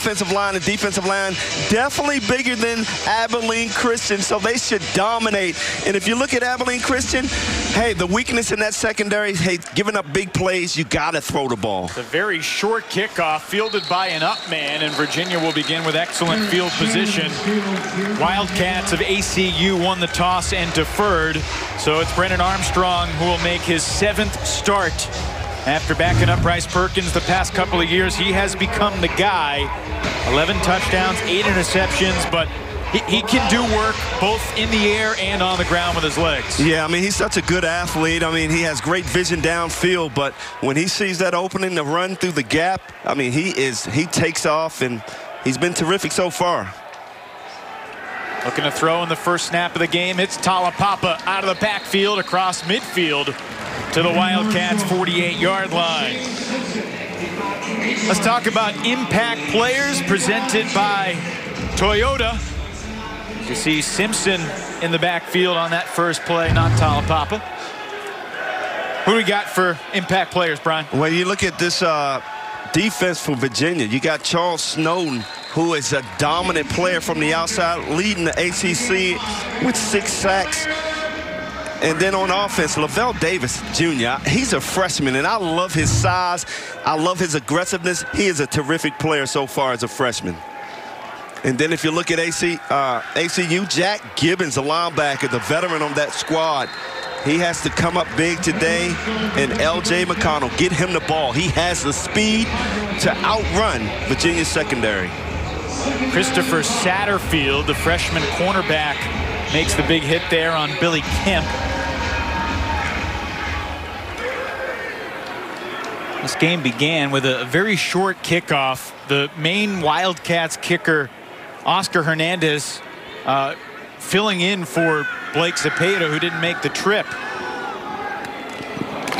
offensive line and defensive line definitely bigger than Abilene Christian, so they should dominate. And if you look at Abilene Christian, hey, the weakness in that secondary, hey, giving up big plays, you got to throw the ball. It's a very short kickoff fielded by an up man, and Virginia will begin with excellent field position. Wildcats of ACU won the toss and deferred, so it's Brennan Armstrong who will make his seventh start after backing up Bryce Perkins the past couple of years, he has become the guy. 11 touchdowns, 8 interceptions, but he, can do work both in the air and on the ground with his legs. Yeah, I mean, he's such a good athlete. I mean, he has great vision downfield, but when he sees that opening to run through the gap, I mean, he is he takes off, and he's been terrific so far. Looking to throw in the first snap of the game. It's Taulapapa out of the backfield across midfield to the Wildcats 48-yard line. Let's talk about impact players presented by Toyota. You see Simpson in the backfield on that first play, not Taulapapa. Who do we got for impact players, Brian? When you look at this uh, defense for Virginia, you got Charles Snowden, who is a dominant player from the outside, leading the ACC with six sacks. And then on offense, Lavel Davis Jr., he's a freshman, and I love his size. I love his aggressiveness. He is a terrific player so far as a freshman. And then if you look at AC, uh, ACU, Jack Gibbons, a linebacker, the veteran on that squad, he has to come up big today. And L.J. McConnell, get him the ball. He has the speed to outrun Virginia secondary. Christopher Satterfield, the freshman cornerback, makes the big hit there on Billy Kemp. This game began with a very short kickoff. The main Wildcats kicker, Oscar Hernandez, uh, filling in for Blake Zepeda, who didn't make the trip.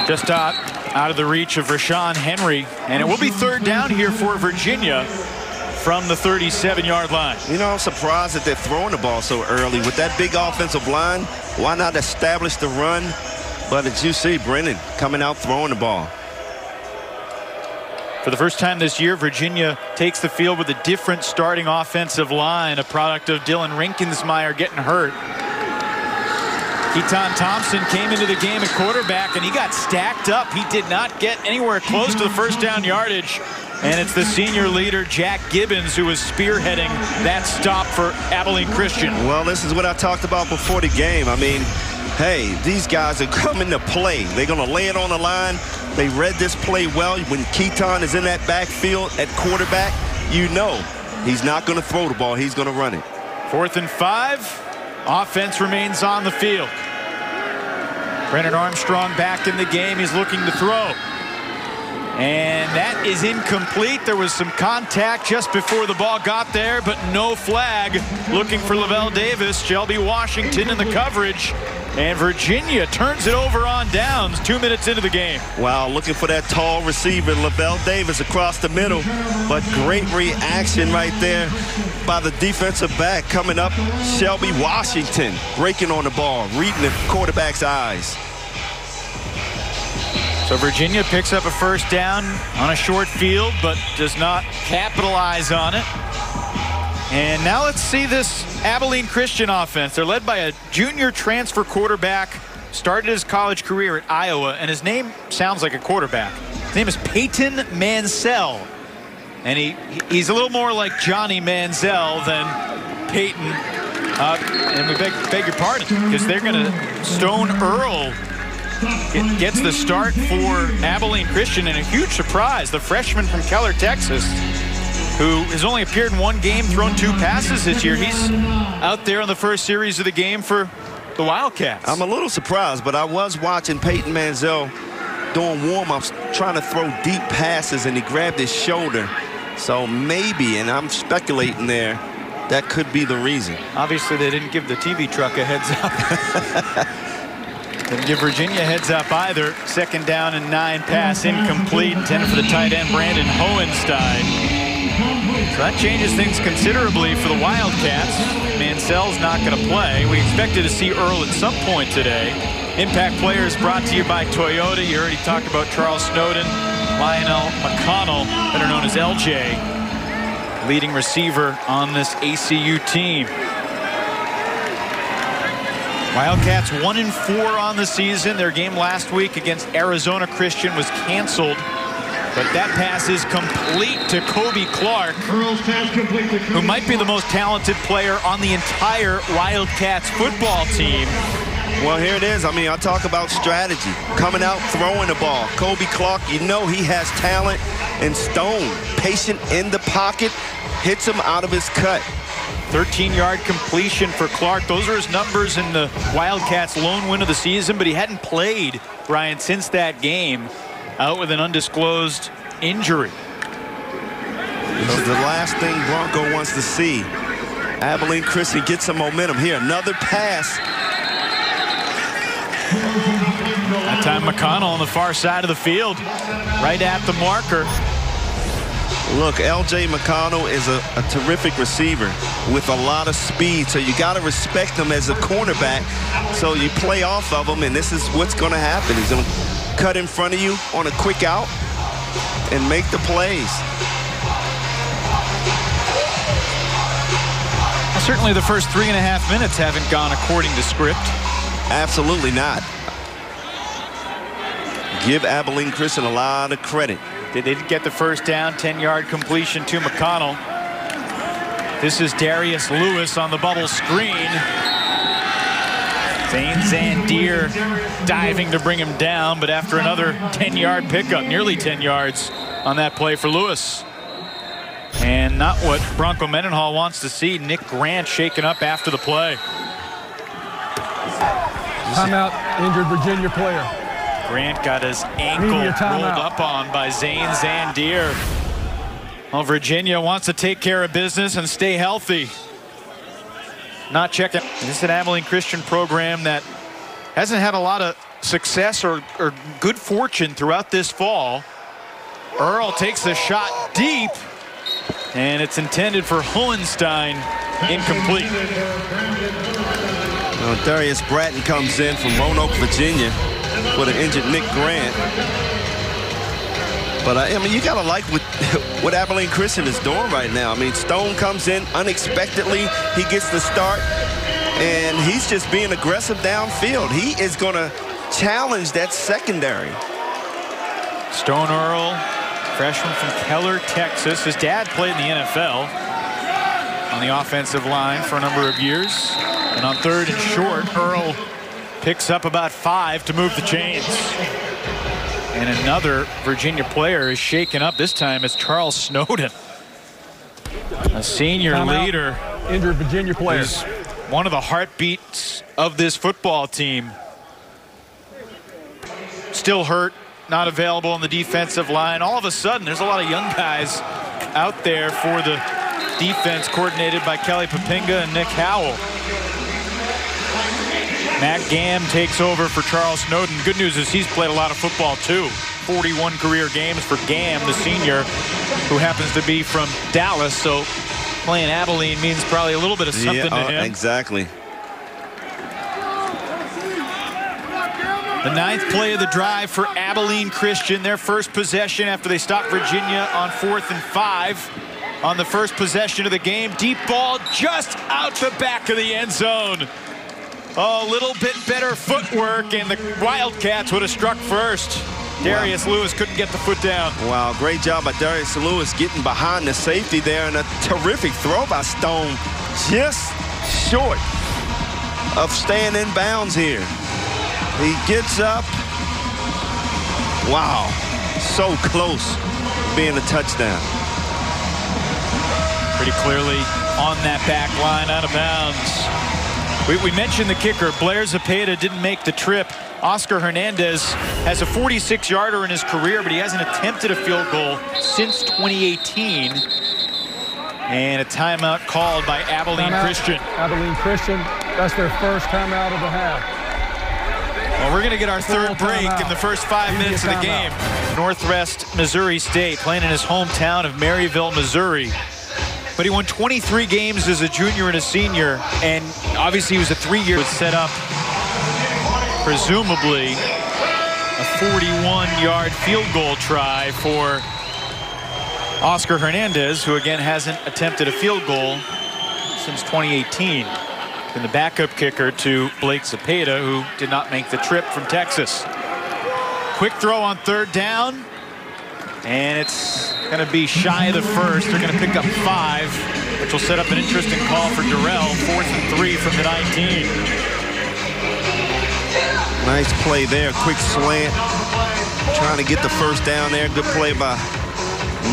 Just out, out of the reach of Rashawn Henry. And it will be third down here for Virginia from the 37-yard line. You know, I'm surprised that they're throwing the ball so early. With that big offensive line, why not establish the run? But as you see, Brennan coming out throwing the ball. For the first time this year, Virginia takes the field with a different starting offensive line, a product of Dylan Reinkensmeyer getting hurt. Keytaon Thompson came into the game at quarterback, and he got stacked up. He did not get anywhere close to the first down yardage. And it's the senior leader, Jack Gibbons, who is spearheading that stop for Abilene Christian. Well, this is what I talked about before the game. I mean, hey, these guys are coming to play. They're going to lay it on the line. They read this play well. When Keytaon is in that backfield at quarterback, you know he's not going to throw the ball. He's going to run it. Fourth and five. Offense remains on the field. Brennan Armstrong back in the game. He's looking to throw. And that is incomplete. There was some contact just before the ball got there, but no flag. Looking for Lavel Davis. Shelby Washington in the coverage. And Virginia turns it over on downs two minutes into the game. Wow, looking for that tall receiver, Lavel Davis across the middle. But great reaction right there by the defensive back coming up. Shelby Washington breaking on the ball, reading the quarterback's eyes. So Virginia picks up a first down on a short field, but does not capitalize on it. And now let's see this Abilene Christian offense. They're led by a junior transfer quarterback, started his college career at Iowa, and his name sounds like a quarterback. His name is Peyton Mansell. And he he's a little more like Johnny Manziel than Peyton. Uh, and we beg, beg your pardon, because they're going to Stone Earl it gets the start for Abilene Christian and a huge surprise. The freshman from Keller, Texas, who has only appeared in one game, thrown two passes this year. He's out there on the first series of the game for the Wildcats. I'm a little surprised, but I was watching Peyton Manziel doing warm-ups, trying to throw deep passes, and he grabbed his shoulder. So maybe, and I'm speculating there, that could be the reason. Obviously, they didn't give the TV truck a heads up. Didn't give Virginia heads up either. Second down and nine pass incomplete. Intended for the tight end Brandon Hohenstein. So that changes things considerably for the Wildcats. Mansell's not going to play. We expected to see Earl at some point today. Impact players brought to you by Toyota. You already talked about Charles Snowden, Lionel McConnell, better known as LJ. leading receiver on this ACU team. Wildcats one and four on the season. Their game last week against Arizona Christian was canceled. But that pass is complete to Kobe Clark, who might be the most talented player on the entire Wildcats football team. Well, here it is. I mean, I talk about strategy. Coming out, throwing the ball. Kobe Clark, you know he has talent. And Stone, patient in the pocket, hits him out of his cut. 13-yard completion for Clark. Those are his numbers in the Wildcats' lone win of the season, but he hadn't played, Ryan, since that game out with an undisclosed injury. This is the last thing Bronco wants to see. Abilene Christian gets some momentum here. Another pass. That time McConnell on the far side of the field, right at the marker. Look, L.J. McConnell is a, a, terrific receiver with a lot of speed, so you got to respect him as a cornerback. So you play off of him, and this is what's going to happen. He's going to cut in front of you on a quick out and make the plays. Certainly the first three and a half minutes haven't gone according to script. Absolutely not. Give Abilene Christian a lot of credit. They did get the first down, 10-yard completion to McConnell. This is Darius Lewis on the bubble screen. Zane Zandier diving to bring him down, but after another 10-yard pickup, nearly 10 yards on that play for Lewis. And not what Bronco Mendenhall wants to see. Nick Grant shaken up after the play. Timeout, injured Virginia player. Grant got his ankle rolled up on by Zane Zandier. Well, Virginia wants to take care of business and stay healthy not checking. This is an Abilene Christian program that hasn't had a lot of success or, or good fortune throughout this fall. Earl takes the shot deep, and it's intended for Hohenstein, incomplete. Well, Darius Bratton comes in from Roanoke, Virginia for the injured Nick Grant. But I, I mean, you got to like what, what Abilene Christian is doing right now. I mean, Stone comes in unexpectedly. He gets the start, and he's just being aggressive downfield. He is going to challenge that secondary. Stone Earl, freshman from Keller, Texas. His dad played in the NFL on the offensive line for a number of years. And on third and short, Earl picks up about five to move the chains. And another Virginia player is shaken up. This time it's Charles Snowden. A senior Time leader. Injured Virginia player. One of the heartbeats of this football team. Still hurt, not available on the defensive line. All of a sudden, there's a lot of young guys out there for the defense coordinated by Kelly Poppinga and Nick Howell. Matt Gahm takes over for Charles Snowden. Good news is he's played a lot of football too. 41 career games for Gahm, the senior, who happens to be from Dallas. So playing Abilene means probably a little bit of something yeah, uh, to him. Exactly. The ninth play of the drive for Abilene Christian. Their first possession after they stopped Virginia on fourth and five. On the first possession of the game, deep ball just out the back of the end zone. A little bit better footwork, and the Wildcats would have struck first. Darius wow. Lewis couldn't get the foot down. Wow, great job by Darius Lewis getting behind the safety there, and a terrific throw by Stone. Just short of staying in bounds here. He gets up. Wow, so close being a touchdown. Pretty clearly on that back line out of bounds. We, we mentioned the kicker. Blake Zepeda didn't make the trip. Oscar Hernandez has a 46-yarder in his career, but he hasn't attempted a field goal since 2018. And a timeout called by Abilene timeout. Christian. Abilene Christian, that's their first timeout of the half. Well, we're going to get our third break in the first five minutes of the game. Northwest Missouri State playing in his hometown of Maryville, Missouri but he won 23 games as a junior and a senior, and obviously he was a three-year set up, presumably a 41-yard field goal try for Oscar Hernandez, who again hasn't attempted a field goal since 2018. And the backup kicker to Blake Zepeda, who did not make the trip from Texas. Quick throw on third down. And it's going to be shy of the first. They're going to pick up five, which will set up an interesting call for Dorrell. Fourth and three from the 19. Nice play there. Quick slant. Trying to get the first down there. Good play by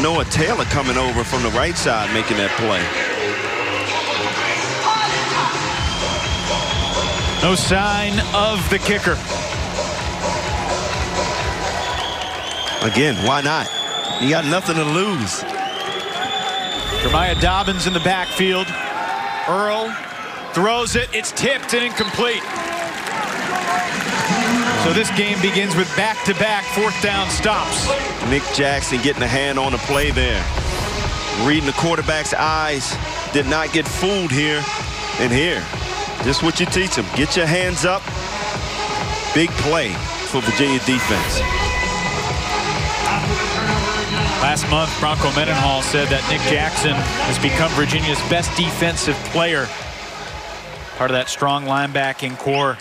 Noah Taylor coming over from the right side making that play. No sign of the kicker. Again, why not? You got nothing to lose. Jeremiah Dobbins in the backfield. Earl throws it. It's tipped and incomplete. So this game begins with back-to-back -back fourth down stops. Nick Jackson getting a hand on the play there. Reading the quarterback's eyes. Did not get fooled here and here. Just what you teach them. Get your hands up. Big play for Virginia defense. Last month, Bronco Mendenhall said that Nick Jackson has become Virginia's best defensive player. Part of that strong linebacking core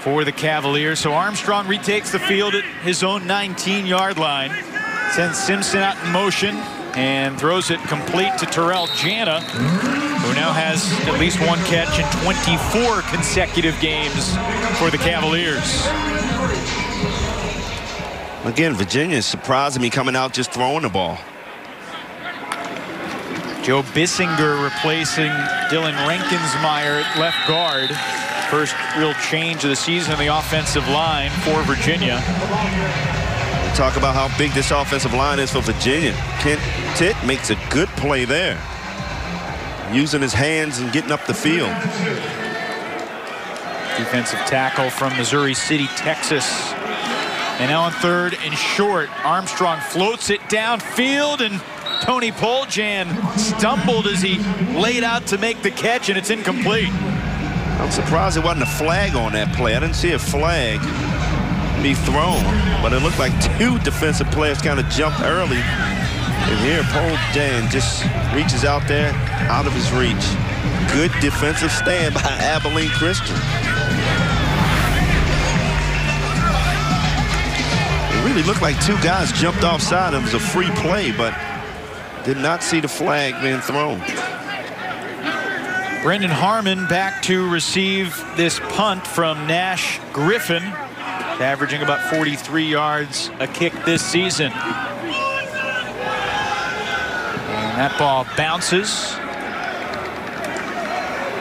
for the Cavaliers. So Armstrong retakes the field at his own 19-yard line. Sends Simpson out in motion and throws it complete to Terrell Jana, who now has at least one catch in 24 consecutive games for the Cavaliers. Again, Virginia is surprising me coming out just throwing the ball. Joe Bissinger replacing Dylan Reinkensmeyer at left guard. First real change of the season in the offensive line for Virginia. Talk about how big this offensive line is for Virginia. Kent Titt makes a good play there. Using his hands and getting up the field. Defensive tackle from Missouri City, Texas. And now on third and short, Armstrong floats it downfield and Tony Poljan stumbled as he laid out to make the catch and it's incomplete. I'm surprised there wasn't a flag on that play. I didn't see a flag be thrown, but it looked like two defensive players kind of jumped early. And here, Poljan just reaches out there, out of his reach. Good defensive stand by Abilene Christian. Really looked like two guys jumped offside. It was a free play, but did not see the flag being thrown. Brendan Harmon back to receive this punt from Nash Griffin, averaging about 43 yards a kick this season. And that ball bounces.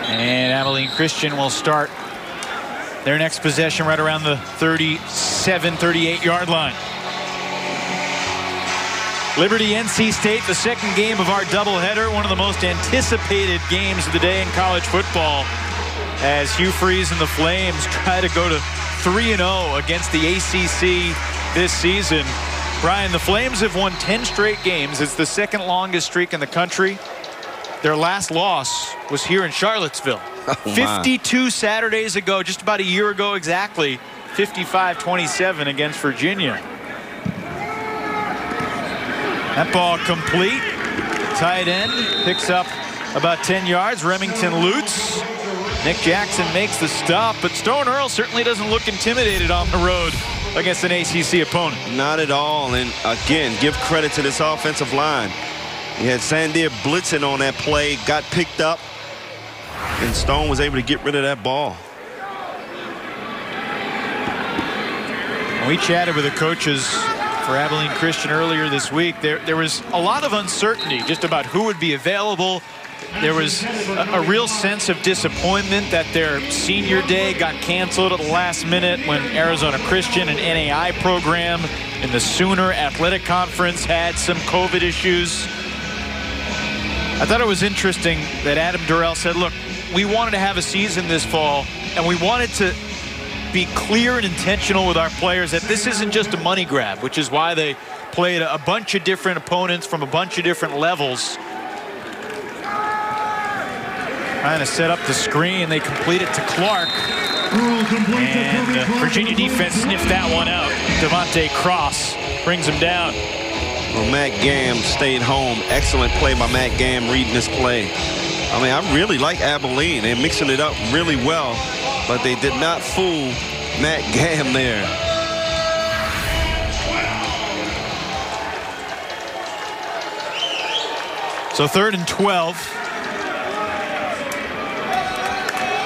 And Abilene Christian will start their next possession right around the 37, 38 yard line. Liberty NC State, the second game of our doubleheader, one of the most anticipated games of the day in college football as Hugh Freeze and the Flames try to go to 3-0 against the ACC this season. Brian, the Flames have won 10 straight games. It's the second longest streak in the country. Their last loss was here in Charlottesville. Oh, 52 Saturdays ago, just about a year ago exactly, 55-27 against Virginia. That ball complete. Tight end picks up about 10 yards. Remington Lutz. Nick Jackson makes the stop, but Stone Earl certainly doesn't look intimidated on the road against an ACC opponent. Not at all. And again, give credit to this offensive line. He had Zandier blitzing on that play, got picked up, and Stone was able to get rid of that ball. We chatted with the coaches for Abilene Christian earlier this week. There, there was a lot of uncertainty just about who would be available. There was a, a, real sense of disappointment that their senior day got canceled at the last minute when Arizona Christian, an NAI program, in the Sooner Athletic Conference had some COVID issues. I thought it was interesting that Adam Dorrell said, look, we wanted to have a season this fall, and we wanted to be clear and intentional with our players that this isn't just a money grab, which is why they played a bunch of different opponents from a bunch of different levels. Trying to set up the screen. They complete it to Clark. And uh, Virginia defense sniffed that one out. Devontae Cross brings him down. Well, Matt Gahm stayed home. Excellent play by Matt Gahm reading this play. I mean, I really like Abilene. They're mixing it up really well, but they did not fool Matt Gahm there. So third and 12.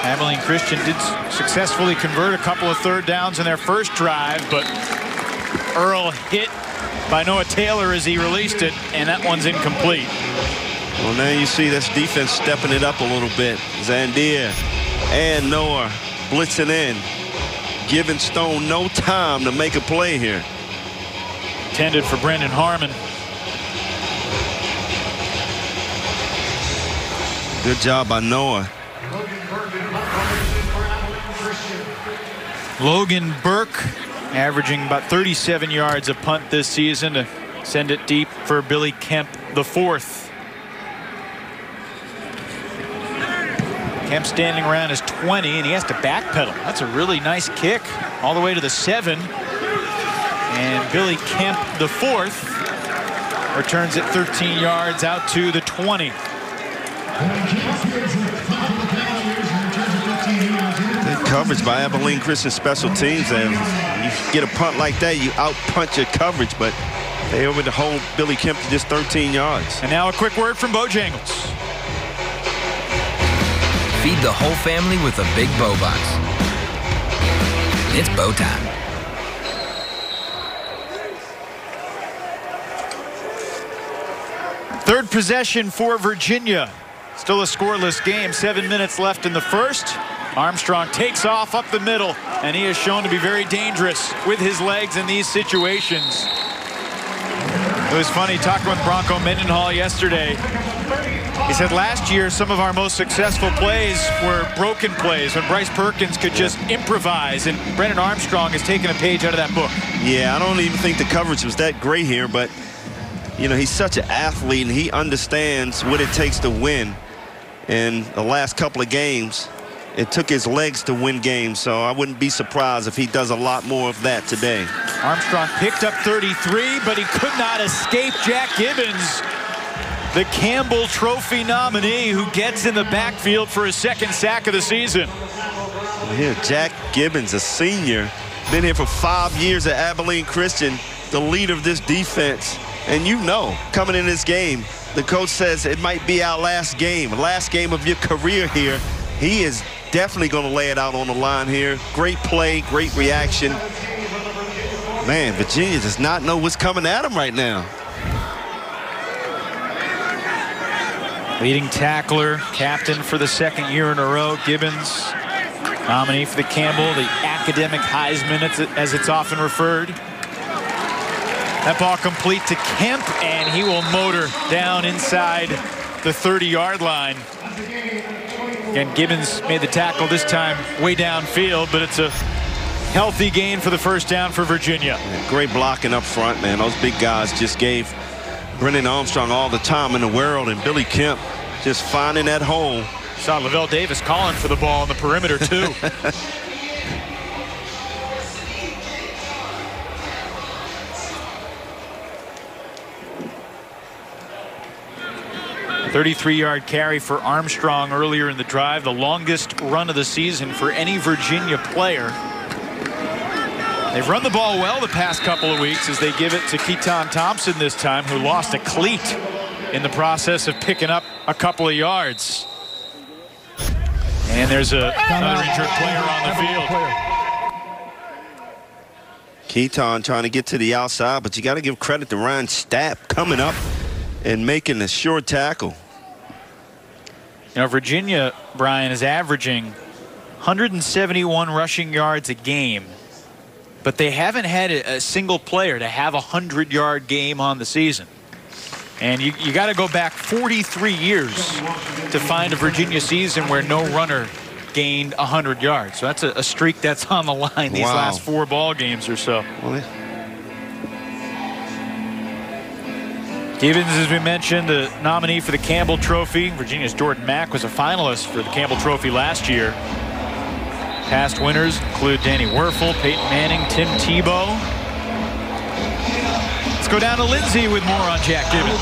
Abilene Christian did successfully convert a couple of third downs in their first drive, but Earl hit by Noah Taylor as he released it, and that one's incomplete. Well, now you see this defense stepping it up a little bit. Zandier and Noah blitzing in, giving Stone no time to make a play here. Intended for Brendan Harmon. Good job by Noah. Logan Burke averaging about 37 yards a punt this season to send it deep for Billy Kemp the fourth. Kemp standing around his 20 and he has to backpedal. That's a really nice kick all the way to the seven. And Billy Kemp the fourth returns it 13 yards out to the 20. Good coverage by Abilene Christian special teams. And you get a punt like that, you out punch your coverage, but they able to hold Billy Kemp to just 13 yards. And now a quick word from Bojangles. Feed the whole family with a big Bo Box. It's Bo Time. Third possession for Virginia. Still a scoreless game. Seven minutes left in the first. Armstrong takes off up the middle, and he is shown to be very dangerous with his legs in these situations. It was funny talking with Bronco Mendenhall yesterday. He said last year some of our most successful plays were broken plays when Bryce Perkins could just improvise, and Brennan Armstrong has taken a page out of that book. Yeah, I don't even think the coverage was that great here, but you know, he's such an athlete and he understands what it takes to win. In the last couple of games, it took his legs to win games, so I wouldn't be surprised if he does a lot more of that today. Armstrong picked up 33, but he could not escape Jack Gibbons, the Campbell Trophy nominee who gets in the backfield for his second sack of the season. Here, Jack Gibbons, a senior, been here for five years at Abilene Christian, the leader of this defense. And you know, coming in this game, the coach says it might be our last game, last game of your career here. He is definitely going to lay it out on the line here. Great play, great reaction. Man, Virginia does not know what's coming at him right now. Leading tackler, captain for the second year in a row, Gibbons, nominee for the Campbell, the academic Heisman as it's often referred. That ball complete to Kemp, and he will motor down inside the 30-yard line. Again, Gibbons made the tackle this time way downfield, but it's a healthy gain for the first down for Virginia. Great blocking up front, man. Those big guys just gave Brennan Armstrong all the time in the world, and Billy Kemp just finding that hole. Saw Lavel Davis calling for the ball on the perimeter, too. 33-yard carry for Armstrong earlier in the drive, the longest run of the season for any Virginia player. They've run the ball well the past couple of weeks as they give it to Keytaon Thompson this time, who lost a cleat in the process of picking up a couple of yards. And there's a, another injured player on the field. Keytaon trying to get to the outside, but you got to give credit to Ryan Stapp coming up and making a sure tackle. You know, Virginia, Brian, is averaging 171 rushing yards a game, but they haven't had a, a single player to have a 100-yard game on the season. And you, you got to go back 43 years to find a Virginia season where no runner gained 100 yards. So that's a, a streak that's on the line these wow. last four ball games or so. Well, Gibbons, as we mentioned, the nominee for the Campbell Trophy. Virginia's Jordan Mack was a finalist for the Campbell Trophy last year. Past winners include Danny Wuerffel, Peyton Manning, Tim Tebow. Let's go down to Lindsay with more on Jack Gibbons.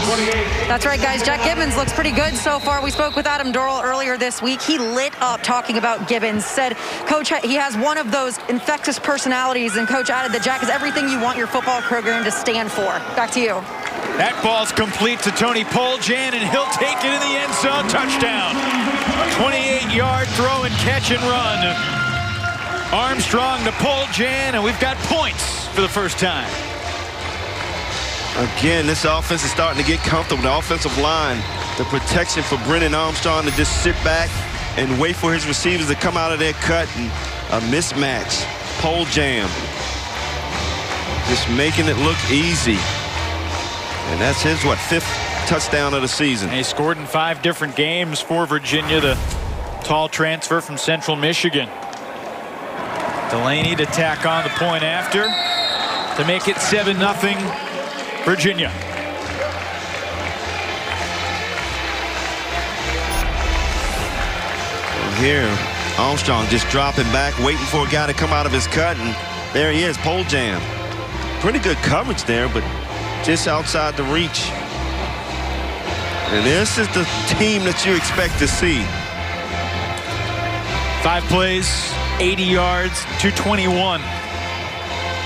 That's right, guys. Jack Gibbons looks pretty good so far. We spoke with Adam Dorrell earlier this week. He lit up talking about Gibbons. Said, Coach, he has one of those infectious personalities, and Coach added that Jack is everything you want your football program to stand for. Back to you. That ball's complete to Tony Poljan, and he'll take it in the end zone. Touchdown. 28-yard throw and catch and run. Armstrong to Poljan, and we've got points for the first time. Again, this offense is starting to get comfortable. The offensive line, the protection for Brennan Armstrong to just sit back and wait for his receivers to come out of their cut and a mismatch. Poljan. Just making it look easy. And that's his, what, fifth touchdown of the season. And he scored in five different games for Virginia, the tall transfer from Central Michigan. Delaney to tack on the point after to make it 7 nothing Virginia. Here, Armstrong just dropping back, waiting for a guy to come out of his cut, and there he is, Poljan. Pretty good coverage there, but just outside the reach. And this is the team that you expect to see. Five plays, 80 yards, 221.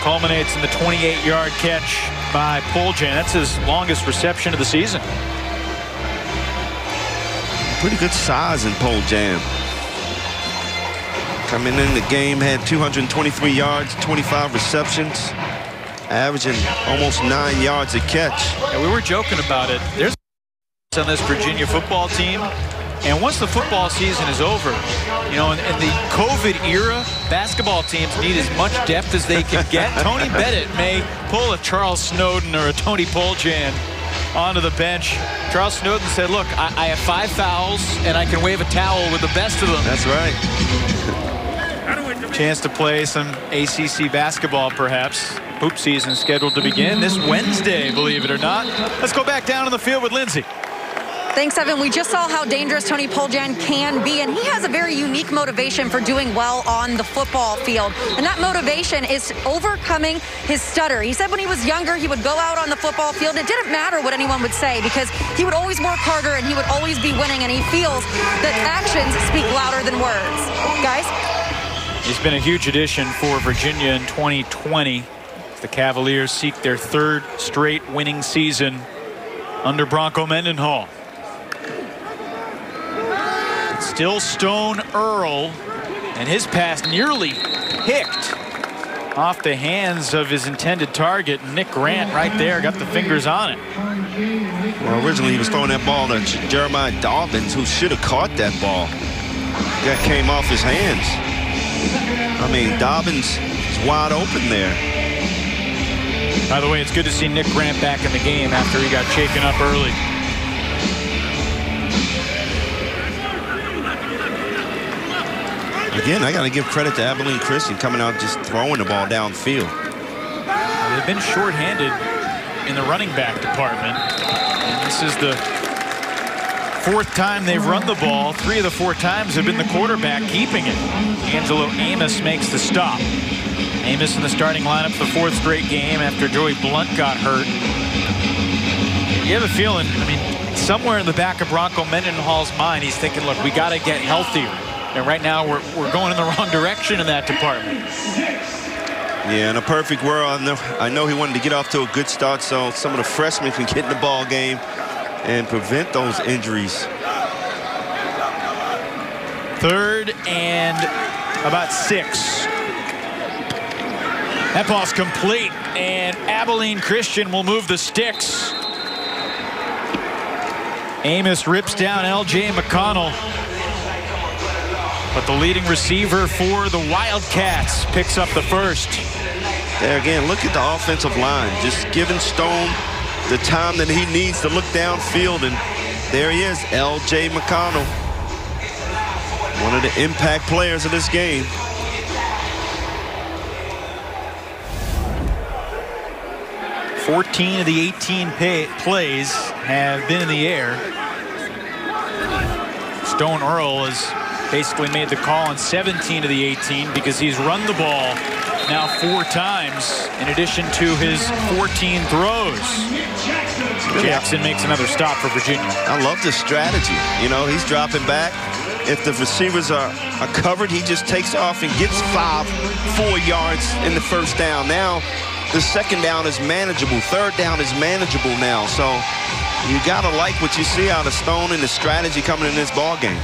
Culminates in the 28-yard catch by Poljan. That's his longest reception of the season. Pretty good size in Poljan. Coming in the game, had 223 yards, 25 receptions, averaging almost nine yards a catch. And we were joking about it. There's on this Virginia football team. And once the football season is over, you know, in, in, the COVID era, basketball teams need as much depth as they can get. Tony Bennett may pull a Charles Snowden or a Tony Poljan onto the bench. Charles Snowden said, look, I, I have five fouls and I can wave a towel with the best of them. That's right. Chance to play some ACC basketball, perhaps. Hoop season scheduled to begin this Wednesday, believe it or not. Let's go back down on the field with Lindsay. Thanks, Evan. We just saw how dangerous Tony Poljan can be, and he has a very unique motivation for doing well on the football field. And that motivation is overcoming his stutter. He said when he was younger, he would go out on the football field. It didn't matter what anyone would say because he would always work harder and he would always be winning, and he feels that actions speak louder than words. Guys? He's been a huge addition for Virginia in 2020. The Cavaliers seek their third straight winning season under Bronco Mendenhall. Still Stone Earl, and his pass nearly picked off the hands of his intended target. Nick Grant right there got the fingers on it. Well, originally he was throwing that ball to Jeremiah Dobbins, who should have caught that ball. That came off his hands. I mean, Dobbins is wide open there. By the way, it's good to see Nick Grant back in the game after he got shaken up early. Again, I got to give credit to Abilene Christian coming out just throwing the ball downfield. They've been shorthanded in the running back department. And this is the fourth time they've run the ball. Three of the four times have been the quarterback keeping it. Angelo Amos makes the stop. Amos in the starting lineup for the fourth straight game after Joey Blount got hurt. You have a feeling, I mean, somewhere in the back of Bronco Mendenhall's mind, he's thinking, look, we got to get healthier. And right now, we're, we're going in the wrong direction in that department. Yeah, in a perfect world, I know, I know he wanted to get off to a good start so some of the freshmen can get in the ball game and prevent those injuries. Third and about six. That ball's complete, and Abilene Christian will move the sticks. Amos rips down L.J. McConnell. But the leading receiver for the Wildcats picks up the first. There again, look at the offensive line. Just giving Stone the time that he needs to look downfield. And there he is, L.J. McConnell. One of the impact players of this game. Fourteen of the 18 pay plays have been in the air. Stone Earl has basically made the call on 17 of the 18 because he's run the ball now four times in addition to his 14 throws. Jackson makes another stop for Virginia. I love this strategy. You know, he's dropping back. If the receivers are, are covered, he just takes off and gets five, four yards in the first down. Now, the second down is manageable. Third down is manageable now. So you got to like what you see out of Stone and the strategy coming in this ball game.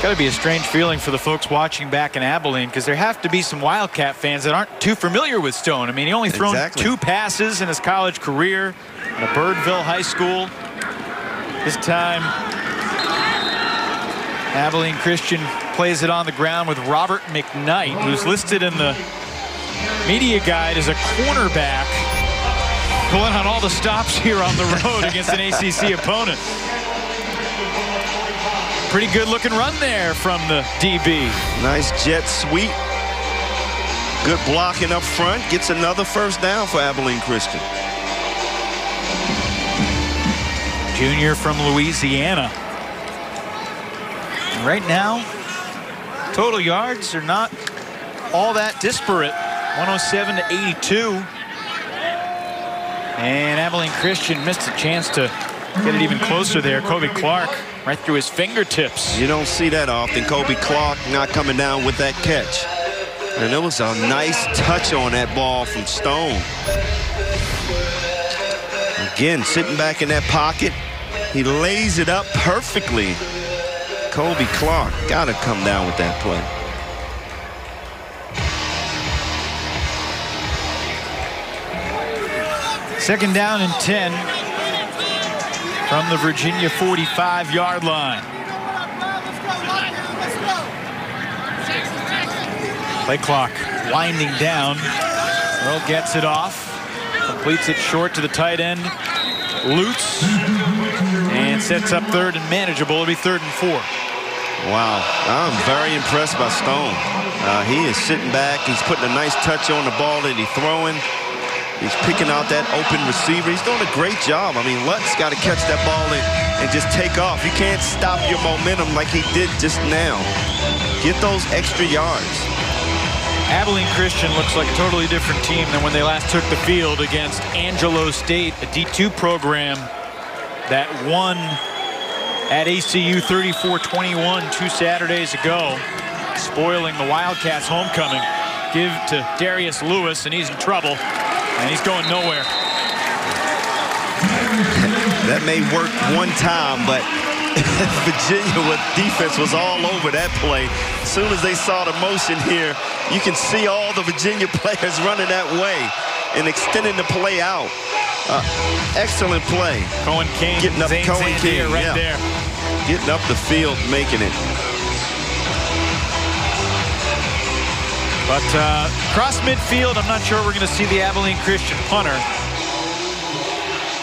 It's got to be a strange feeling for the folks watching back in Abilene because there have to be some Wildcat fans that aren't too familiar with Stone. I mean, he only thrown Exactly. two passes in his college career at Birdville High School. This time, Abilene Christian plays it on the ground with Robert McKnight, who's listed in the media guide as a cornerback, pulling on all the stops here on the road against an ACC opponent. Pretty good looking run there from the DB. Nice jet sweep. Good blocking up front. Gets another first down for Abilene Christian. Junior from Louisiana. And right now, total yards are not all that disparate. 107 to 82. And Abilene Christian missed a chance to get it even closer there. Kobe Clark right through his fingertips. You don't see that often. Kobe Clark not coming down with that catch. And it was a nice touch on that ball from Stone. Again, sitting back in that pocket. He lays it up perfectly. Kobe Clark got to come down with that play. Second down and 10 from the Virginia 45-yard line. Play clock winding down. Earl gets it off. Completes it short to the tight end. Lutz. And sets up third and manageable. It'll be third and four. Wow, I'm very impressed by Stone. Uh, he is sitting back. He's putting a nice touch on the ball that he's throwing. He's picking out that open receiver. He's doing a great job. I mean, Lutz got to catch that ball and, and just take off. You can't stop your momentum like he did just now. Get those extra yards. Abilene Christian looks like a totally different team than when they last took the field against Angelo State, a D2 program that won at ACU 34-21 two Saturdays ago, spoiling the Wildcats homecoming. Give to Darius Lewis, and he's in trouble, and he's going nowhere. That may work one time, but Virginia with defense was all over that play. As soon as they saw the motion here, you can see all the Virginia players running that way and extending the play out. Uh, excellent play. Cohen King, Getting up Zane Cohen King, right yeah. there. Getting up the field, making it. But uh, across midfield, I'm not sure we're going to see the Abilene Christian punter.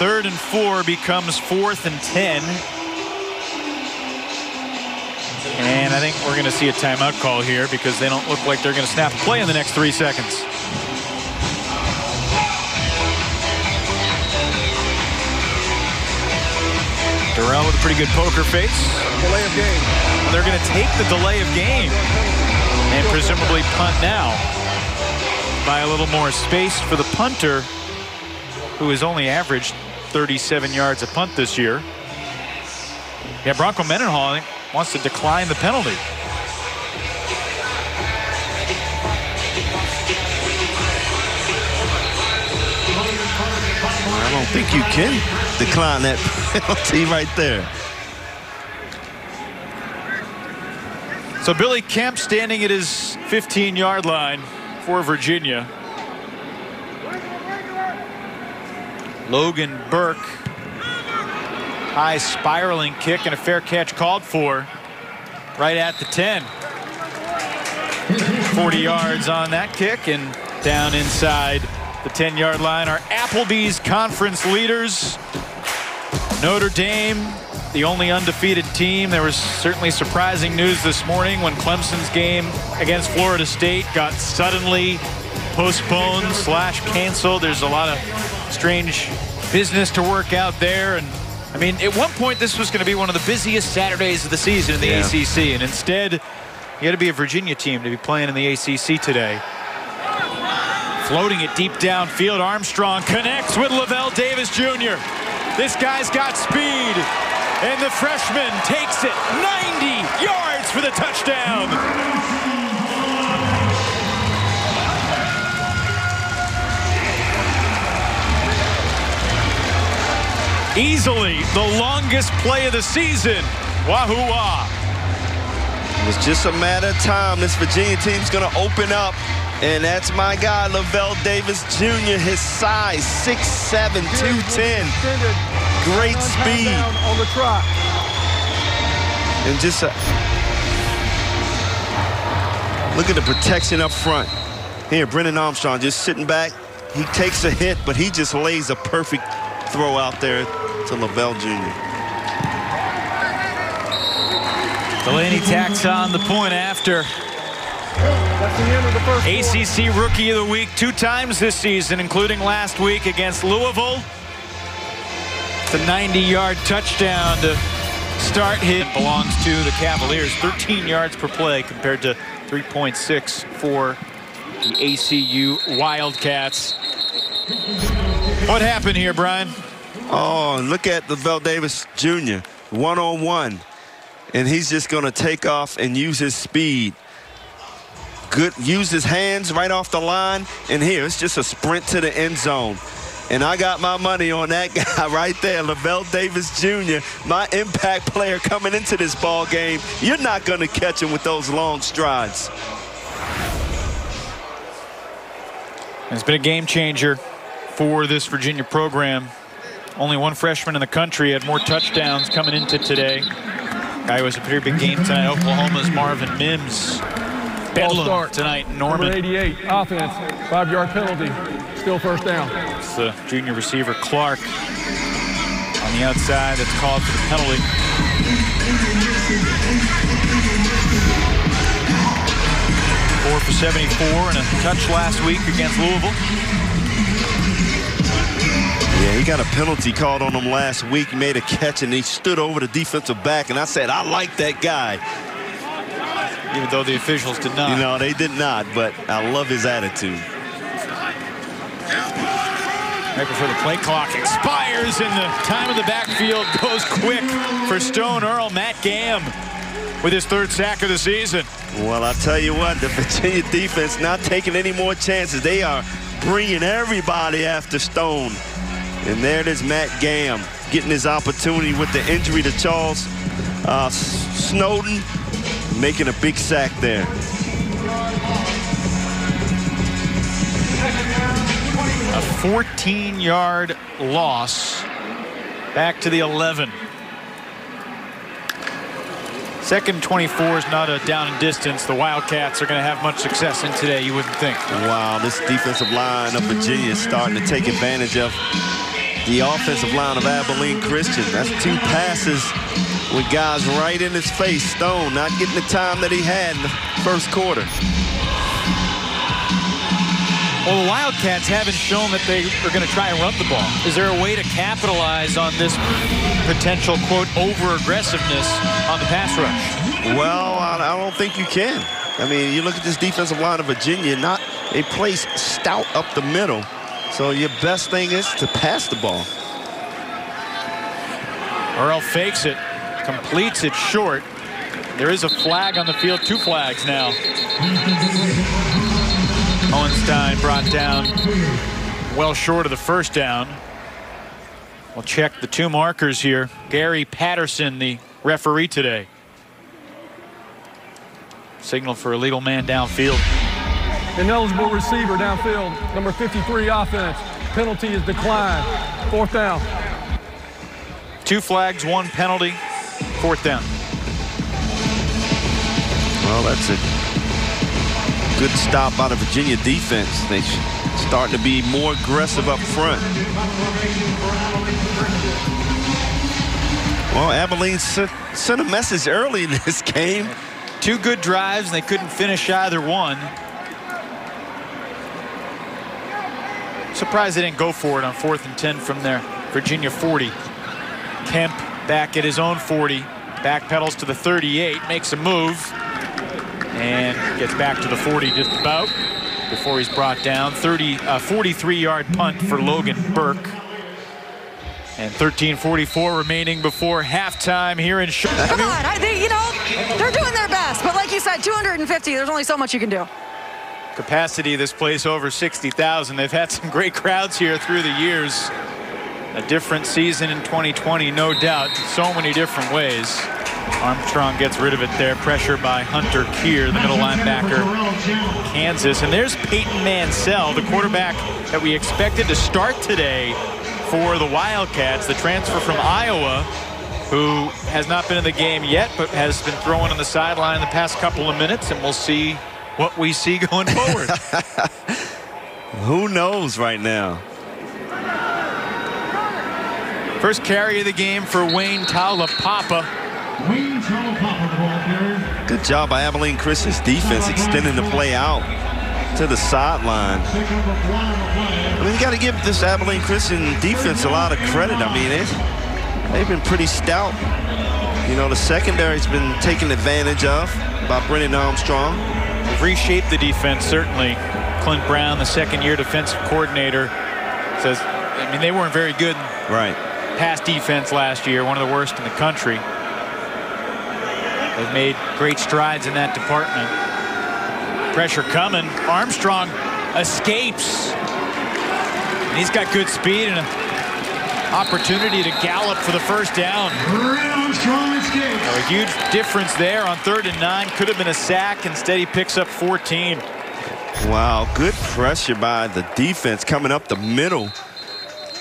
Third and four becomes fourth and 10. And I think we're going to see a timeout call here because they don't look like they're going to snap a play in the next three seconds. Dorrell with a pretty good poker face. Delay of game. They're going to take the delay of game and presumably punt now. By a little more space for the punter, who has only averaged 37 yards a punt this year. Yeah, Bronco Mendenhall wants to decline the penalty. I don't think you can decline that penalty right there. So Billy Kemp standing at his 15-yard line for Virginia. Logan Burke. High spiraling kick and a fair catch called for right at the 10. 40 yards on that kick and down inside the 10-yard line are Applebee's conference leaders. Notre Dame, the only undefeated team. There was certainly surprising news this morning when Clemson's game against Florida State got suddenly postponed slash canceled. There's a lot of strange business to work out there. And I mean, at one point, this was going to be one of the busiest Saturdays of the season in the Yeah. ACC. And instead, you had to be a Virginia team to be playing in the ACC today. Floating it deep downfield. Armstrong connects with Lavel Davis Jr. This guy's got speed. And the freshman takes it 90 yards for the touchdown. Easily the longest play of the season. Wahoo wah. It just a matter of time. This Virginia team's going to open up. And that's my guy, Lavel Davis Jr., his size, 6'7", 210. Great speed. On the trot. And just a, look at the protection up front. Here, Brennan Armstrong just sitting back. He takes a hit, but he just lays a perfect throw out there to Lavel Jr. Delaney tacks on the point after. That's the end of the first ACC Rookie of the Week two times this season, including last week against Louisville. It's a 90-yard touchdown to start hit. Belongs to the Cavaliers. 13 yards per play compared to 3.6 for the ACU Wildcats. What happened here, Brian? Oh, look at Lavel Davis Jr. one-on-one. And he's just going to take off and use his speed. Good, use his hands right off the line. And here, it's just a sprint to the end zone. And I got my money on that guy right there, Lavel Davis Jr., my impact player coming into this ball game. You're not going to catch him with those long strides. It's been a game changer for this Virginia program. Only one freshman in the country had more touchdowns coming into today. Guy was a pretty big game tonight. Oklahoma's Marvin Mims. Bedlam tonight, Norman. Number 88, offense, five-yard penalty, still first down. It's the junior receiver Clark on the outside that's called for the penalty. Four for 74 and a touch last week against Louisville. Yeah, he got a penalty called on him last week. Made a catch and he stood over the defensive back. And I said, I like that guy. Even though the officials did not. You know, they did not, but I love his attitude. Right before the play clock expires and the time of the backfield goes quick for Stone Earl. Matt Gahm with his third sack of the season. Well, I'll tell you what, the Virginia defense not taking any more chances. They are bringing everybody after Stone. And there it is, Matt Gahm getting his opportunity with the injury to Charles uh, Snowden, making a big sack there. A 14-yard loss back to the 11. Second 24 is not a down and distance. The Wildcats are going to have much success in today, you wouldn't think. Wow, this defensive line of Virginia is starting to take advantage of the offensive line of Abilene Christian. That's two passes with guys right in his face. Stone not getting the time that he had in the first quarter. Well, the Wildcats haven't shown that they are going to try and run the ball. Is there a way to capitalize on this potential, quote, over-aggressiveness on the pass rush? Well, I, I don't think you can. I mean, you look at this defensive line of Virginia, not a place stout up the middle. So your best thing is to pass the ball. Earl fakes it, completes it short. There is a flag on the field, two flags now. Hohenstein brought down well short of the first down. We'll check the two markers here. Gary Patterson, the referee today. Signal for a legal man downfield. Ineligible receiver downfield, number 53 offense. Penalty is declined. Fourth down. Two flags, one penalty, fourth down. Well, that's a good stop by the Virginia defense. They starting to be more aggressive up front. Well, Abilene sent, sent a message early in this game. Two good drives, and they couldn't finish either one. Surprised they didn't go for it on fourth and 10 from there. Virginia 40. Kemp back at his own 40. Back pedals to the 38, makes a move, and gets back to the 40 just about. before he's brought down. 30, 43-yard uh, punt for Logan Burke. And 13:44 remaining before halftime here in. Come on, I think you know they're doing their best, but like you said, 250. There's only so much you can do. Capacity of this place over 60,000. They've had some great crowds here through the years. A different season in 2020, no doubt. So many different ways. Armstrong gets rid of it there. Pressure by Hunter Kier, the middle linebacker, Kansas. And there's Peyton Mansell, the quarterback that we expected to start today for the Wildcats, the transfer from Iowa, who has not been in the game yet, but has been throwing on the sideline the past couple of minutes, and we'll see what we see going forward. who knows right now? First carry of the game for Wayne Taulapapa. Good job by Abilene Christian's defense extending the play out to the sideline. I mean, you got to give this Abilene Christian defense a lot of credit. I mean, it, they've been pretty stout. You know, the secondary's been taken advantage of by Brennan Armstrong. Reshaped the defense, certainly. Clint Brown, the second-year defensive coordinator, says, I mean, they weren't very good right. pass defense last year, one of the worst in the country. They've made great strides in that department. Pressure coming. Armstrong escapes. And he's got good speed and an opportunity to gallop for the first down. A huge difference there on third and nine. Could have been a sack. Instead, he picks up 14. Wow, good pressure by the defense coming up the middle.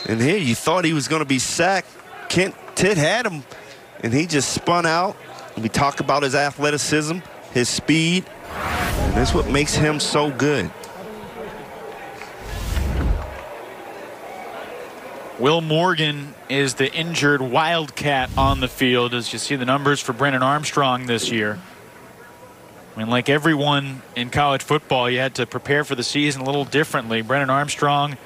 And here you thought he was going to be sacked. Kent Tidd had him, and he just spun out. We talk about his athleticism, his speed, and that's what makes him so good. Will Morgan is the injured Wildcat on the field as you see the numbers for Brennan Armstrong this year. I mean, like everyone in college football, you had to prepare for the season a little differently. Brennan Armstrong,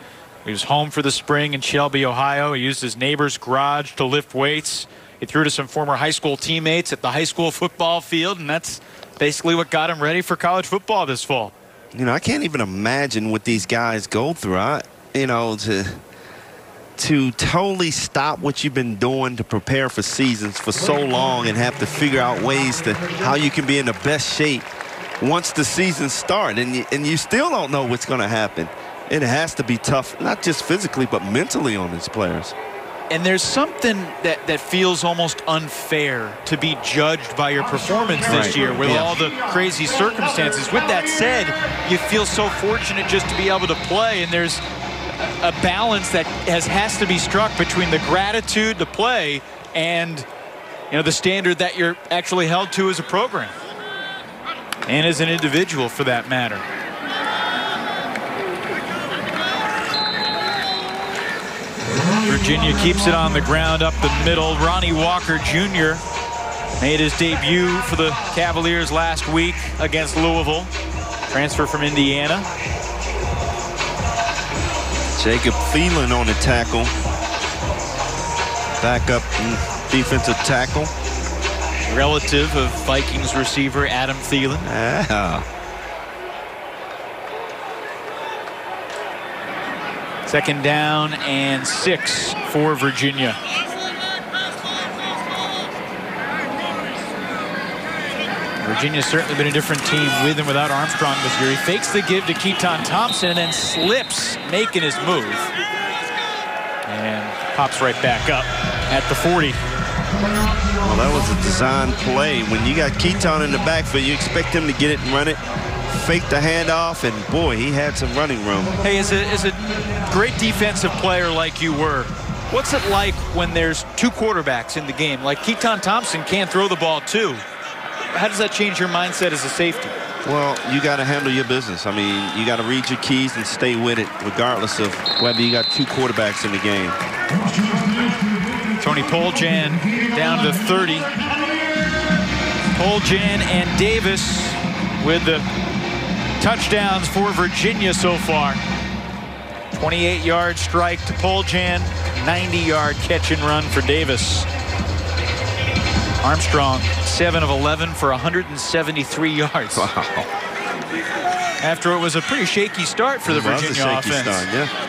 he was home for the spring in Shelby, Ohio. He used his neighbor's garage to lift weights. He threw to some former high school teammates at the high school football field, and that's basically what got him ready for college football this fall. You know, I can't even imagine what these guys go through. I, you know, to to totally stop what you've been doing to prepare for seasons for so long and have to figure out ways to how you can be in the best shape once the season starts and you, and you still don't know what's going to happen. It has to be tough, not just physically, but mentally on these players. And there's something that, that feels almost unfair to be judged by your performance this right. year with yeah. all the crazy circumstances. With that said, you feel so fortunate just to be able to play, and there's a balance that has, has to be struck between the gratitude to play and you know the standard that you're actually held to as a program and as an individual for that matter. Virginia keeps it on the ground up the middle. Ronnie Walker Jr. made his debut for the Cavaliers last week against Louisville. Transfer from Indiana. Jacob Thielen on the tackle. Back up defensive tackle. Relative of Vikings receiver Adam Thielen. Ah. Second down and six for Virginia. Virginia's certainly been a different team with and without Armstrong this year. He fakes the give to Keytaon Thompson and then slips, making his move. And pops right back up at the 40. Well, that was a design play. When you got Keytaon in the backfield, you expect him to get it and run it faked the handoff, and boy, he had some running room. Hey, as a, as a great defensive player like you were, what's it like when there's two quarterbacks in the game? Like Keytaon Thompson can't throw the ball too. How does that change your mindset as a safety? Well, you got to handle your business. I mean, you got to read your keys and stay with it, regardless of whether you got two quarterbacks in the game. Tony Poljan down to 30. Poljan and Davis with the touchdowns for Virginia so far. 28-yard strike to Poljan, 90-yard catch and run for Davis. Armstrong, 7 of 11 for 173 yards. Wow. after it was a pretty shaky start for the It was a Virginia shaky offense. start, yeah.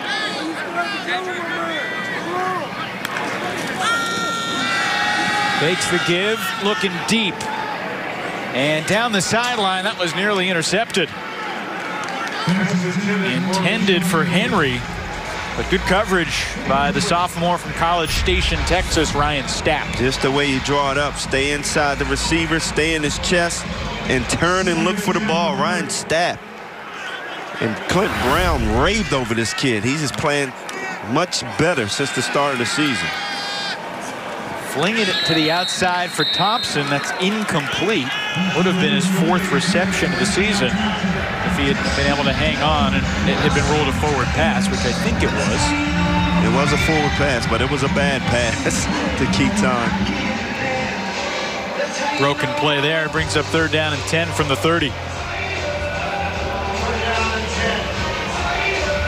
Fakes the give, looking deep. And down the sideline, that was nearly intercepted. Intended for Henry, but good coverage by the sophomore from College Station, Texas, Ryan Stapp. Just the way you draw it up. Stay inside the receiver, stay in his chest, and turn and look for the ball. Ryan Stapp. And Clint Brown raved over this kid. He's just playing much better since the start of the season. Flinging it to the outside for Thompson. That's incomplete. Would have been his fourth reception of the season he had been able to hang on and it had been rolled a forward pass, which I think it was. It was a forward pass, but it was a bad pass to Keytaon. Broken play there. Brings up third down and 10 from the 30.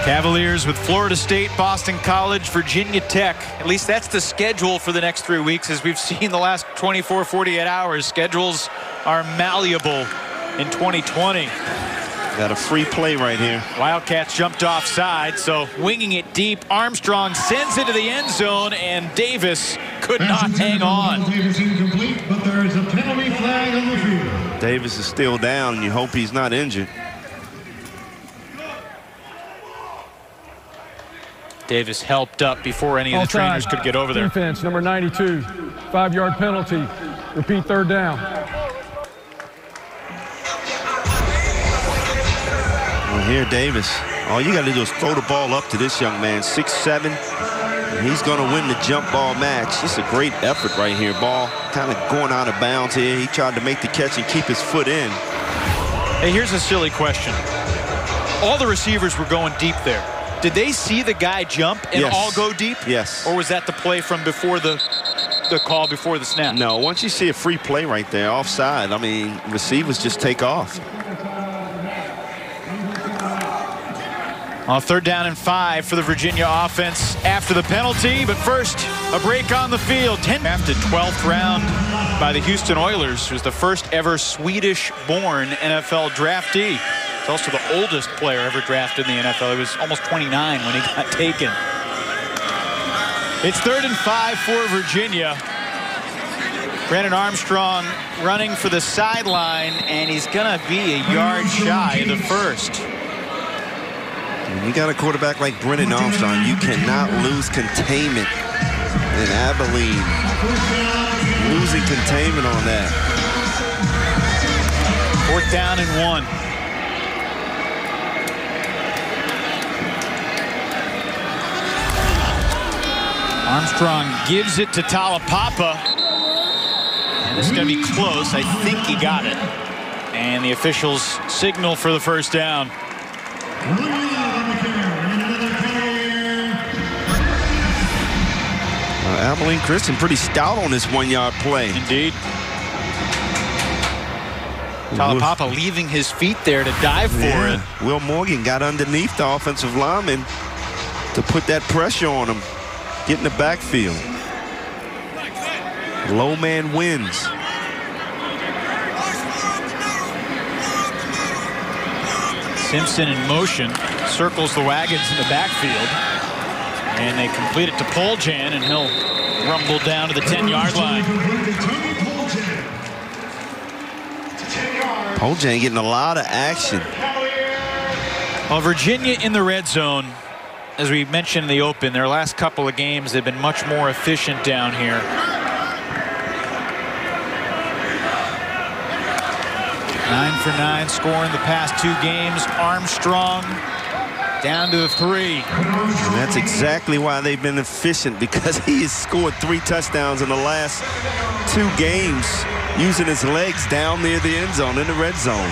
Cavaliers with Florida State, Boston College, Virginia Tech. At least that's the schedule for the next three weeks. As we've seen the last 24, 48 hours, schedules are malleable in 2020. Got a free play right here. Wildcats jumped offside, so winging it deep. Armstrong sends it to the end zone, and Davis could not hang on. Davis incomplete, but there is a penalty flag on the field. Davis is still down, and you hope he's not injured. Davis helped up before any of the Offside. trainers could get over there. Defense, number 92. Five-yard penalty. Repeat third down. Well, here, Davis. All you got to do is throw the ball up to this young man, six seven. He's going to win the jump ball match. It's a great effort right here. Ball kind of going out of bounds here. He tried to make the catch and keep his foot in. Hey, here's a silly question. All the receivers were going deep there. Did they see the guy jump and Yes. all go deep? Yes. Or was that the play from before the the call before the snap? No, once you see a free play right there, offside, I mean, receivers just take off. On third down and five for the Virginia offense after the penalty. But first, a break on the field. 10 drafted 12th round by the Houston Oilers, who's the first ever Swedish-born NFL draftee. He's also the oldest player ever drafted in the NFL. He was almost 29 when he got taken. It's third and five for Virginia. Brennan Armstrong running for the sideline, and he's going to be a yard shy of the first. When you got a quarterback like Brennan Armstrong, you cannot lose containment in Abilene. Losing containment on that. Fourth down and one. Armstrong gives it to Taulapapa. And is going to be close. I think he got it. And the officials signal for the first down. Abilene Christian pretty stout on this one-yard play. Indeed. Taulapapa leaving his feet there to dive for Yeah. it. Will Morgan got underneath the offensive lineman to put that pressure on him. Get in the backfield. Low man wins. Simpson in motion, circles the wagons in the backfield. And they complete it to Poljan, and he'll rumble down to the 10-yard line. Poljan getting a lot of action. Well, Virginia in the red zone, as we mentioned in the open, their last couple of games, they've been much more efficient down here. Nine for nine scoring the past two games. Armstrong down to the three. And that's exactly why they've been efficient because he has scored three touchdowns in the last two games using his legs down near the end zone in the red zone.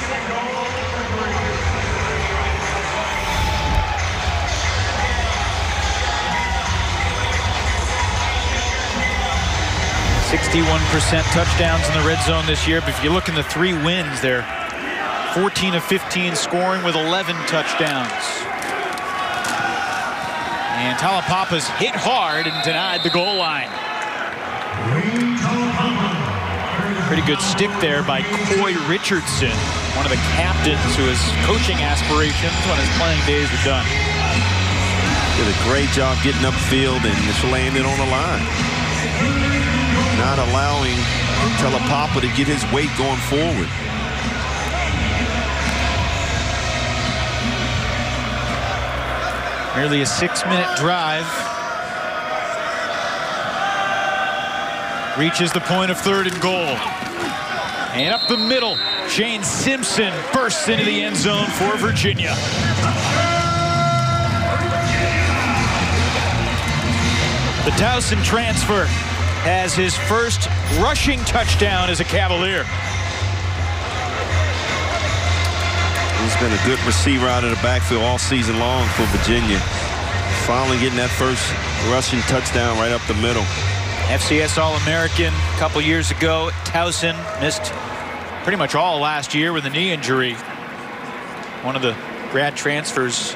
Sixty-one percent touchdowns in the red zone this year. But if you look in the three wins, they're 14 of 15 scoring with 11 touchdowns. And Taulapapa's hit hard and denied the goal line. Pretty good stick there by Coy Richardson. one of the captains who has coaching aspirations when his playing days are done. Did a great job getting upfield and just landing on the line. Not allowing Taulapapa to get his weight going forward. Merely a six-minute drive. Reaches the point of third and goal. And up the middle, Shane Simpson bursts into the end zone for Virginia. The Towson transfer has his first rushing touchdown as a Cavalier. He's been a good receiver out of the backfield all season long for Virginia. Finally getting that first rushing touchdown right up the middle. FCS All-American a couple years ago. Towson missed pretty much all last year with a knee injury. One of the grad transfers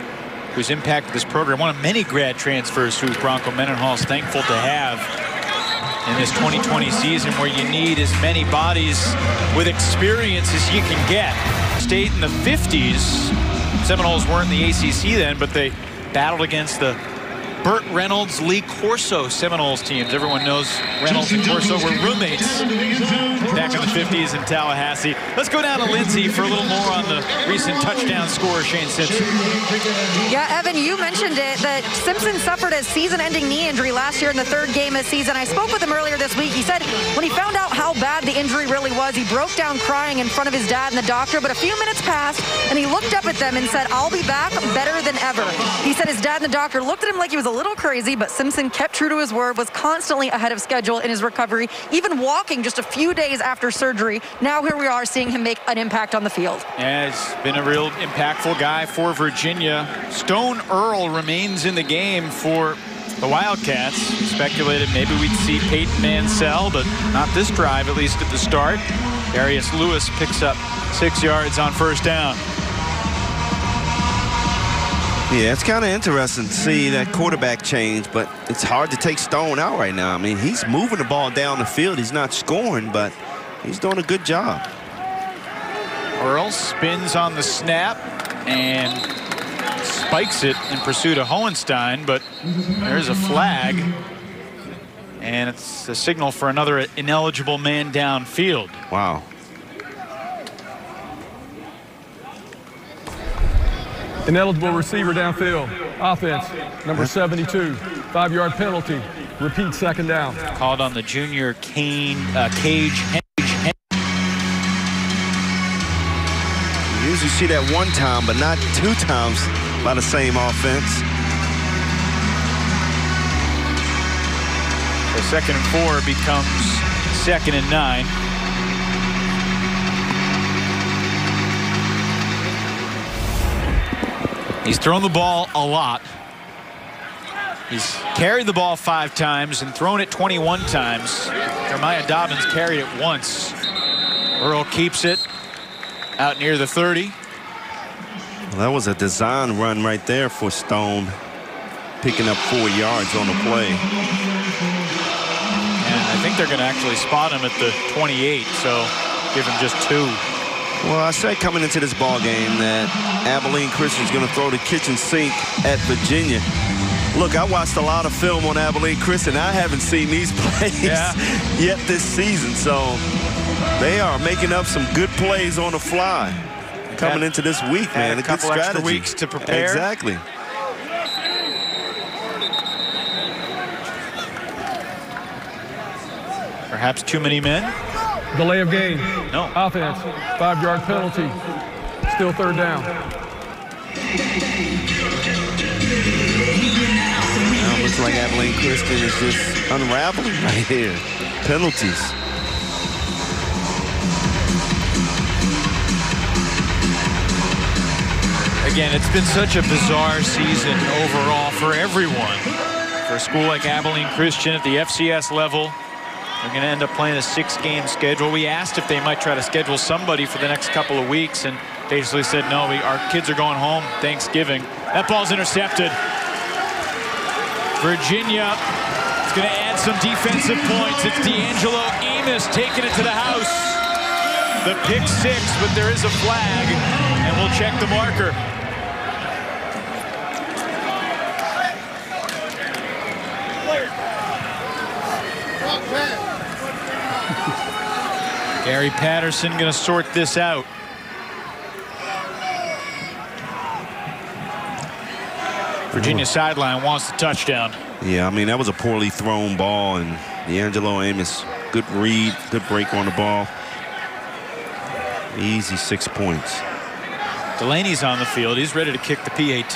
who's impacted this program. One of many grad transfers who Bronco Mendenhall is thankful to have in this 2020 season where you need as many bodies with experience as you can get. State in the 50s, Seminoles weren't in the ACC then, but they battled against the Burt Reynolds, Lee Corso Seminoles teams. Everyone knows Reynolds and Corso were roommates back in the 50s in Tallahassee. Let's go down to Lindsay for a little more on the recent touchdown scorer, Shane Simpson. Yeah, Evan, you mentioned it, that Simpson suffered a season-ending knee injury last year in the third game of the season. I spoke with him earlier this week. He said when he found out how bad the injury really was, he broke down crying in front of his dad and the doctor, but a few minutes passed, and he looked up at them and said, I'll be back better than ever. He said his dad and the doctor looked at him like he was a little crazy, but Simpson kept true to his word, was constantly ahead of schedule in his recovery, even walking just a few days after surgery. Now here we are seeing him make an impact on the field. Yeah, he's been a real impactful guy for Virginia. Stone Earl remains in the game for the Wildcats. Speculated maybe we'd see Peyton Mansell, but not this drive, at least at the start. Darius Lewis picks up six yards on first down. Yeah, it's kind of interesting to see that quarterback change, but it's hard to take Stone out right now. I mean, he's moving the ball down the field. He's not scoring, but he's doing a good job. Earl spins on the snap and spikes it in pursuit of Hohenstein, but there's a flag. And it's a signal for another ineligible man downfield. Wow. Ineligible receiver downfield. Offense, number 72. Five-yard penalty. Repeat second down. Called on the junior Kane, uh, Cage see that one time, but not two times by the same offense. So second and four becomes second and nine. He's thrown the ball a lot. He's carried the ball five times and thrown it 21 times. Jeremiah Dobbins carried it once. Earl keeps it out near the 30. Well, that was a design run right there for Stone, picking up four yards on the play. And I think they're going to actually spot him at the 28, so give him just two. Well, I said coming into this ball game that Abilene Christian's going to throw the kitchen sink at Virginia. Look, I watched a lot of film on Abilene Christian. I haven't seen these plays Yeah. yet this season, so they are making up some good plays on the fly coming Had- into this week, had man. a good couple extra strategy. weeks to prepare. Exactly. Perhaps too many men. Delay of game. No. Offense, five-yard penalty. Still third down. Now it looks like Abilene Christian is just unraveling right here. Penalties. Again, it's been such a bizarre season overall for everyone. For a school like Abilene Christian at the FCS level, they're going to end up playing a six-game schedule. We asked if they might try to schedule somebody for the next couple of weeks and they basically said, no, we, our kids are going home Thanksgiving. That ball's intercepted. Virginia is going to add some defensive points. It's D'Angelo Amos taking it to the house. the pick six, but there is a flag, and we'll check the marker. Gary Patterson going to sort this out. Virginia sideline wants the touchdown. Yeah, I mean, that was a poorly thrown ball, and D'Angelo Amos, good read, good break on the ball. Easy six points. Delaney's on the field. He's ready to kick the PAT.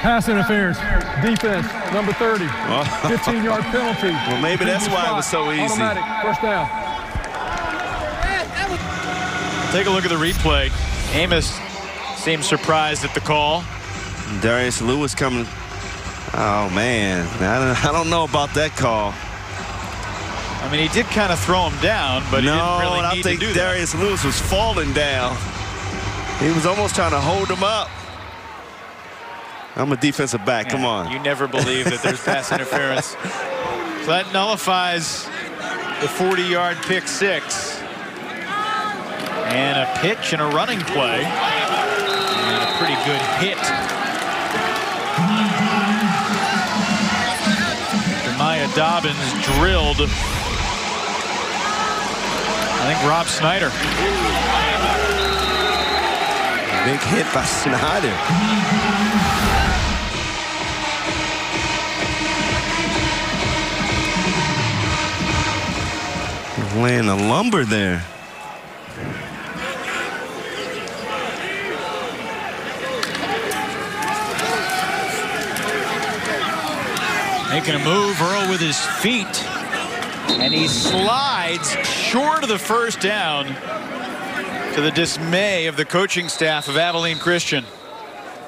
Pass interference. Defense, number 30. 15-yard penalty. Well, maybe that's why it was so easy. Automatic. First down. Take a look at the replay. Amos seems surprised at the call. Darius Lewis coming. Oh, man. I don't, I don't know about that call. I mean, he did kind of throw him down, but no, he didn't really I need think to do Darius Lewis was falling down. He was almost trying to hold him up. I'm a defensive back. that. Come on. You never believe that there's pass interference. So that nullifies the 40-yard pick six. And a pitch and a running play. And a pretty good hit. Jeremiah Dobbins drilled. I think Rob Snyder. Big hit by Snyder. Laying the lumber there. Making a move, Earl with his feet. And he slides short of the first down to the dismay of the coaching staff of Abilene Christian.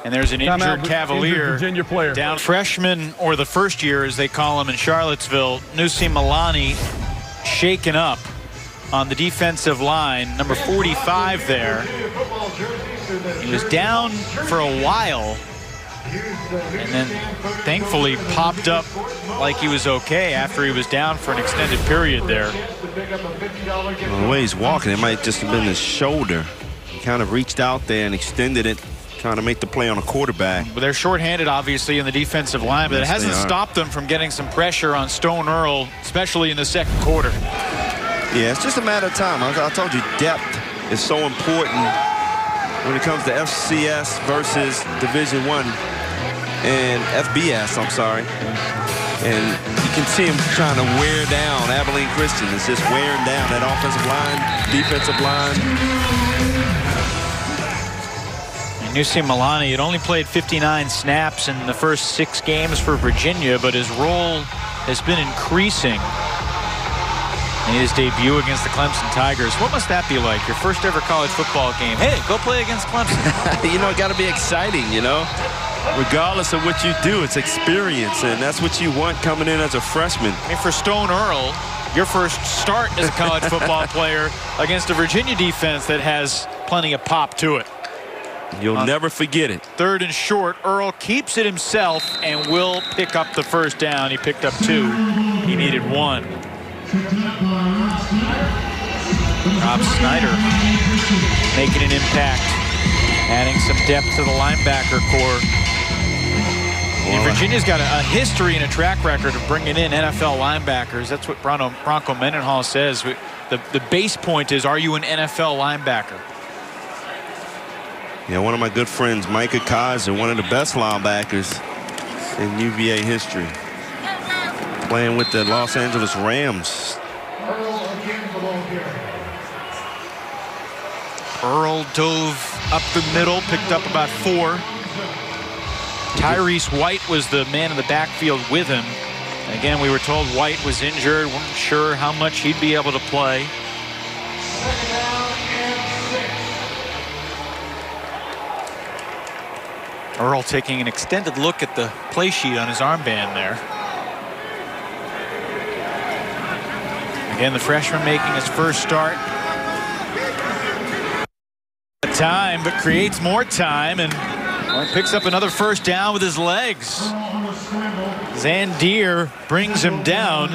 And there's an injured injured Cavalier Virginia player. down freshman or the first year as they call him in Charlottesville. Nusi Malani shaken up on the defensive line, number 45 there. He was down for a while and then thankfully popped up like he was okay after he was down for an extended period there. Well, the way he's walking, it might just have been his shoulder. He kind of reached out there and extended it, trying to make the play on a quarterback. But they're shorthanded, obviously, in the defensive line, but Yes, it hasn't stopped them from getting some pressure on Stone Earl, especially in the second quarter. Yeah, it's just a matter of time. I, I told you, depth is so important when it comes to FCS versus Division One and FBS. I'm sorry, and you can see him trying to wear down Abilene Christian. It's just wearing down that offensive line, defensive line. And Nusi Malani had only played 59 snaps in the first six games for Virginia, but his role has been increasing. In his debut against the Clemson Tigers. What must that be like? Your first ever college football game. Hey, go play against Clemson. you know, it got to be exciting. You know, regardless of what you do, it's experience, and that's what you want coming in as a freshman. I mean, for Stone Earl, your first start as a college football player against a Virginia defense that has plenty of pop to it. You'll uh, never forget it. Third and short, Earl keeps it himself and will pick up the first down. He picked up two. He needed one. Rob Snyder making an impact, adding some depth to the linebacker core. And Virginia's got a, a history and a track record of bringing in NFL linebackers. That's what Bronco, Bronco Mendenhall says. The, the base point is, are you an NFL linebacker? Yeah, one of my good friends, Micah Kiser, one of the best linebackers in UVA history. Playing with the Los Angeles Rams. Earl dove up the middle, picked up about four. Tyrese White was the man in the backfield with him. Again, we were told White was injured. weren't sure how much he'd be able to play. Earl taking an extended look at the play sheet on his armband there. Again, the freshman making his first start. Time, but creates more time and picks up another first down with his legs. Zandier brings him down.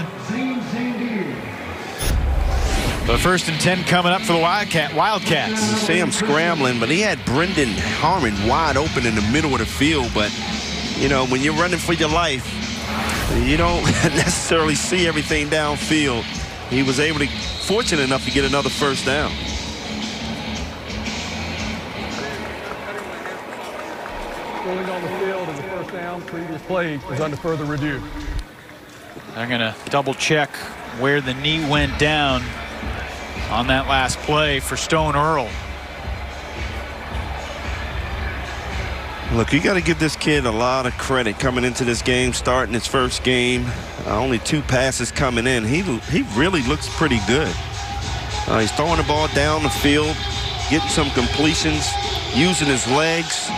The first and 10 coming up for the Wildcat, Wildcats. See him scrambling, but he had Brendan Harmon wide open in the middle of the field. But, you know, when you're running for your life, you don't necessarily see everything downfield. He was able to, fortunate enough to get another first down. Rolling on the field as the first down. Previous play is under further review. They're going to double check where the knee went down on that last play for Stone Earl. Look, you got to give this kid a lot of credit coming into this game, starting his first game. Uh, only two passes coming in. He he really looks pretty good. Uh, he's throwing the ball down the field, getting some completions, using his legs.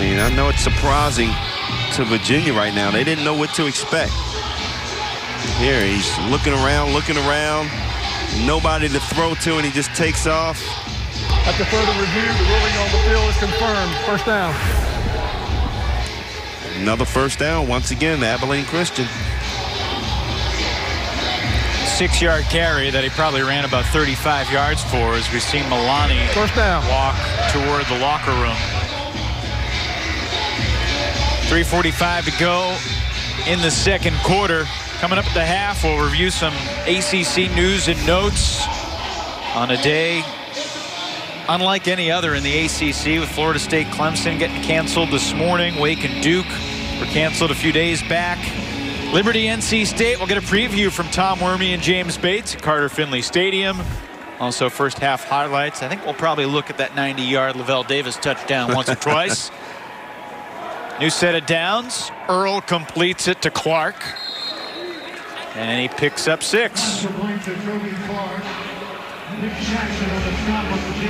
I mean, I know it's surprising to Virginia right now. They didn't know what to expect. Here, he's looking around, looking around. Nobody to throw to, and he just takes off. After further review, the ruling on the field is confirmed. First down. Another first down once again, Abilene Christian. Six-yard carry that he probably ran about 35 yards for as we see Malani First down. walk toward the locker room. 3.45 to go in the second quarter. Coming up at the half, we'll review some ACC news and notes on a day unlike any other in the ACC with Florida State Clemson getting canceled this morning. Wake and Duke were canceled a few days back. Liberty NC State, we'll get a preview from Tom Werme and James Bates at Carter Finley Stadium. Also first half highlights. I think we'll probably look at that 90-yard Lavel Davis touchdown once or twice. New set of downs. Earl completes it to Clark. And he picks up six.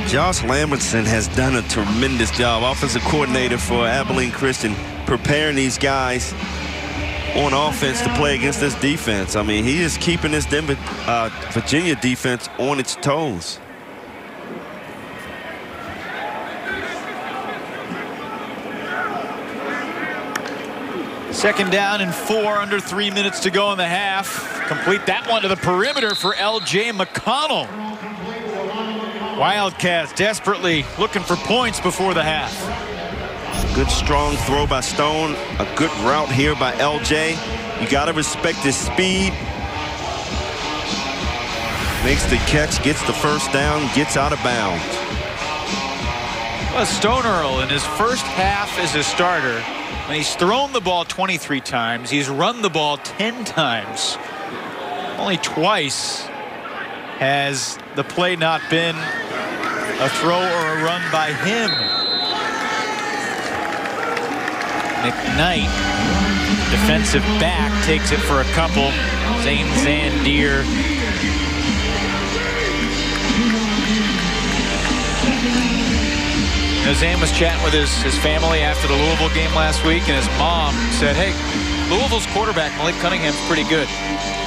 Josh Lambertson has done a tremendous job, offensive coordinator for Abilene Christian, preparing these guys on offense to play against this defense. I mean, he is keeping this Denver, uh, Virginia defense on its toes. Second down and four, under three minutes to go in the half. Complete that one to the perimeter for L.J. McConnell. Wildcats desperately looking for points before the half. Good strong throw by Stone. A good route here by LJ. You got to respect his speed. Makes the catch, gets the first down, gets out of bounds. Well, Stone Earl in his first half as a starter, when he's thrown the ball 23 times, he's run the ball 10 times. Only twice has the play not been a throw or a run by him. McKnight, defensive back, takes it for a couple. Zane Zandier. Zane was chatting with his, his family after the Louisville game last week, and his mom said, hey, Louisville's quarterback, Malik Cunningham's pretty good.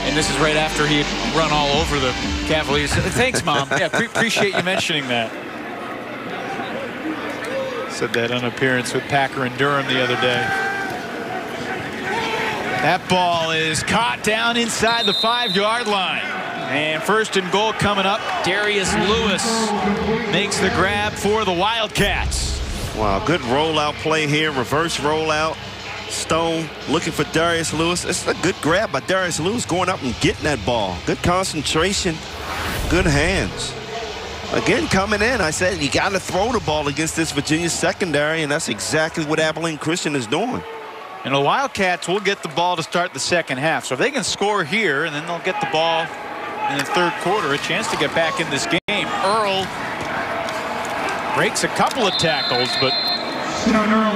And this is right after he had run all over the Cavaliers. Thanks, Mom. Yeah, pre appreciate you mentioning that. Said that on appearance with Packer and Durham the other day. That ball is caught down inside the five-yard line. And first and goal coming up. Darius Lewis makes the grab for the Wildcats. Wow, good rollout play here, reverse rollout. Stone looking for Darius Lewis. It's a good grab by Darius Lewis going up and getting that ball. Good concentration, good hands. Again, coming in, I said you got to throw the ball against this Virginia secondary, and that's exactly what Abilene Christian is doing. And the Wildcats will get the ball to start the second half. So if they can score here, and then they'll get the ball in the third quarter, a chance to get back in this game. Earl breaks a couple of tackles, but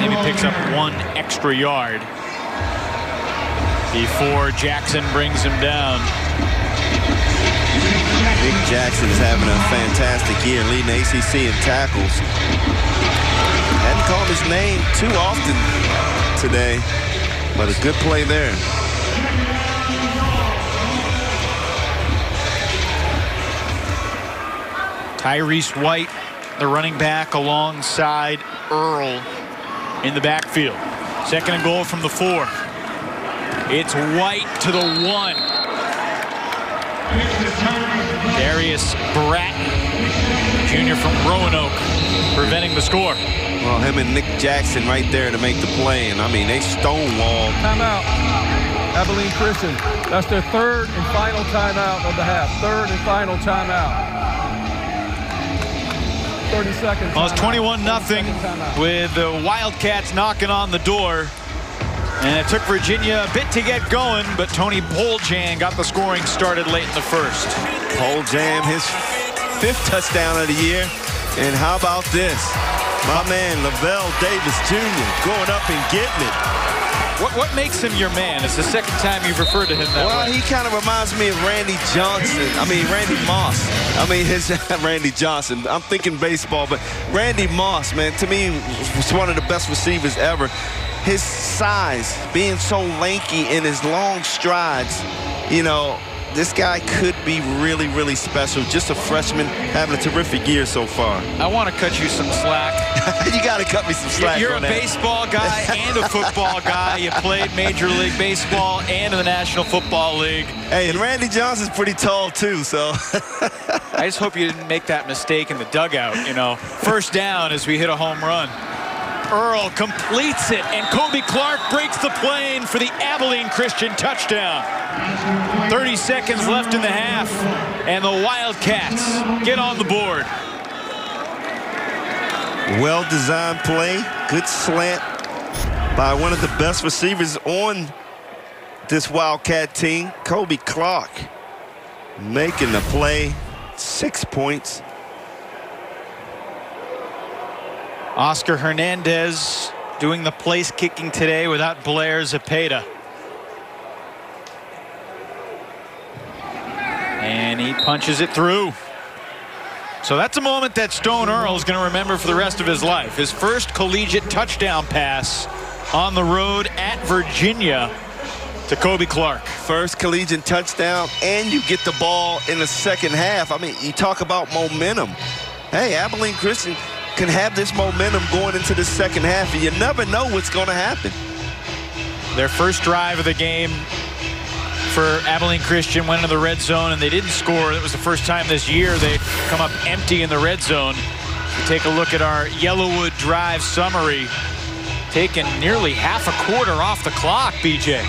maybe picks up one extra yard before Jackson brings him down. Nick Jackson is having a fantastic year, leading ACC in tackles. Hadn't called his name too often today, but a good play there. Tyrese White, the running back, alongside Earl in the backfield. Second and goal from the four. It's White to the one. Darius Bratton, junior from Roanoke, preventing the score. Well, him and Nick Jackson right there to make the play. And I mean, they stonewalled. Timeout. Abilene Christian. That's their third and final timeout of the half. Third and final timeout. 30 seconds. Well, it's 21 nothing 30 second timeout. with the Wildcats knocking on the door. And it took Virginia a bit to get going, but Tony Poljan got the scoring started late in the first. Poljan, his fifth touchdown of the year. And how about this? My man, Lavel Davis Jr. going up and getting it. What, what makes him your man? It's the second time you've referred to him that Well, way. he kind of reminds me of Randy Johnson. I mean, Randy Moss. I mean, his Randy Johnson. I'm thinking baseball, but Randy Moss, man, to me, was one of the best receivers ever. His size, being so lanky in his long strides, you know, this guy could be really, really special. Just a freshman having a terrific year so far. I want to cut you some slack. you got to cut me some slack You're a that. baseball guy and a football guy. You played Major League Baseball and in the National Football League. Hey, and Randy Johnson's pretty tall too, so. I just hope you didn't make that mistake in the dugout, you know. First down as we hit a home run. Earl completes it, and Kobe Clark breaks the plane for the Abilene Christian touchdown. 30 seconds left in the half, and the Wildcats get on the board. Well-designed play, good slant by one of the best receivers on this Wildcat team, Kobe Clark, making the play, six points. Oscar Hernandez doing the place kicking today without Blake Zepeda. And he punches it through. So that's a moment that Stone Earl is going to remember for the rest of his life. His first collegiate touchdown pass on the road at Virginia to Kobe Clark. First collegiate touchdown, and you get the ball in the second half. I mean, you talk about momentum. Hey, Abilene Christian can have this momentum going into the second half, and you never know what's going to happen. Their first drive of the game for Abilene Christian went into the red zone and they didn't score. It was the first time this year they come up empty in the red zone. We take a look at our YellaWood drive summary. Taking nearly half a quarter off the clock, BJ.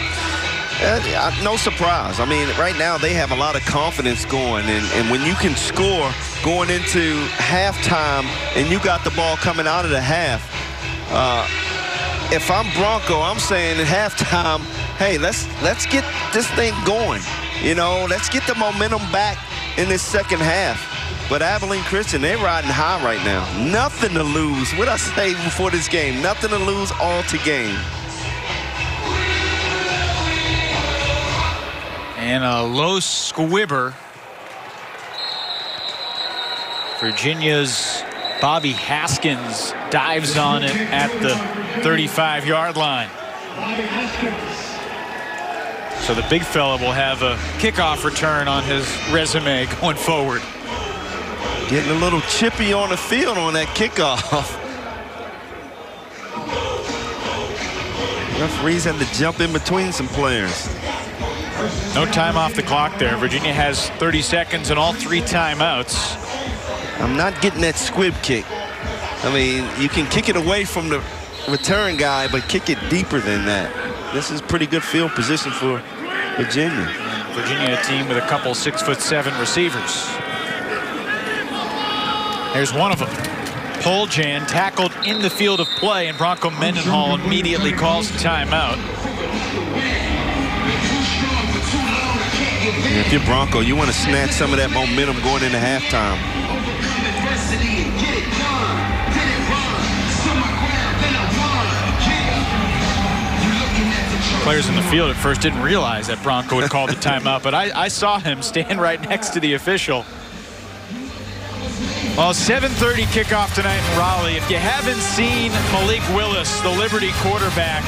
Uh, no surprise. I mean, right now they have a lot of confidence going, and, and when you can score going into halftime and you got the ball coming out of the half, uh, if I'm Bronco, I'm saying at halftime, hey, let's let's get this thing going. You know, let's get the momentum back in this second half. But Abilene Christian, they're riding high right now. Nothing to lose. What I say before this game, nothing to lose, all to gain. And a low squibber. Virginia's Bobby Haskins dives on it at the 35-yard line. So the big fella will have a kickoff return on his resume going forward. Getting a little chippy on the field on that kickoff. Referees had to jump in between some players. No time off the clock there. Virginia has 30 seconds and all three timeouts. I'm not getting that squib kick. I mean, you can kick it away from the return guy, but kick it deeper than that. This is pretty good field position for Virginia. Virginia a team with a couple six foot seven receivers. There's one of them. Poljan tackled in the field of play, and Bronco Mendenhall immediately calls the timeout. If you're Bronco, you want to snatch some of that momentum going into halftime. Players in the field at first didn't realize that Bronco had called the timeout, but I, I saw him stand right next to the official. Well, 7.30 kickoff tonight in Raleigh. If you haven't seen Malik Willis, the Liberty quarterback,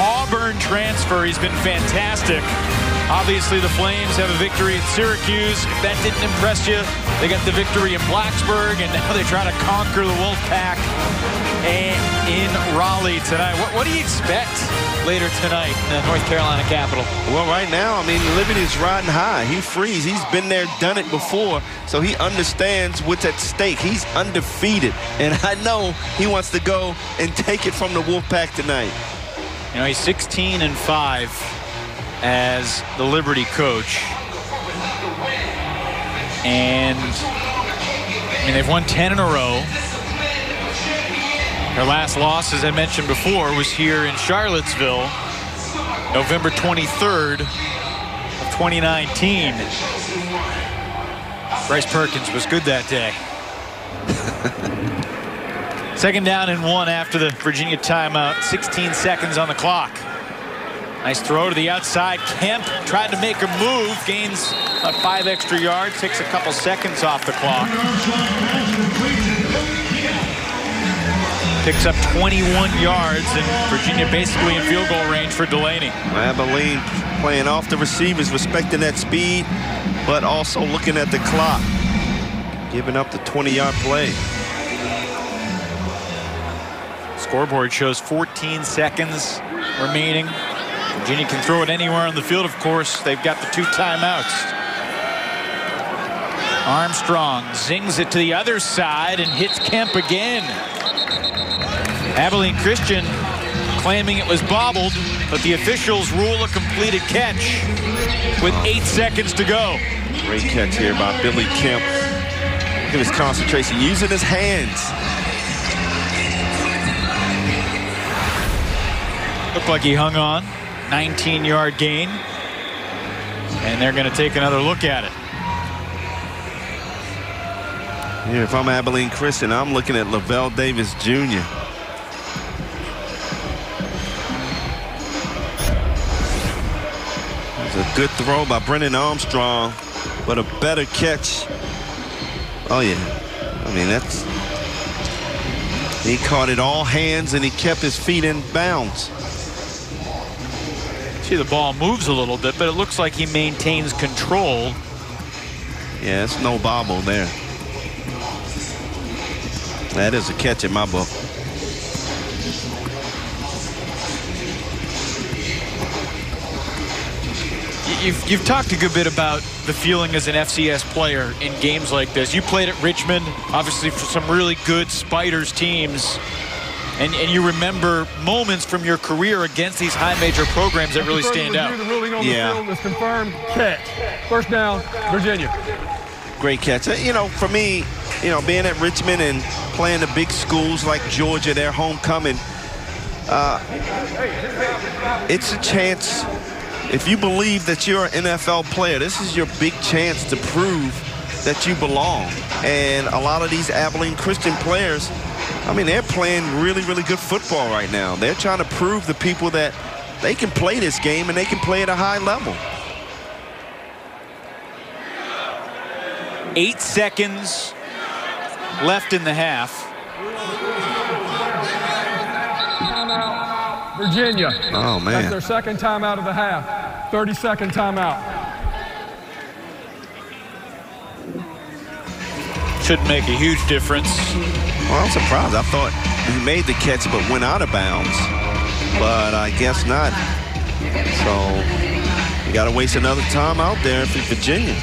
Auburn transfer, he's been fantastic. Obviously, the Flames have a victory at Syracuse. If that didn't impress you, they got the victory in Blacksburg, and now they try to conquer the Wolfpack in Raleigh tonight. What, what do you expect later tonight in the North Carolina Capital? Well, right now, I mean, Liberty's riding high. Hugh Freeze. He's been there, done it before, so he understands what's at stake. He's undefeated, and I know he wants to go and take it from the Wolfpack tonight. You know, he's 16 and 5 as the Liberty coach. And I mean, they've won 10 in a row. Their last loss, as I mentioned before, was here in Charlottesville, November 23rd of 2019. Bryce Perkins was good that day. Second down and one after the Virginia timeout. 16 seconds on the clock. Nice throw to the outside. Kemp tried to make a move, gains about five extra yards, takes a couple seconds off the clock. Picks up 21 yards, and Virginia basically in field goal range for Delaney. Abilene playing off the receivers, respecting that speed, but also looking at the clock, giving up the 20-yard play. Scoreboard shows 14 seconds remaining. Virginia can throw it anywhere on the field, of course. They've got the two timeouts. Armstrong zings it to the other side and hits Kemp again. Abilene Christian claiming it was bobbled, but the officials rule a completed catch with eight seconds to go. Great catch here by Billy Kemp. Look at his concentration, using his hands. Looked like he hung on. 19-yard gain. And they're going to take another look at it. Yeah, if I'm Abilene Christian, I'm looking at Lavel Davis Jr. It's a good throw by Brennan Armstrong, but a better catch. Oh, yeah. I mean, that's... He caught it all hands, and he kept his feet in bounds. See, the ball moves a little bit, but it looks like he maintains control. Yeah, it's no bobble there. That is a catch in my book. You've, you've talked a good bit about the feeling as an FCS player in games like this. You played at Richmond, obviously for some really good Spiders teams. And, and you remember moments from your career against these high major programs that really stand out. The ruling on Yeah. the field is confirmed. Catch. First down, Virginia. Great catch. Uh, You know, for me, you know, being at Richmond and playing the big schools like Georgia, their homecoming, uh, it's a chance. If you believe that you're an NFL player, this is your big chance to prove that you belong. And a lot of these Abilene Christian players, I mean, they're playing really, really good football right now. They're trying to prove to people that they can play this game and they can play at a high level. Eight seconds left in the half. Virginia. Oh, man. That's man. their second timeout of the half. 30 second timeout. Should make a huge difference. Well, I'm surprised. I thought he made the catch but went out of bounds. But I guess not. So you got to waste another time out there you're Virginia.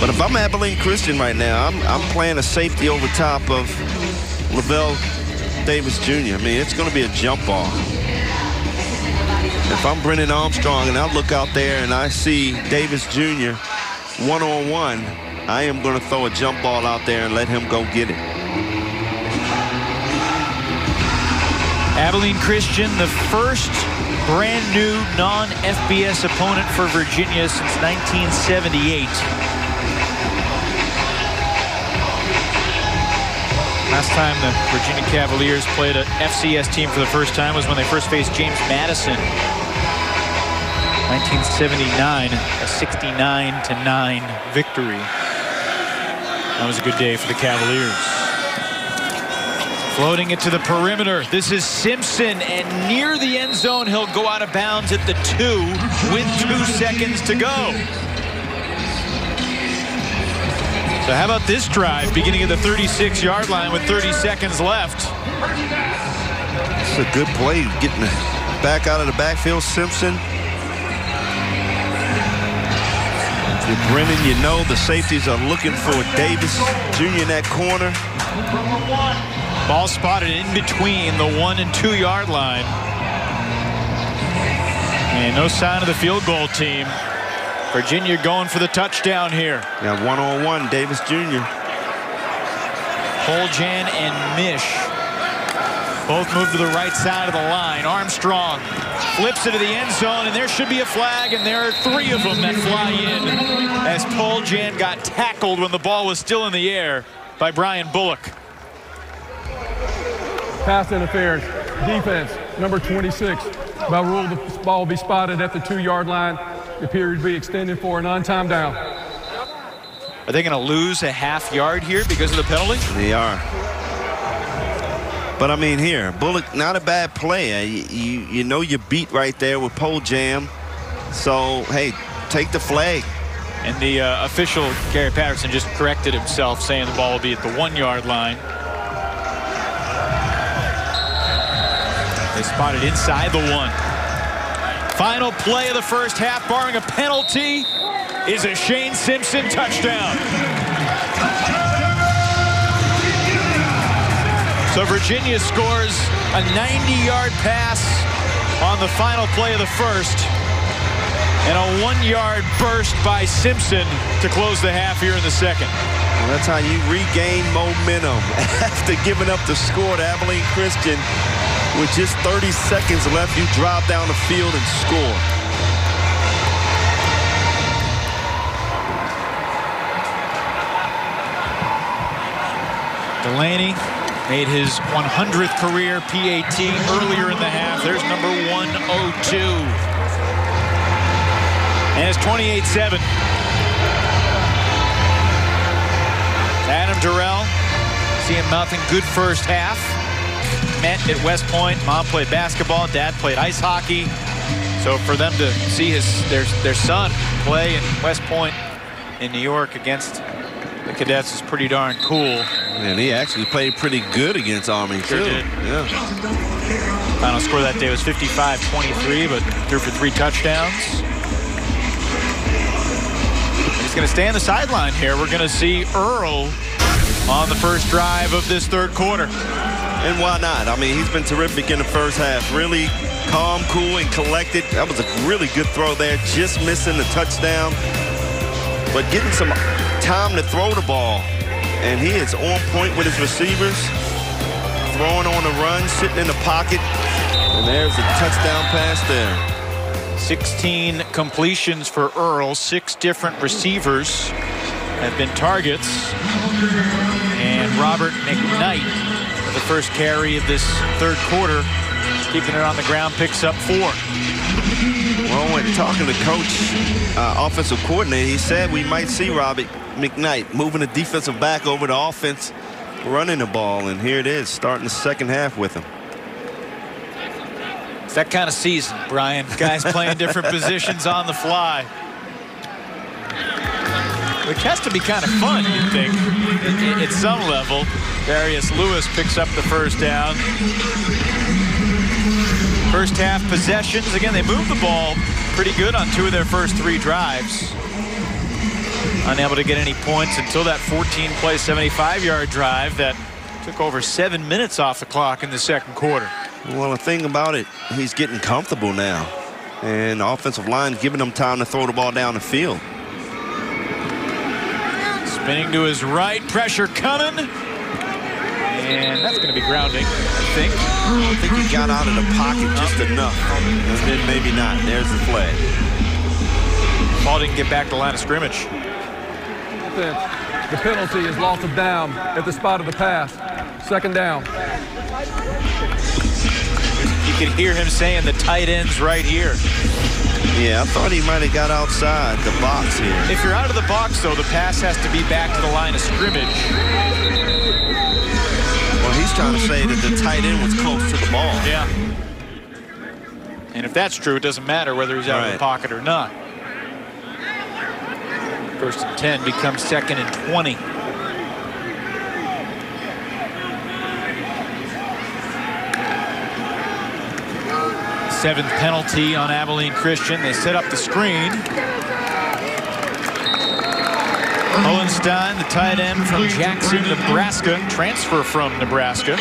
But if I'm Abilene Christian right now, I'm, I'm playing a safety over top of Lavel Davis Jr. I mean, it's going to be a jump ball. If I'm Brennan Armstrong and I look out there and I see Davis Jr. one-on-one, I am going to throw a jump ball out there and let him go get it. Abilene Christian, the first brand new non-FBS opponent for Virginia since 1978. Last time the Virginia Cavaliers played an FCS team for the first time was when they first faced James Madison. 1979, a 69 to 9 victory. That was a good day for the Cavaliers. Floating it to the perimeter. This is Simpson, and near the end zone, he'll go out of bounds at the two with two seconds to go. So how about this drive beginning at the 36-yard line with 30 seconds left? It's a good play, getting back out of the backfield. Simpson. With Brennan, you know the safeties are looking for Davis Jr. in that corner. Ball spotted in between the one and two yard line. And no sign of the field goal team. Virginia going for the touchdown here. Yeah, one-on-one, Davis Jr. Poljan and Mish both move to the right side of the line. Armstrong flips into the end zone, and there should be a flag, and there are three of them that fly in as Poljan got tackled when the ball was still in the air by Brian Bullock. Pass interference. Defense, number 26. By rule, the ball will be spotted at the two-yard line. The period will be extended for an on-time down. Are they going to lose a half yard here because of the penalty? They are. But I mean, here, Bullock, not a bad play. You, you, you know you beat right there with Poljan. So, hey, take the flag. And the uh, official, Gary Patterson, just corrected himself, saying the ball will be at the one-yard line. Spotted inside the one. Final play of the first half, barring a penalty, is a Shane Simpson touchdown. So Virginia scores a 90-yard pass on the final play of the first and a one-yard burst by Simpson to close the half here in the second. Well, that's how you regain momentum after giving up the score to Abilene Christian. With just 30 seconds left, you drive down the field and score. Delaney made his 100th career PAT earlier in the half. There's number 102. And it's 28-7. Adam Dorrell, see him mouthing good first half. Met at West Point. Mom played basketball. Dad played ice hockey. So for them to see his their, their son play in West Point in New York against the cadets is pretty darn cool. And he actually played pretty good against Army, Sure too. did. Yeah. Final score that day was 55-23, but threw for three touchdowns. He's going to stay on the sideline here. We're going to see Earl on the first drive of this third quarter. And why not? I mean, he's been terrific in the first half. Really calm, cool, and collected. That was a really good throw there. Just missing the touchdown. But getting some time to throw the ball. And he is on point with his receivers. Throwing on the run, sitting in the pocket. And there's a touchdown pass there. 16 completions for Earl. Six different receivers have been targets. And Robert McKnight, the first carry of this third quarter, keeping it on the ground, picks up four. Well, when talking to coach, uh, offensive coordinator, he said we might see Robert McKnight moving the defensive back over the offense, running the ball. And here it is, starting the second half with him. It's that kind of season, Brian. Guys playing different positions on the fly. Which has to be kind of fun, you'd think, at, at some level. Darius Lewis picks up the first down. First half possessions. Again, they moved the ball pretty good on two of their first three drives. Unable to get any points until that 14-play, 75-yard drive that took over seven minutes off the clock in the second quarter. Well, the thing about it, he's getting comfortable now. And the offensive line giving him time to throw the ball down the field. Spinning to his right, pressure coming. And that's going to be grounding, I think. I think he got out of the pocket just enough. And then maybe not. There's the play. Ball didn't get back to the line of scrimmage. The penalty is loss of down at the spot of the pass. Second down. You could hear him saying the tight end's right here. Yeah, I thought he might have got outside the box here. If you're out of the box, though, the pass has to be back to the line of scrimmage. Well, he's trying to say that the tight end was close to the ball. Yeah. And if that's true, it doesn't matter whether he's out of the pocket or not. First and 10 becomes second and 20. Seventh penalty on Abilene Christian. They set up the screen. Hohenstein, the tight end from Jackson, Nebraska, transfer from Nebraska.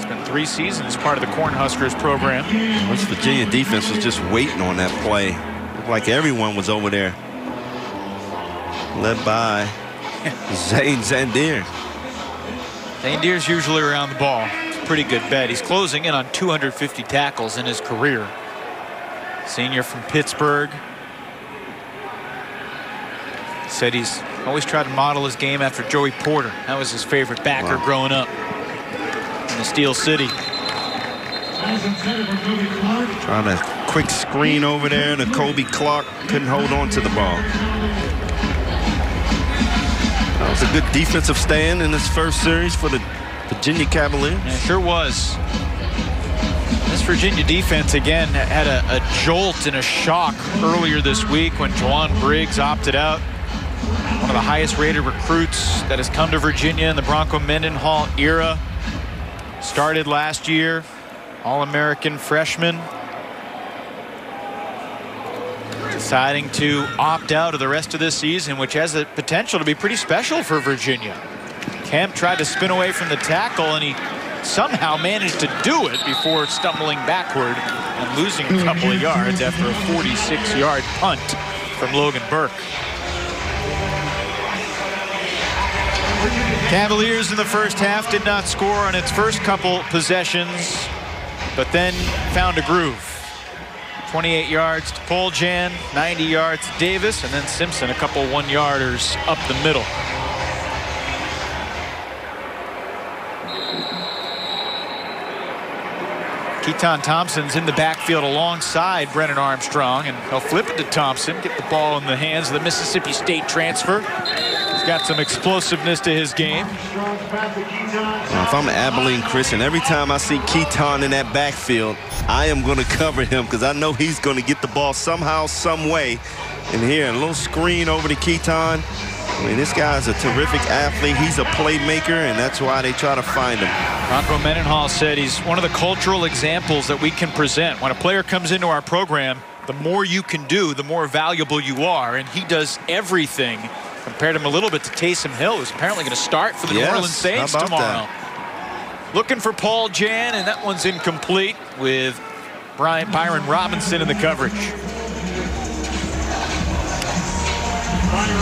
Spent three seasons part of the Cornhuskers program. West Virginia defense was just waiting on that play. Looked like everyone was over there. Led by Zane Zandier. Zandier's usually around the ball. Pretty good bet. He's closing in on 250 tackles in his career. Senior from Pittsburgh. Said he's always tried to model his game after Joey Porter. That was his favorite backer Wow. growing up in the Steel City. Trying a quick screen over there to Kobe Clark. Couldn't hold on to the ball. That was a good defensive stand in this first series for the Virginia Cavaliers. Yeah, sure was. This Virginia defense again had a, a jolt and a shock earlier this week when Jowon Briggs opted out. One of the highest rated recruits that has come to Virginia in the Bronco Mendenhall era. Started last year, All-American freshman. Deciding to opt out of the rest of this season, which has the potential to be pretty special for Virginia. Kemp tried to spin away from the tackle, and he somehow managed to do it before stumbling backward and losing a couple of mm-hmm. yards after a 46-yard punt from Logan Burke. Cavaliers in the first half did not score on its first couple possessions, but then found a groove. 28 yards to Poljan, 90 yards to Davis, and then Simpson a couple one-yarders up the middle. Keytaon Thompson's in the backfield alongside Brennan Armstrong, and he'll flip it to Thompson, get the ball in the hands of the Mississippi State transfer. He's got some explosiveness to his game. Now, if I'm Abilene Christian, every time I see Keytaon in that backfield, I am going to cover him because I know he's going to get the ball somehow, some way. And here, a little screen over to Keytaon. I mean, this guy's a terrific athlete. He's a playmaker, and that's why they try to find him. Bronco Mendenhall said he's one of the cultural examples that we can present. When a player comes into our program, the more you can do, the more valuable you are. And he does everything. Compared him a little bit to Taysom Hill, who's apparently going to start for the Yes, New Orleans Saints tomorrow. Looking for Poljan, and that one's incomplete with Brian Byron Robinson in the coverage.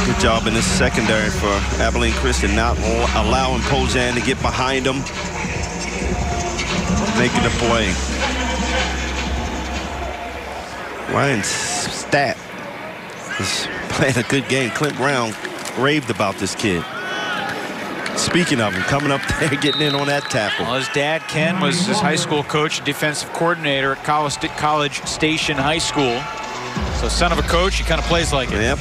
Good job in this secondary for Abilene Christian, not allowing Poljan to get behind him. Making the play. Ryan Stat is playing a good game. Clint Brown raved about this kid. Speaking of him, coming up there, getting in on that tackle. Well, his dad, Ken, was his high school coach, defensive coordinator at College, College Station High School. So son of a coach, he kind of plays like it. Yep.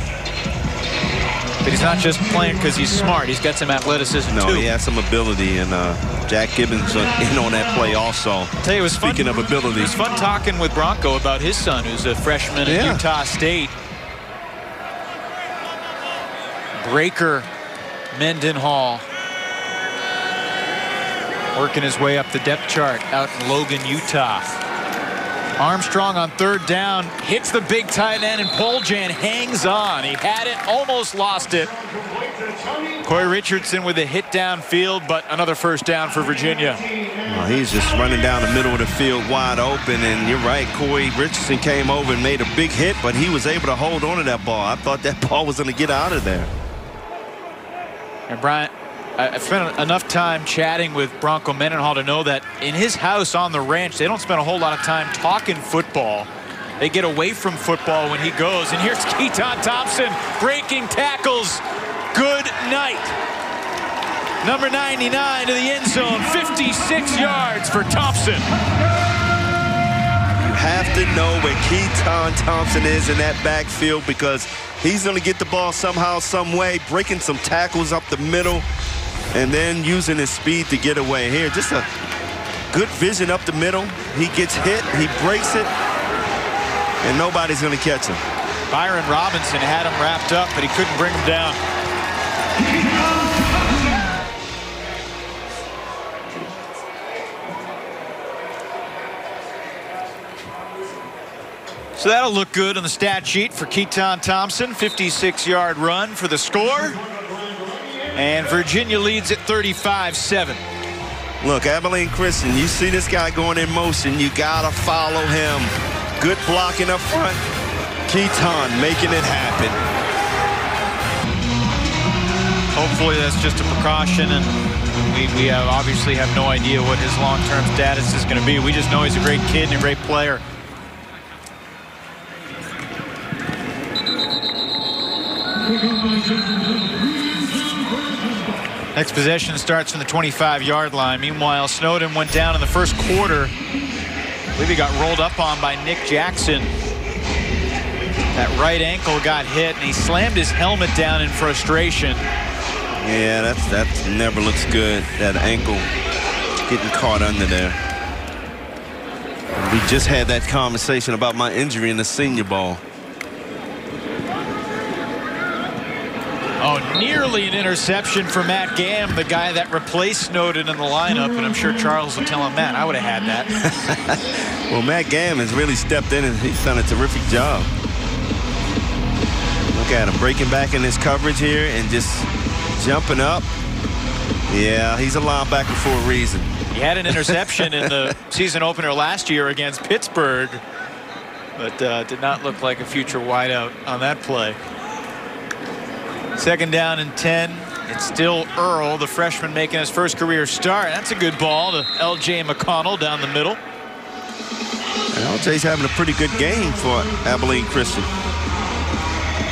But he's not just playing because he's smart. He's got some athleticism, No, too. he has some ability, and uh, Jack Gibbons uh, in on that play also. I'll tell you, it was Speaking fun, of ability. It was fun talking with Bronco about his son, who's a freshman at Utah State. Breaker Mendenhall working his way up the depth chart out in Logan, Utah. Armstrong on third down hits the big tight end and Poljan hangs on. He had it, almost lost it. Corey Richardson with a hit downfield, but another first down for Virginia. Well, he's just running down the middle of the field wide open, and you're right, Corey Richardson came over and made a big hit, but he was able to hold on to that ball. I thought that ball was going to get out of there. And Brian, I've spent enough time chatting with Bronco Mendenhall to know that in his house on the ranch, they don't spend a whole lot of time talking football. They get away from football when he goes. And here's Keytaon Thompson breaking tackles. Good night. Number 99 to the end zone, 56 yards for Thompson. You have to know where Keytaon Thompson is in that backfield because he's going to get the ball somehow, some way, breaking some tackles up the middle. And then using his speed to get away here. Just a good vision up the middle. He gets hit, he breaks it, and nobody's going to catch him. Byron Robinson had him wrapped up, but he couldn't bring him down. So that'll look good on the stat sheet for Keytaon Thompson. 56-yard run for the score. And Virginia leads at 35-7. Look, Abilene Christian, you see this guy going in motion, you got to follow him. Good blocking up front. Keytaon making it happen. Hopefully that's just a precaution, and we, we have obviously have no idea what his long-term status is going to be. We just know he's a great kid and a great player. Next possession starts from the 25-yard line. Meanwhile, Snowden went down in the first quarter. I believe he got rolled up on by Nick Jackson. That right ankle got hit, and he slammed his helmet down in frustration. Yeah, that's that never looks good. That ankle getting caught under there. We just had that conversation about my injury in the senior ball. Oh, nearly an interception for Matt Gahm, the guy that replaced Snowden in the lineup. And I'm sure Charles will tell him, that. I would have had that. well, Matt Gahm has really stepped in and he's done a terrific job. Look at him breaking back in his coverage here and just jumping up. Yeah, he's a linebacker for a reason. He had an interception in the season opener last year against Pittsburgh, but uh, did not look like a future wideout on that play. Second down and 10. It's still Earl, the freshman, making his first career start. That's a good ball to L.J. McConnell down the middle. And L.J.'s having a pretty good game for Abilene Christian.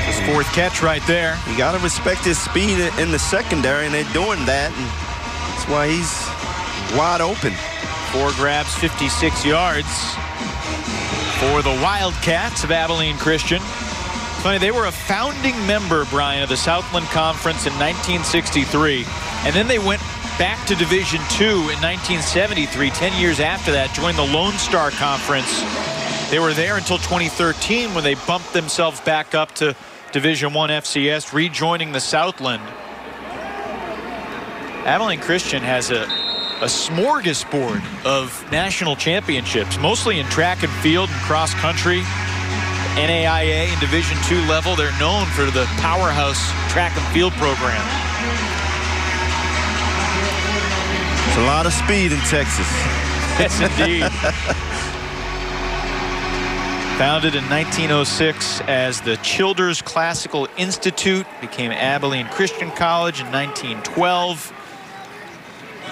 His fourth catch right there. You got to respect his speed in the secondary, and they're doing that. And that's why he's wide open. Four grabs, 56 yards for the Wildcats of Abilene Christian. Funny, they were a founding member, Brian, of the Southland Conference in 1963. And then they went back to Division II in 1973, 10 years after that, joined the Lone Star Conference. They were there until 2013 when they bumped themselves back up to Division One FCS, rejoining the Southland. Abilene Christian has a, a smorgasbord of national championships, mostly in track and field and cross country. NAIA and Division II level, they're known for the powerhouse track and field program. It's a lot of speed in Texas. Yes, indeed. Founded in 1906 as the Childers Classical Institute, became Abilene Christian College in 1912.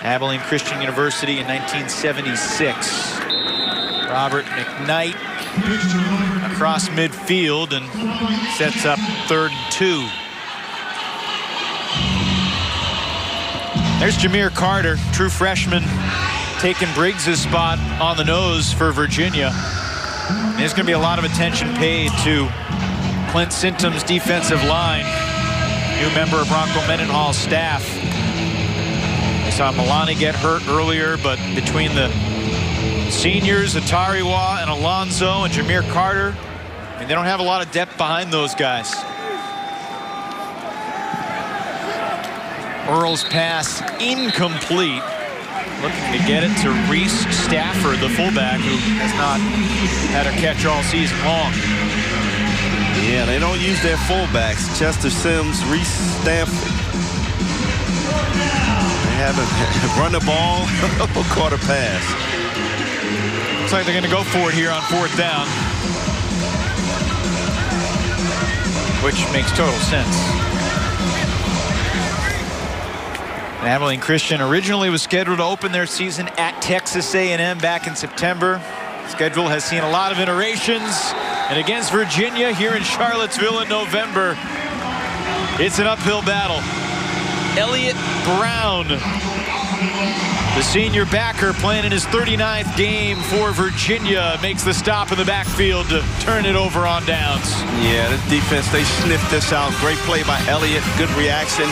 Abilene Christian University in 1976. Robert McKnight across midfield and sets up third and two. There's Jameer Carter, true freshman, taking Briggs' spot on the nose for Virginia. And there's going to be a lot of attention paid to Clint Sintim's defensive line, new member of Bronco Mendenhall's staff. We saw Malani get hurt earlier, but between the seniors, Atariwa and Alonso and Jameer Carter, I mean, they don't have a lot of depth behind those guys. Earl's pass incomplete. Looking to get it to Reese Stafford, the fullback, who has not had a catch all season long. Yeah, they don't use their fullbacks. Chester Sims, Reese Stafford. They haven't run the ball or caught a pass. Looks like they're going to go for it here on fourth down. Which makes total sense. Abilene Christian originally was scheduled to open their season at Texas A&M back in September. Schedule has seen a lot of iterations. And against Virginia here in Charlottesville in November, it's an uphill battle. Elliott Brown, the senior backer playing in his 39th game for Virginia, makes the stop in the backfield to turn it over on downs. Yeah, the defense, they sniffed this out. Great play by Elliott. Good reaction.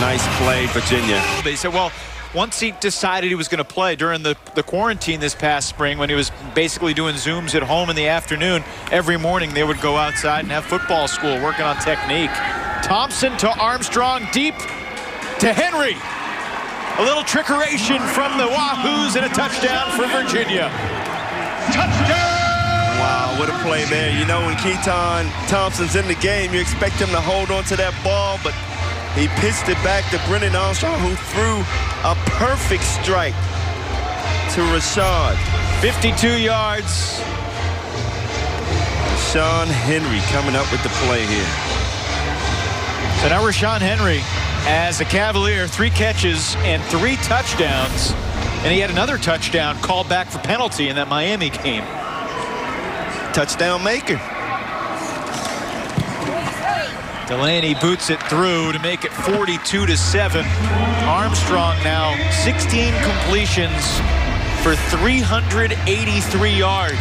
Nice play, Virginia. They said, well, once he decided he was going to play during the, the quarantine this past spring when he was basically doing Zooms at home in the afternoon, every morning they would go outside and have football school working on technique. Thompson to Armstrong, deep to Henry. A little trickeration from the Wahoos and a touchdown for Virginia. Touchdown! Wow, what a play there. You know, when Keytaon Thompson's in the game, you expect him to hold on to that ball, but he pitched it back to Brennan Armstrong, who threw a perfect strike to Rashad. 52 yards. Sean Henry coming up with the play here. So now Rashawn Henry as a Cavalier, three catches and three touchdowns. And he had another touchdown called back for penalty in that Miami game. Touchdown maker. Delaney boots it through to make it 42 to 7. Armstrong now 16 completions for 383 yards.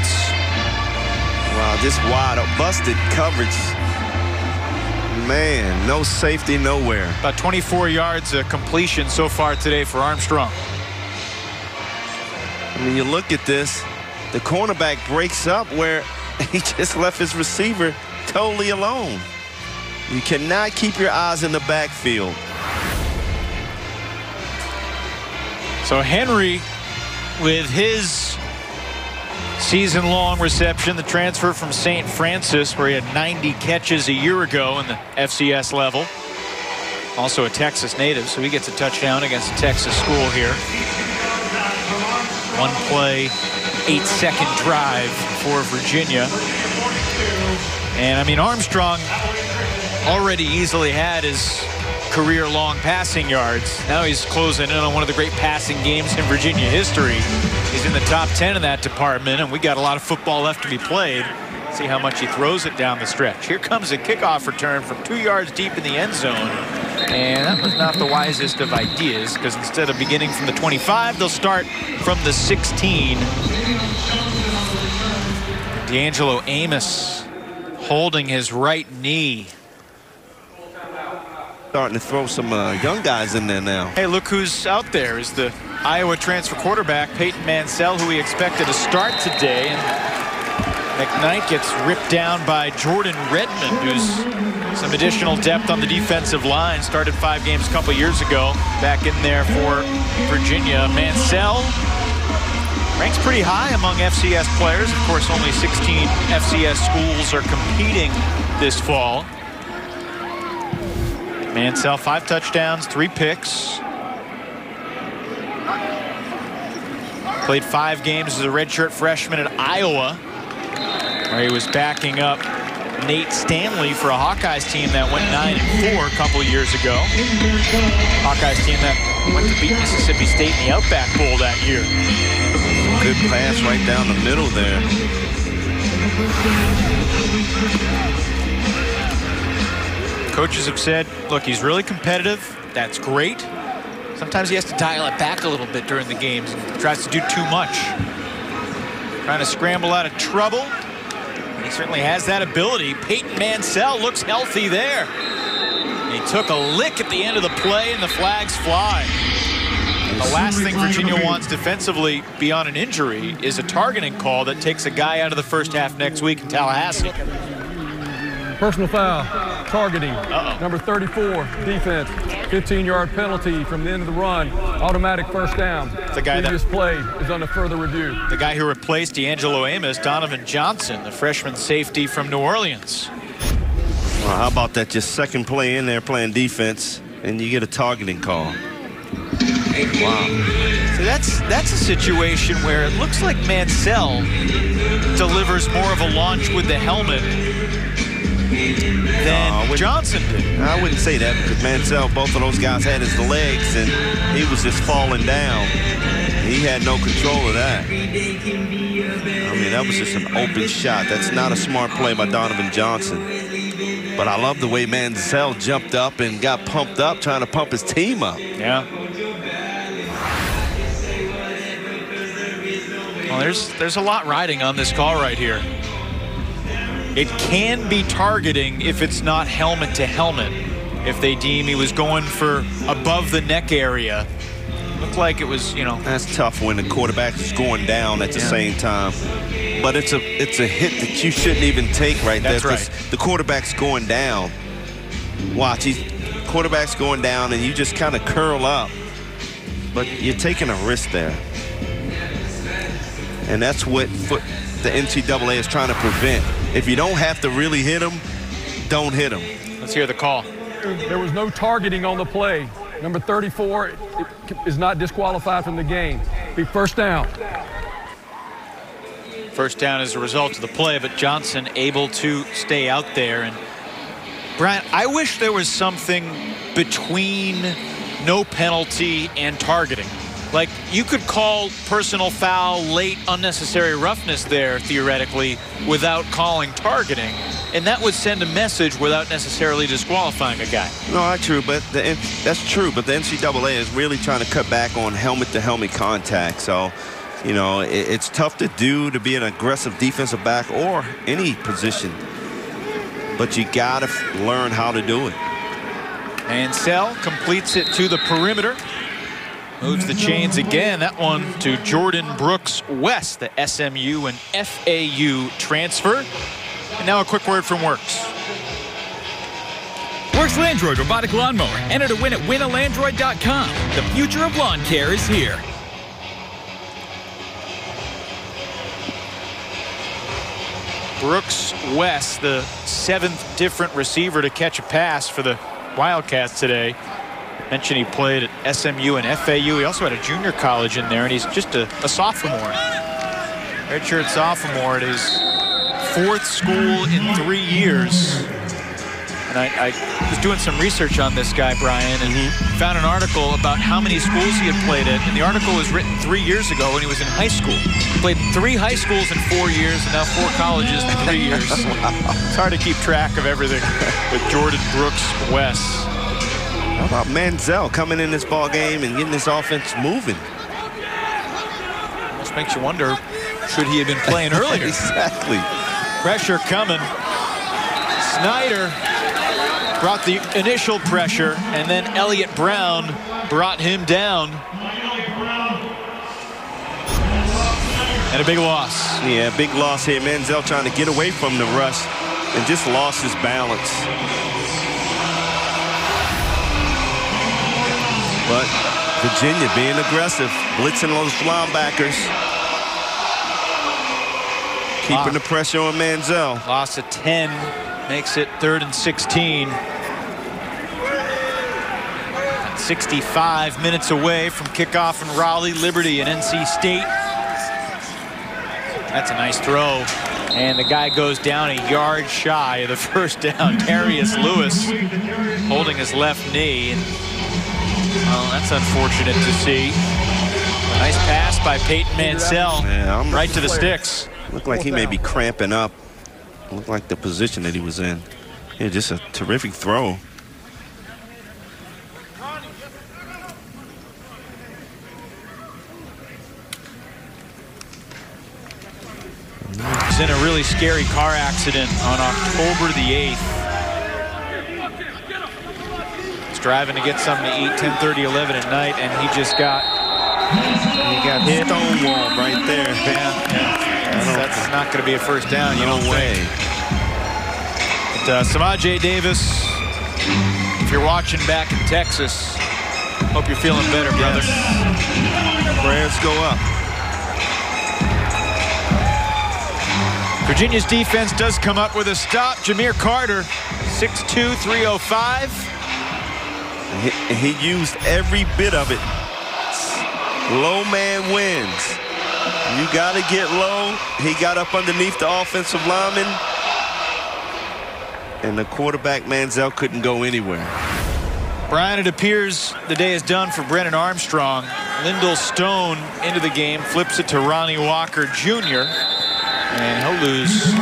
Wow, just wide up, busted coverage. Man, no safety nowhere. About 24 yards of completion so far today for Armstrong. I mean, you look at this, the cornerback breaks up where he just left his receiver totally alone. You cannot keep your eyes in the backfield. So Henry with his season-long reception, the transfer from St. Francis where he had 90 catches a year ago in the FCS level. Also a Texas native, so he gets a touchdown against a Texas school here. One play, eight second drive for Virginia. And I mean, Armstrong already easily had his career long passing yards. Now he's closing in on one of the great passing games in Virginia history. He's in the top 10 in that department, and we got a lot of football left to be played. See how much he throws it down the stretch. Here comes a kickoff return from two yards deep in the end zone. And that was not the wisest of ideas because instead of beginning from the 25, they'll start from the 16. D'Angelo Amos holding his right knee. Starting to throw some uh, young guys in there now. Hey, look who's out there is the Iowa transfer quarterback, Peyton Mansell, who we expected to start today. And McKnight gets ripped down by Jordan Redmond, who's some additional depth on the defensive line. Started five games a couple years ago. Back in there for Virginia. Mansell ranks pretty high among FCS players. Of course, only 16 FCS schools are competing this fall. Mansell, five touchdowns, three picks. Played five games as a redshirt freshman at Iowa where he was backing up Nate Stanley for a Hawkeyes team that went 9 and 4 a couple years ago. Hawkeyes team that went to beat Mississippi State in the Outback Bowl that year. Good pass right down the middle there. Coaches have said, look, he's really competitive. That's great. Sometimes he has to dial it back a little bit during the games and tries to do too much. Trying to scramble out of trouble. He certainly has that ability. Peyton Mansell looks healthy there. He took a lick at the end of the play, and the flags fly. The last thing Virginia wants defensively beyond an injury is a targeting call that takes a guy out of the first half next week in Tallahassee. Personal foul, targeting. Uh -oh. Number 34, defense. 15-yard penalty from the end of the run. Automatic first down. The guy Previous that play is under further review. The guy who replaced D'Angelo Amos, Donovan Johnson, the freshman safety from New Orleans. Well, how about that just second play in there playing defense, and you get a targeting call. Wow. So that's that's a situation where it looks like Mansell delivers more of a launch with the helmet than uh, No, Johnson did. I wouldn't say that because Mansell, both of those guys had his legs and he was just falling down. He had no control of that. I mean, that was just an open shot. That's not a smart play by Donovan Johnson. But I love the way Mansell jumped up and got pumped up, trying to pump his team up. Yeah. Well, there's there's a lot riding on this call right here. It can be targeting if it's not helmet to helmet. if they deem he was going for above the neck area. Looked like it was, you know. That's tough when the quarterback is going down at the Yeah. same time. But it's a it's a hit that you shouldn't even take right That's there. right. The quarterback's going down. Watch, he's quarterback's going down, and you just kind of curl up. But you're taking a risk there. And that's what foot, the NCAA is trying to prevent. If you don't have to really hit him, don't hit him. Let's hear the call. There was no targeting on the play. Number 34 is not disqualified from the game. Be first down. First down as a result of the play, but Johnson able to stay out there. And Brian, I wish there was something between no penalty and targeting. Like you could call personal foul, late unnecessary roughness there theoretically without calling targeting, and that would send a message without necessarily disqualifying a guy. No, that's true, but the, that's true. But the NCAA is really trying to cut back on helmet-to-helmet contact. So, you know, it, it's tough to do to be an aggressive defensive back or any position. But you got to learn how to do it. Ansel completes it to the perimeter. Moves the chains again. That one to Jordan Brooks West, the SMU and FAU transfer. And now a quick word from Worx. Worx Landroid Robotic Lawnmower. Enter to win at winalandroid.com. The future of lawn care is here. Brooks West, the seventh different receiver to catch a pass for the Wildcats today. Mentioned he played at SMU and FAU. He also had a junior college in there, and he's just a, a sophomore. Redshirt sophomore at his fourth school in three years. And I, I was doing some research on this guy, Brian, and mm-hmm. found an article about how many schools he had played at. And the article was written three years ago when he was in high school. He played three high schools in four years and now four colleges in three years. it's hard to keep track of everything with Jordan Brooks West. How about Mansell coming in this ball game and getting this offense moving? Almost makes you wonder, should he have been playing earlier? exactly. Pressure coming. Snyder brought the initial pressure, and then Elliott Brown brought him down. And a big loss. Yeah, big loss here. Mansell trying to get away from the rush and just lost his balance. But Virginia being aggressive, blitzing those linebackers. Keeping the pressure on Mansell. Loss of 10 makes it third and 16. 65 minutes away from kickoff in Raleigh, Liberty, and NC State. That's a nice throw. And the guy goes down a yard shy of the first down. Darius Lewis holding his left knee. Well, that's unfortunate to see. Nice pass by Peyton Mansell. Yeah, I'm- right to the sticks. Looked like he may be cramping up. Looked like the position that he was in. Yeah, just a terrific throw. was in a really scary car accident on October the 8th. Driving to get something to eat 10:30, 11 at night, and he just got He got hit. stonewall right there. Yeah, yeah. That's, not going to be a first down. You No don't way. think. But, uh, Samaje Davis, if you're watching back in Texas, hope you're feeling better, brother. Prayers go up. Virginia's defense does come up with a stop. Jameer Carter, 6'2", 305. He, he used every bit of it. Low man wins. You got to get low. He got up underneath the offensive lineman. And the quarterback, Mansell, couldn't go anywhere. Brian, it appears the day is done for Brennan Armstrong. Lindell Stone into the game, flips it to Ronnie Walker Jr. And he'll lose a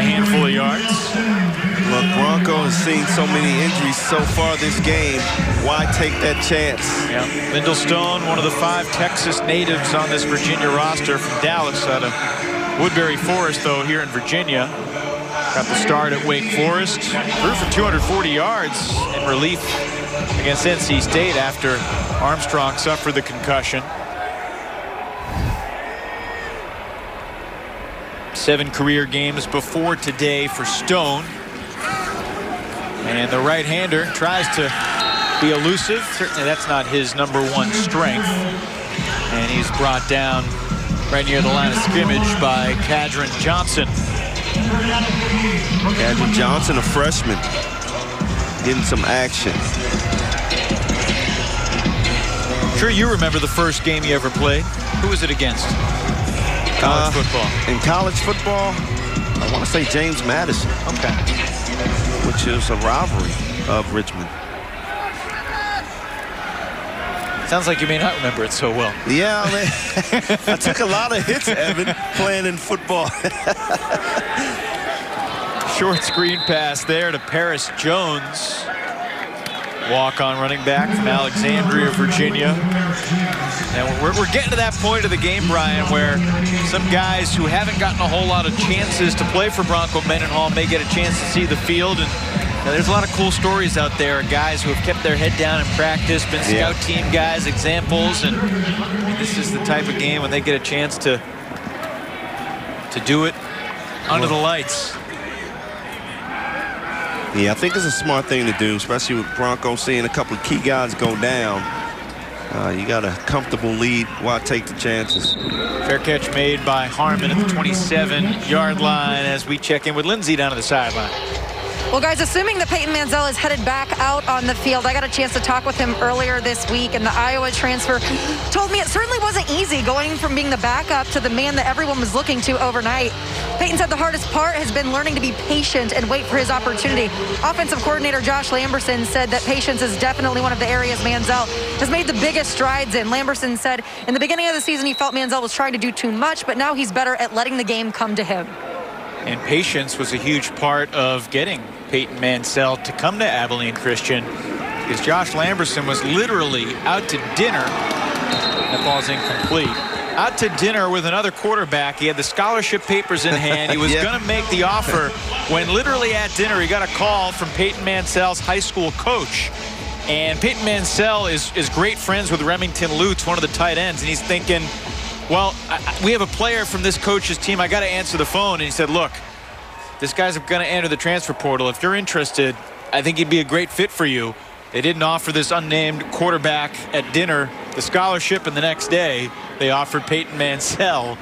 handful of yards. Bronco has seen so many injuries so far this game. Why take that chance? Yeah. Stone, one of the five Texas natives on this Virginia roster from Dallas out of Woodberry Forest, though, here in Virginia. Got the start at Wake Forest. Threw for 240 yards in relief against NC State after Armstrong suffered the concussion. Seven career games before today for Stone. And the right-hander tries to be elusive. Certainly that's not his number one strength. And he's brought down right near the line of scrimmage by Cadron Johnson. Cadron Johnson, a freshman, getting some action. I'm sure you remember the first game you ever played. Who was it against? College uh, football. In college football, I want to say James Madison. Okay. Which is a rivalry of Richmond. Sounds like you may not remember it so well. Yeah, I took a lot of hits, Evan, playing in football. Short screen pass there to Paris Jones. Walk-on running back from Alexandria, Virginia. And we're, we're getting to that point of the game, Brian, where some guys who haven't gotten a whole lot of chances to play for Bronco Mendenhall may get a chance to see the field and there's a lot of cool stories out there, guys who have kept their head down in practice, been scout team guys, examples, and this is the type of game when they get a chance to to do it under the lights. Yeah, I think it's a smart thing to do, especially with Bronco seeing a couple of key guys go down. Uh, you got a comfortable lead. Why take the chances? Fair catch made by Harmon at the 27-yard line as we check in with Lindsay down to the sideline. Well, guys, assuming that Peyton Mansell is headed back out on the field, I got a chance to talk with him earlier this week, and the Iowa transfer told me it certainly wasn't easy going from being the backup to the man that everyone was looking to overnight. Peyton said the hardest part has been learning to be patient and wait for his opportunity. Offensive coordinator Josh Lamberson said that patience is definitely one of the areas Mansell has made the biggest strides in. Lamberson said in the beginning of the season he felt Mansell was trying to do too much, but now he's better at letting the game come to him. And patience was a huge part of getting Peyton Mansell to come to Abilene Christian because Josh Lamberson was literally out to dinner. That ball's incomplete. Out to dinner with another quarterback. He had the scholarship papers in hand. He was yeah. going to make the offer when literally at dinner he got a call from Peyton Mansell's high school coach. And Peyton Mansell is, is great friends with Remington Lutz, one of the tight ends, and he's thinking, well, I, we have a player from this coach's team. I got to answer the phone. And he said, look, this guy's going to enter the transfer portal. If you're interested, I think he'd be a great fit for you. They didn't offer this unnamed quarterback at dinner the scholarship, and the next day they offered Peyton Mansell.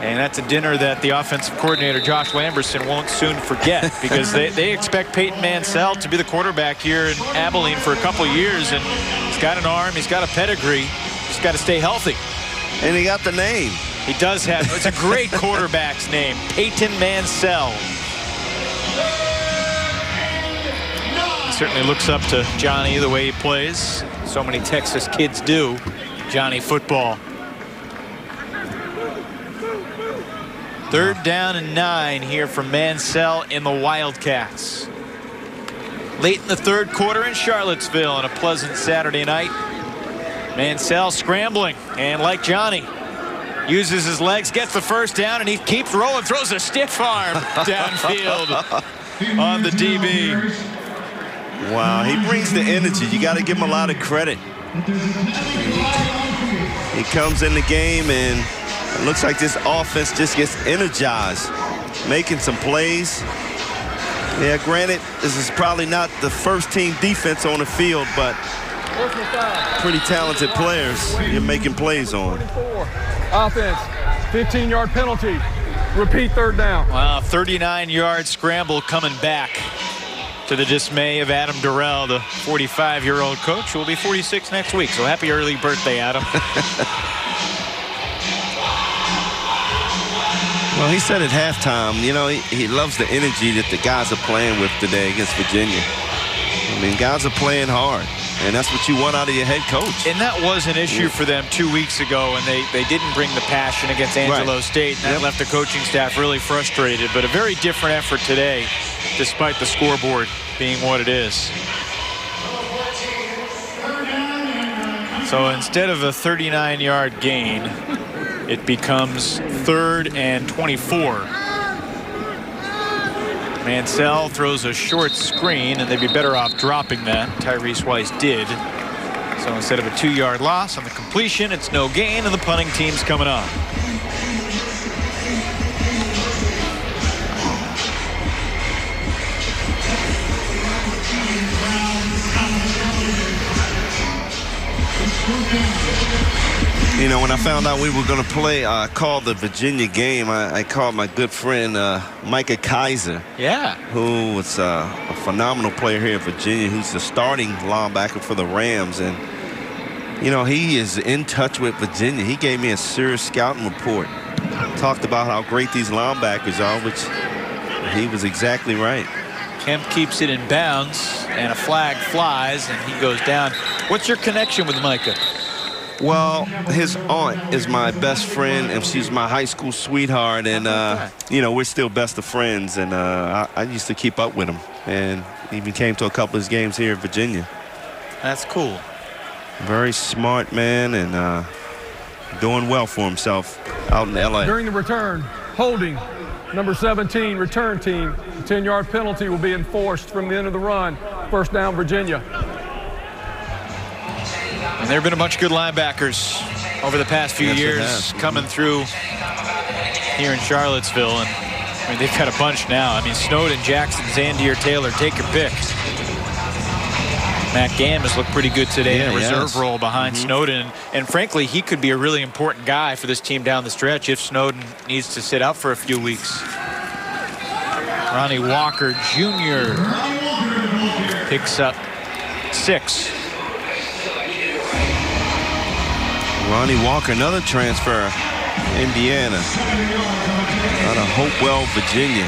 And that's a dinner that the offensive coordinator, Josh Lamberson, won't soon forget because they, they expect Peyton Mansell to be the quarterback here in Abilene for a couple years. And he's got an arm, he's got a pedigree, he's got to stay healthy. And he got the name. He does have, it's a great quarterback's name, Peyton Mansell. He certainly looks up to Johnny the way he plays. So many Texas kids do. Johnny football. Third down and nine here from Mansell in the Wildcats. Late in the third quarter in Charlottesville on a pleasant Saturday night. Mansell scrambling, and like Johnny, uses his legs, gets the first down, and he keeps rolling, throws a stiff arm downfield on the DB. Wow, he brings the energy. You got to give him a lot of credit. He comes in the game, and it looks like this offense just gets energized, making some plays. Yeah, granted, this is probably not the first team defense on the field, but Pretty talented players you're making plays on. Offense, 15-yard penalty. Repeat third down. Wow, 39-yard scramble coming back to the dismay of Adam Dorrell, the 45-year-old coach who will be 46 next week. So happy early birthday, Adam. well, he said at halftime, you know, he, he loves the energy that the guys are playing with today against Virginia. I mean, guys are playing hard. And that's what you want out of your head coach. And that was an issue for them two weeks ago, and they, they didn't bring the passion against Angelo right. State, and that yep. left the coaching staff really frustrated. But a very different effort today, despite the scoreboard being what it is. So instead of a 39-yard gain, it becomes third and 24. Mansell throws a short screen, and they'd be better off dropping that. Tyrese Weiss did. So instead of a two-yard loss on the completion, it's no gain, and the punting team's coming on. You know, when I found out we were going to play, I uh, called the Virginia game. I, I called my good friend uh, Micah Kiser. Yeah. Who was uh, a phenomenal player here in Virginia, who's the starting linebacker for the Rams. And, you know, he is in touch with Virginia. He gave me a serious scouting report. Talked about how great these linebackers are, which he was exactly right. Kemp keeps it in bounds, and a flag flies, and he goes down. What's your connection with Micah? Well, his aunt is my best friend, and she's my high school sweetheart, and uh, you know we're still best of friends. And uh, I, I, used to keep up with him, and even came to a couple of his games here in Virginia. That's cool. Very smart man, and uh, doing well for himself out in LA. During the return, holding number 17 return team. 10-yard penalty will be enforced from the end of the run. First down, Virginia. And there have been a bunch of good linebackers over the past few yes, years coming through here in Charlottesville. And I mean, they've got a bunch now. I mean, Snowden, Jackson, Zandier, Taylor, take your pick. Matt Gahm has looked pretty good today yeah, in a reserve role behind mm -hmm. Snowden. And frankly, he could be a really important guy for this team down the stretch if Snowden needs to sit out for a few weeks. Ronnie Walker Jr. picks up six. Ronnie Walker, another transfer, Indiana, out of Hopewell, Virginia.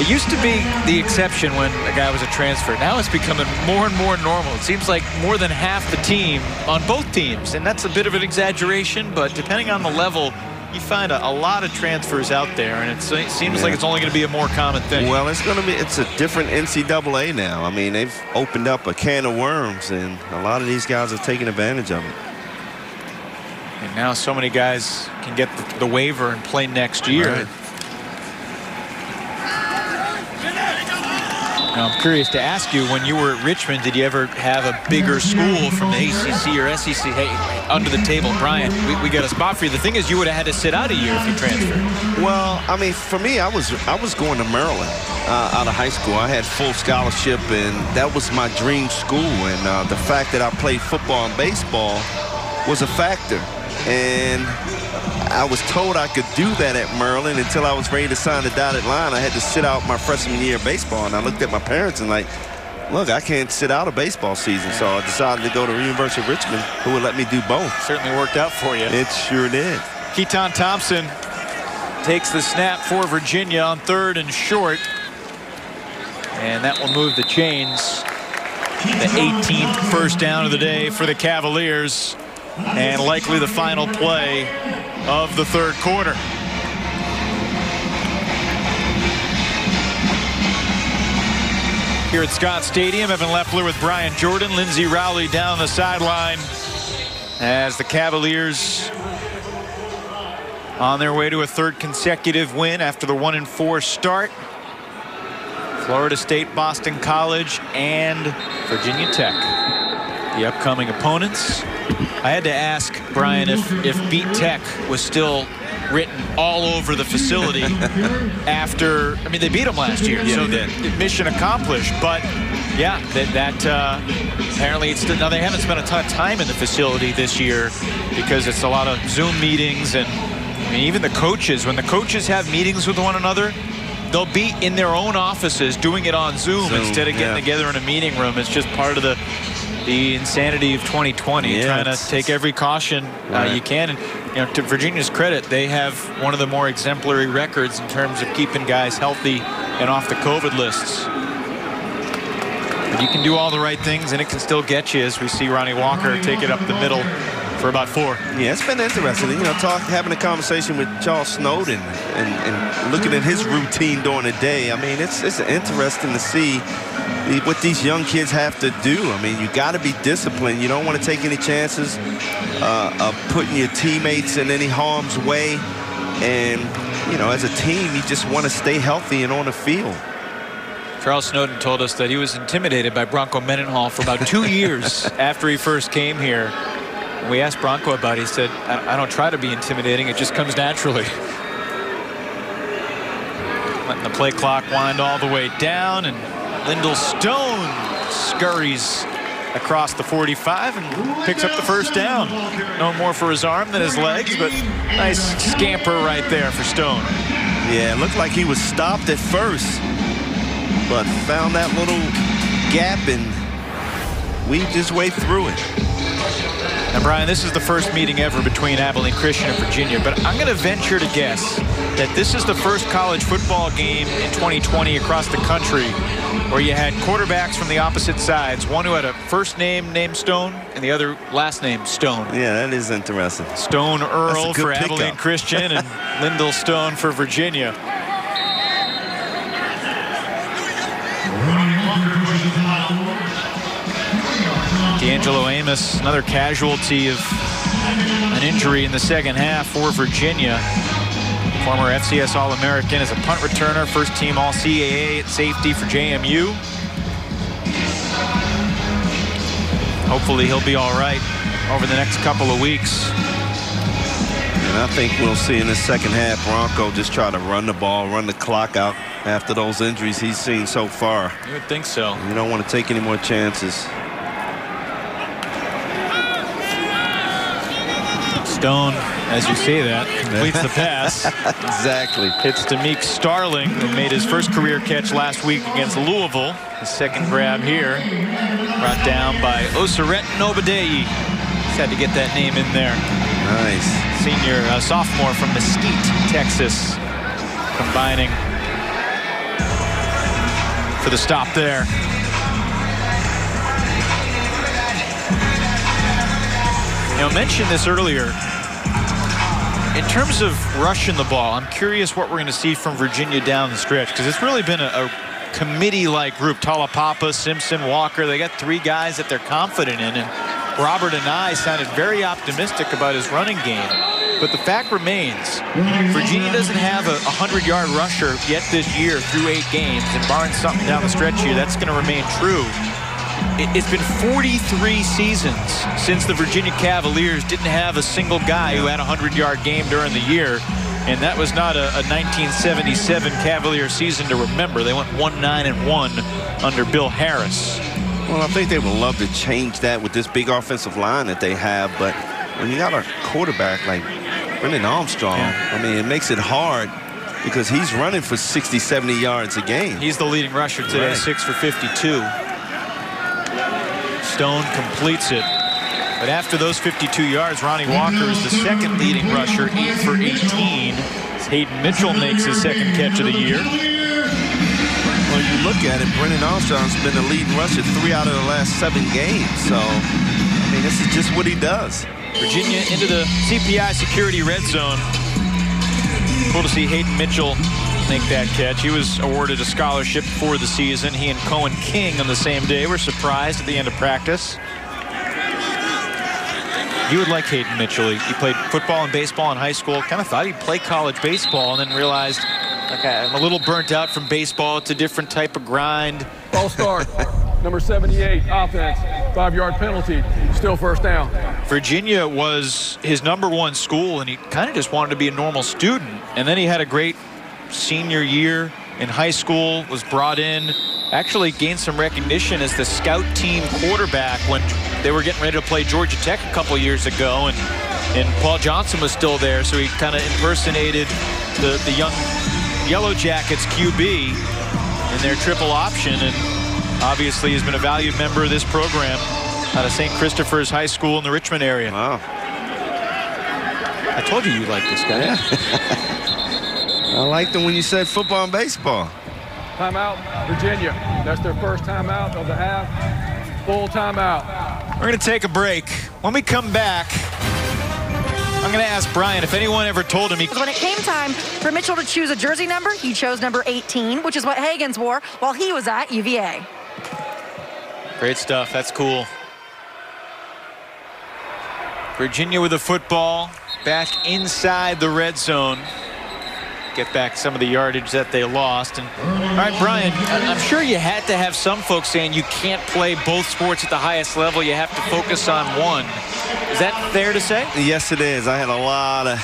It used to be the exception when a guy was a transfer. Now it's becoming more and more normal. It seems like more than half the team on both teams, and that's a bit of an exaggeration, but depending on the level, you find a, a lot of transfers out there, and it seems yeah. like it's only going to be a more common thing. Well, it's going to be, it's a different NCAA now. I mean, they've opened up a can of worms, and a lot of these guys are taking advantage of it. And now so many guys can get the, waiver and play next year. Right. Now, I'm curious to ask you, when you were at Richmond, did you ever have a bigger school from the ACC or SEC? Hey, under the table, Brian, we, we got a spot for you. The thing is, you would have had to sit out a year if you transferred. Well, I mean, for me, I was I was going to Maryland uh, out of high school. I had full scholarship, and that was my dream school. And uh, the fact that I played football and baseball was a factor. And I was told I could do that at Maryland until I was ready to sign the dotted line. I had to sit out my freshman year of baseball, and I looked at my parents and like, look, I can't sit out a baseball season. So I decided to go to the University of Richmond, who would let me do both. Certainly worked out for you. It sure did. Keytaon Thompson takes the snap for Virginia on third and short. And that will move the chains. The 18th first down of the day for the Cavaliers and likely the final play of the third quarter. Here at Scott Stadium, Evan Leffler with Brian Jordan, Lindsey Rowley down the sideline as the Cavaliers on their way to a third consecutive win after the one and four start. Florida State, Boston College, and Virginia Tech. The upcoming opponents I had to ask Brian if, if Beat Tech was still written all over the facility after, I mean, they beat them last year, yeah, so the, mission accomplished. But yeah, that, that uh, apparently it's now they haven't spent a ton of time in the facility this year because it's a lot of Zoom meetings and I mean, even the coaches, when the coaches have meetings with one another, they'll be in their own offices doing it on Zoom, Zoom instead of getting yeah. together in a meeting room. It's just part of the the insanity of 2020, yeah, trying to take every caution right. uh, you can. And you know, to Virginia's credit, they have one of the more exemplary records in terms of keeping guys healthy and off the COVID lists. But you can do all the right things, and it can still get you, as we see Ronnie Walker take it up the middle for about four. Yeah, it's been interesting. You know, talk, having a conversation with Charles Snowden and, and looking at his routine during the day. I mean, it's it's interesting to see what these young kids have to do. I mean, you got to be disciplined. You don't want to take any chances uh, of putting your teammates in any harm's way. And, you know, as a team, you just want to stay healthy and on the field. Charles Snowden told us that he was intimidated by Bronco Mendenhall for about two years after he first came here. When we asked Bronco about it. He said, I, I don't try to be intimidating. It just comes naturally. Letting the play clock wind all the way down, and Lindell Stone scurries across the 45 and picks up the first down. No more for his arm than his legs, but nice scamper right there for Stone. Yeah, it looked like he was stopped at first, but found that little gap and weaved his way through it. Now, Brian, this is the first meeting ever between Abilene Christian and Virginia, but I'm going to venture to guess that this is the first college football game in 2020 across the country where you had quarterbacks from the opposite sides, one who had a first name named Stone and the other last name Stone. Yeah, that is interesting. Stone Earl for pickup. Abilene Christian and Lindell Stone for Virginia. D'Angelo Amos, another casualty of an injury in the second half for Virginia. Former FCS All-American as a punt returner, first team All-CAA at safety for JMU. Hopefully he'll be all right over the next couple of weeks. And I think we'll see in the second half Bronco just try to run the ball, run the clock out after those injuries he's seen so far. You would think so. You don't want to take any more chances. Stone, as you say that, completes the pass. exactly. Hits to Meek Starling, who made his first career catch last week against Louisville. His second grab here, brought down by Oseret Nobadeyi. Just had to get that name in there. Nice. Senior, uh, sophomore from Mesquite, Texas, combining for the stop there. You know, I mentioned this earlier. In terms of rushing the ball, I'm curious what we're going to see from Virginia down the stretch because it's really been a, a committee-like group. Taulapapa, Simpson, Walker. They got three guys that they're confident in, and Robert Anae sounded very optimistic about his running game. But the fact remains, Virginia doesn't have a 100-yard rusher yet this year through eight games, and barring something down the stretch here, that's going to remain true. It's been 43 seasons since the Virginia Cavaliers didn't have a single guy who had a 100-yard game during the year. And that was not a, a 1977 Cavalier season to remember. They went 1-9 and 1 under Bill Harris. Well, I think they would love to change that with this big offensive line that they have. But when you got a quarterback like Brennan Armstrong, Yeah. I mean, it makes it hard because he's running for 60, 70 yards a game. He's the leading rusher today, Right. 6 for 52. Stone completes it. But after those 52 yards, Ronnie Walker is the second leading rusher, 8 for 18. Hayden Mitchell makes his second catch of the year. Well, you look at it, Brennan Armstrong's been the leading rusher three out of the last seven games. So, I mean, this is just what he does. Virginia into the CPI security red zone. Cool to see Hayden Mitchell make that catch. He was awarded a scholarship for the season. He and Cohen King on the same day were surprised at the end of practice. You would like Hayden Mitchell. He, he played football and baseball in high school. Kind of thought he'd play college baseball and then realized, okay, I'm a little burnt out from baseball. It's a different type of grind. False start. Number 78, offense. Five-yard penalty. Still first down. Virginia was his number one school, and he kind of just wanted to be a normal student. And then he had a great senior year in high school, was brought in, actually gained some recognition as the scout team quarterback when they were getting ready to play Georgia Tech a couple years ago. And, and Paul Johnson was still there, so he kind of impersonated the, the young Yellow Jackets QB in their triple option. And obviously has been a valued member of this program out of St. Christopher's High School in the Richmond area. Wow. I told you you like this guy. I liked him when you said football and baseball. Timeout, Virginia. That's their first timeout of the half. Full timeout. We're going to take a break. When we come back, I'm going to ask Brian if anyone ever told him he When it came time for Mitchell to choose a jersey number, he chose number 18, which is what Hagens wore while he was at UVA. Great stuff. That's cool. Virginia with the football back inside the red zone. Get back some of the yardage that they lost. And all right, Brian, I'm sure you had to have some folks saying you can't play both sports at the highest level. You have to focus on one. Is that fair to say? Yes, it is. I had a lot of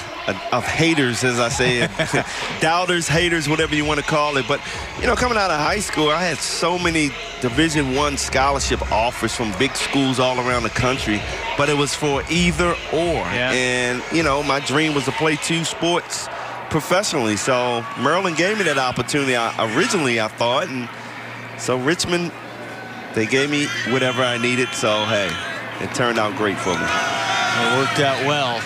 of haters, as I say doubters, haters, whatever you want to call it. But you know, coming out of high school, I had so many Division One scholarship offers from big schools all around the country, but it was for either or. Yeah. And you know, my dream was to play two sports professionally. So Maryland gave me that opportunity. I, originally, I thought, and so Richmond, they gave me whatever I needed. So hey, it turned out great for me. It worked out well,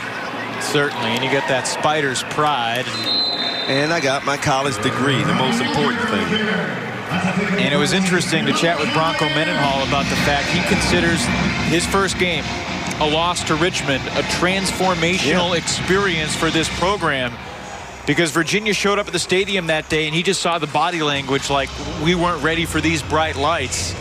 certainly. And you got that Spider's pride. And I got my college degree, the most important thing. And it was interesting to chat with Bronco Mendenhall about the fact he considers his first game a loss to Richmond, a transformational yeah. experience for this program because Virginia showed up at the stadium that day and he just saw the body language like we weren't ready for these bright lights.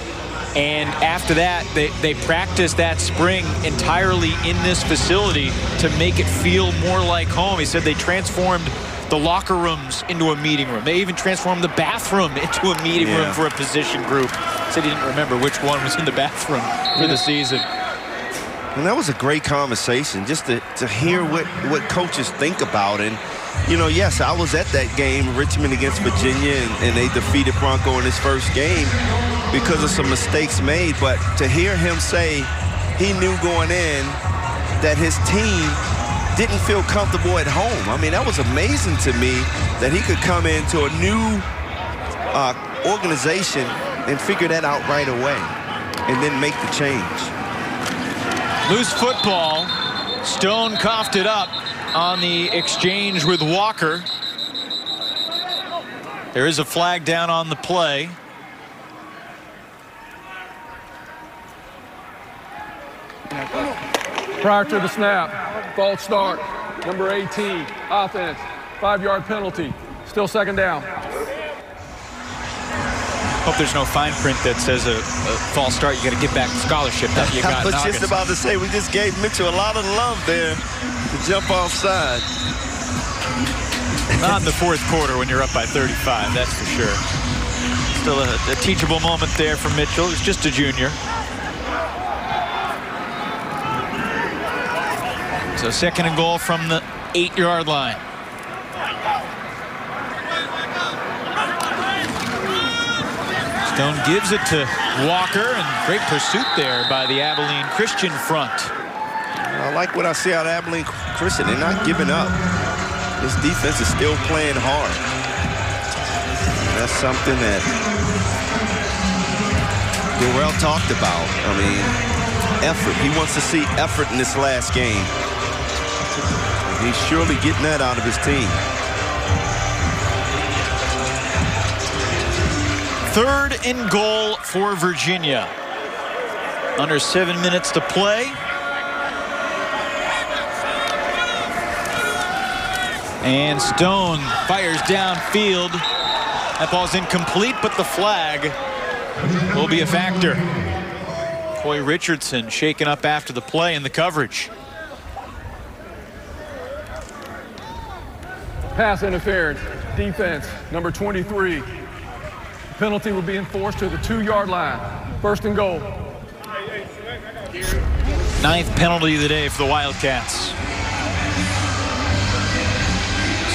And after that, they, they practiced that spring entirely in this facility to make it feel more like home. He said they transformed the locker rooms into a meeting room. They even transformed the bathroom into a meeting yeah. room for a position group. Said he didn't remember which one was in the bathroom for the season. And that was a great conversation just to, to hear what, what coaches think about it. You know, yes, I was at that game, Richmond against Virginia, and, and they defeated Bronco in his first game because of some mistakes made. But to hear him say he knew going in that his team didn't feel comfortable at home. I mean, that was amazing to me that he could come into a new uh, organization and figure that out right away and then make the change. Loose football. Stone coughed it up on the exchange with Walker. There is a flag down on the play. Prior to the snap, false start, number 18, offense, five-yard penalty, still second down. Hope there's no fine print that says a, a false start. You got to get back the scholarship that you got. I was just about to say we just gave Mitchell a lot of love there to jump offside. Not in the fourth quarter when you're up by 35, that's for sure. Still a, a teachable moment there for Mitchell. He's just a junior. So second and goal from the eight-yard line. Stone gives it to Walker, and great pursuit there by the Abilene Christian front. I like what I see out of Abilene Christian. They're not giving up. This defense is still playing hard. That's something that Dorrell talked about. I mean, effort. He wants to see effort in this last game. And He's surely getting that out of his team. Third and goal for Virginia. Under seven minutes to play. And Stone fires downfield. That ball's incomplete, but the flag will be a factor. Coy Richardson shaken up after the play in the coverage. Pass interference, defense, number 23, Penalty will be enforced to the two-yard line. First and goal. Ninth penalty of the day for the Wildcats.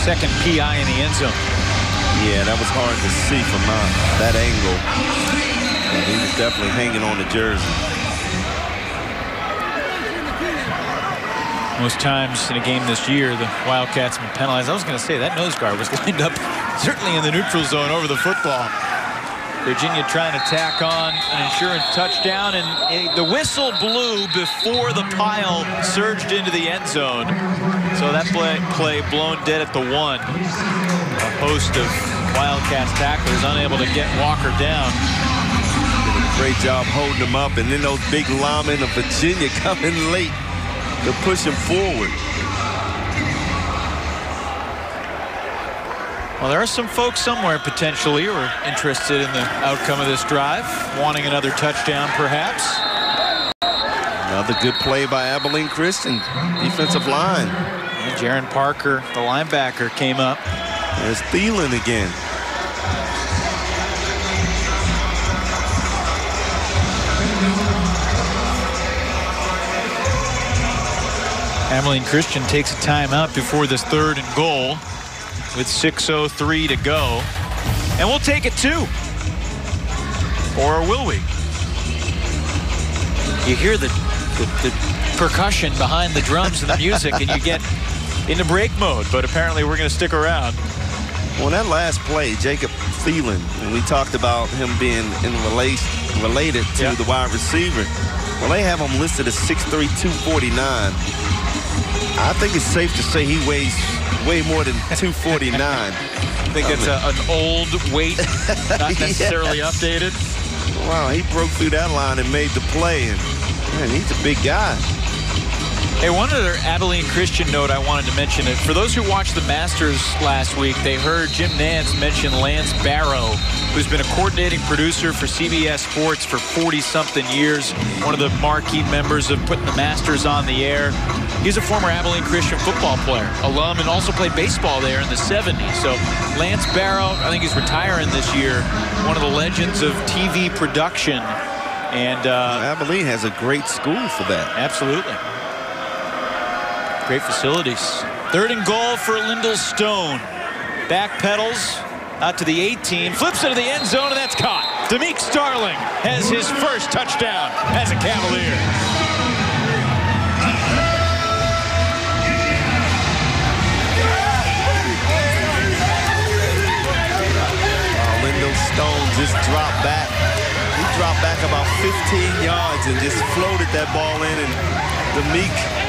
Second PI in the end zone. Yeah, that was hard to see from uh, that angle. He was definitely hanging on the jersey. Most times in a game this year, the Wildcats have been penalized. I was going to say that nose guard was lined up certainly in the neutral zone over the football. Virginia trying to tack on an insurance touchdown, and the whistle blew before the pile surged into the end zone. So that play, play blown dead at the one. A host of Wildcats tacklers unable to get Walker down. Great job holding him up, and then those big linemen of Virginia coming late to push him forward. Well, there are some folks somewhere potentially who are interested in the outcome of this drive, wanting another touchdown perhaps. Another good play by Abilene Christian, defensive line. And Jaron Parker, the linebacker, came up. There's Thielen again. Abilene Christian takes a timeout before this third and goal with 6.03 to go. And we'll take it too. Or will we? You hear the, the, the percussion behind the drums and the music and you get into break mode, but apparently we're going to stick around. Well, that last play, Jacob Thielen, and we talked about him being in relate, related to Yeah. the wide receiver. Well, they have him listed as 6'3", 249. I think it's safe to say he weighs way more than 249. I think it's a, an old weight, not necessarily Yes. updated. Wow, he broke through that line and made the play. And man, he's a big guy. Hey, one other Abilene Christian note I wanted to mention. It For those who watched the Masters last week, they heard Jim Nantz mention Lance Barrow, who's been a coordinating producer for CBS Sports for 40-something years, one of the marquee members of putting the Masters on the air. He's a former Abilene Christian football player, alum, and also played baseball there in the 70s. So Lance Barrow, I think he's retiring this year, one of the legends of TV production. And uh, Abilene has a great school for that. Absolutely. Great facilities. Third and goal for Lindell Stone. Back pedals out to the 18, flips into the end zone, and that's caught. Demick Starling has his first touchdown as a Cavalier. Uh, Lindell Stone just dropped back. He dropped back about 15 yards and just floated that ball in. And Demick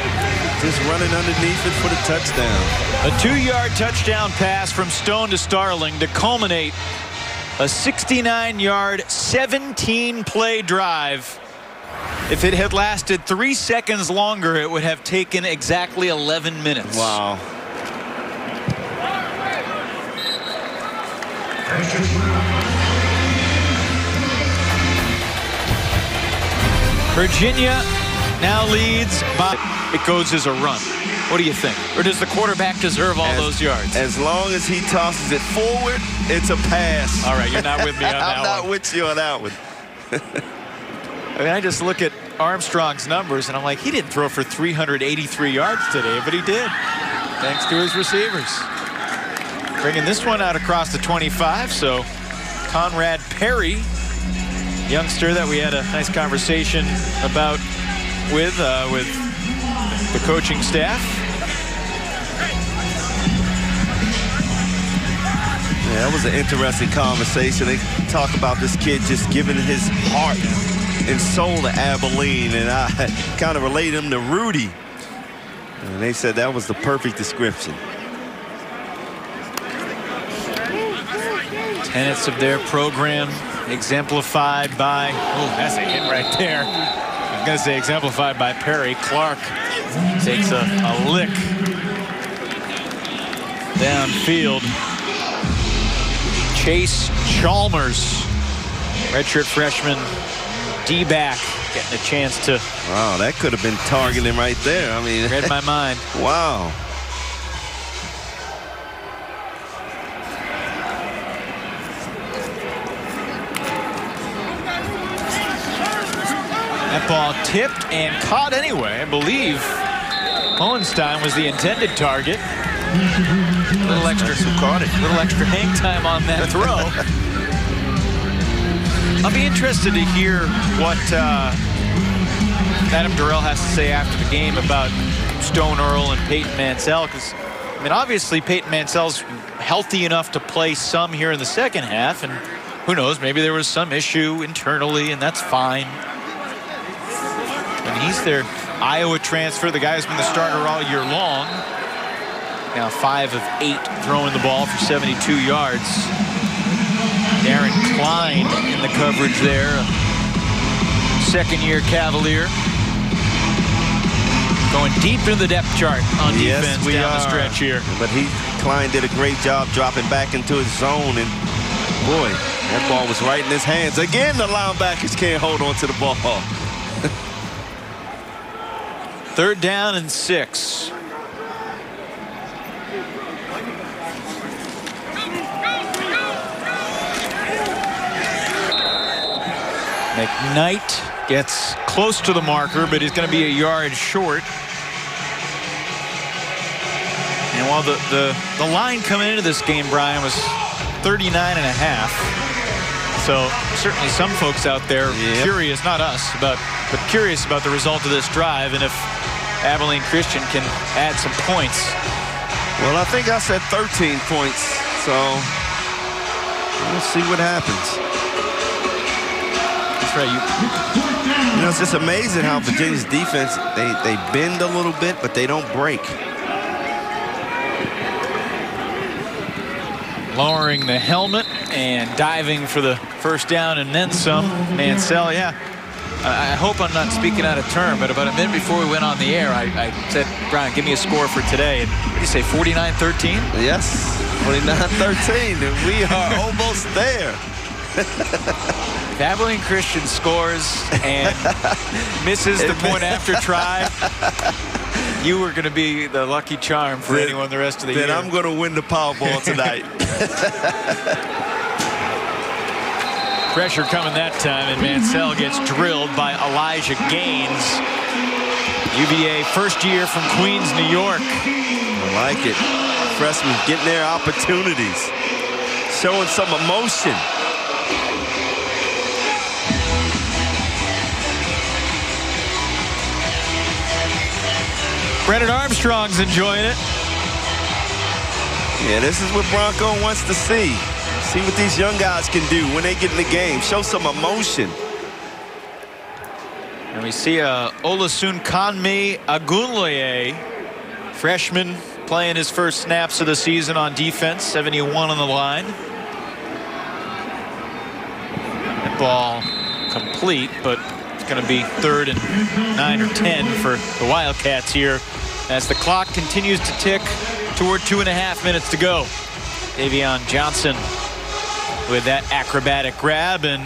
just running underneath it for the touchdown. A two-yard touchdown pass from Stone to Starling to culminate a 69-yard, 17-play drive. If it had lasted three seconds longer, it would have taken exactly 11 minutes. Wow. Virginia now leads by it goes as a run. What do you think? Or does the quarterback deserve all As- those yards? As long as he tosses it forward, it's a pass. all right, you're not with me on that one. I'm not with you on that one. I mean, I just look at Armstrong's numbers and I'm like, he didn't throw for 383 yards today, but he did, thanks to his receivers. Bringing this one out across the 25, so Conrad Perry, youngster that we had a nice conversation about with, uh, with the coaching staff. Yeah, that was an interesting conversation. They talk about this kid just giving his heart and soul to Abilene, and I kind of related him to Rudy. And they said that was the perfect description. Tenets of their program exemplified by, oh, that's a hit right there. Going to say exemplified by Perry. Clark takes a, a lick downfield. Chase Chalmers, redshirt freshman, D-back, getting a chance to Wow, that could have been targeting right there. I mean, read my mind. wow. That ball tipped and caught anyway. I believe Hohenstein was the intended target. A little extra who caught it. A little extra hang time on that throw. I'll be interested to hear what uh, Adam Dorrell has to say after the game about Stone Earl and Peyton Mansell. Because, I mean, obviously Peyton Mansell's healthy enough to play some here in the second half. And who knows, maybe there was some issue internally, and that's fine. He's their Iowa transfer, the guy who's been the starter all year long. Now five of eight throwing the ball for 72 yards. Darren Klein in the coverage there. Second year Cavalier. Going deep into the depth chart on Yes, defense we down are. the stretch here. But he, Klein did a great job dropping back into his zone. And boy, that ball was right in his hands. Again, the linebackers can't hold on to the ball. Third down and six. McKnight gets close to the marker, but he's going to be a yard short. And while the, the, the line coming into this game, Brian, was 39 and a half. So certainly some folks out there yep. curious, not us, but, but curious about the result of this drive. And if Abilene Christian can add some points. Well, I think I said 13 points, so we'll see what happens. That's right. You, You know, it's just amazing how Virginia's defense, they, they bend a little bit, but they don't break. lowering the helmet and diving for the first down and then some. Mansell, yeah. I hope I'm not speaking out of turn, but about a minute before we went on the air, I, I said, Brian, give me a score for today. And what did you say, 49-13? Yes, 49-13, and we are almost there. Abilene Christian scores and misses the point after try, you were going to be the lucky charm for Then- anyone the rest of the Then year. I'm going to win the Powerball tonight. Pressure coming that time, and Mansell gets drilled by Elijah Gaines. UVA first year from Queens, New York. I like it. Freshmen getting their opportunities, showing some emotion. Brennan Armstrong's enjoying it. Yeah, this is what Bronco wants to see. See what these young guys can do when they get in the game. Show some emotion. And we see uh, Olasunkanmi Agunloye, freshman, playing his first snaps of the season on defense, 71 on the line. Ball complete, but it's going to be third and nine or 10 for the Wildcats here as the clock continues to tick toward two and a half minutes to go. Davion Johnson with that acrobatic grab. And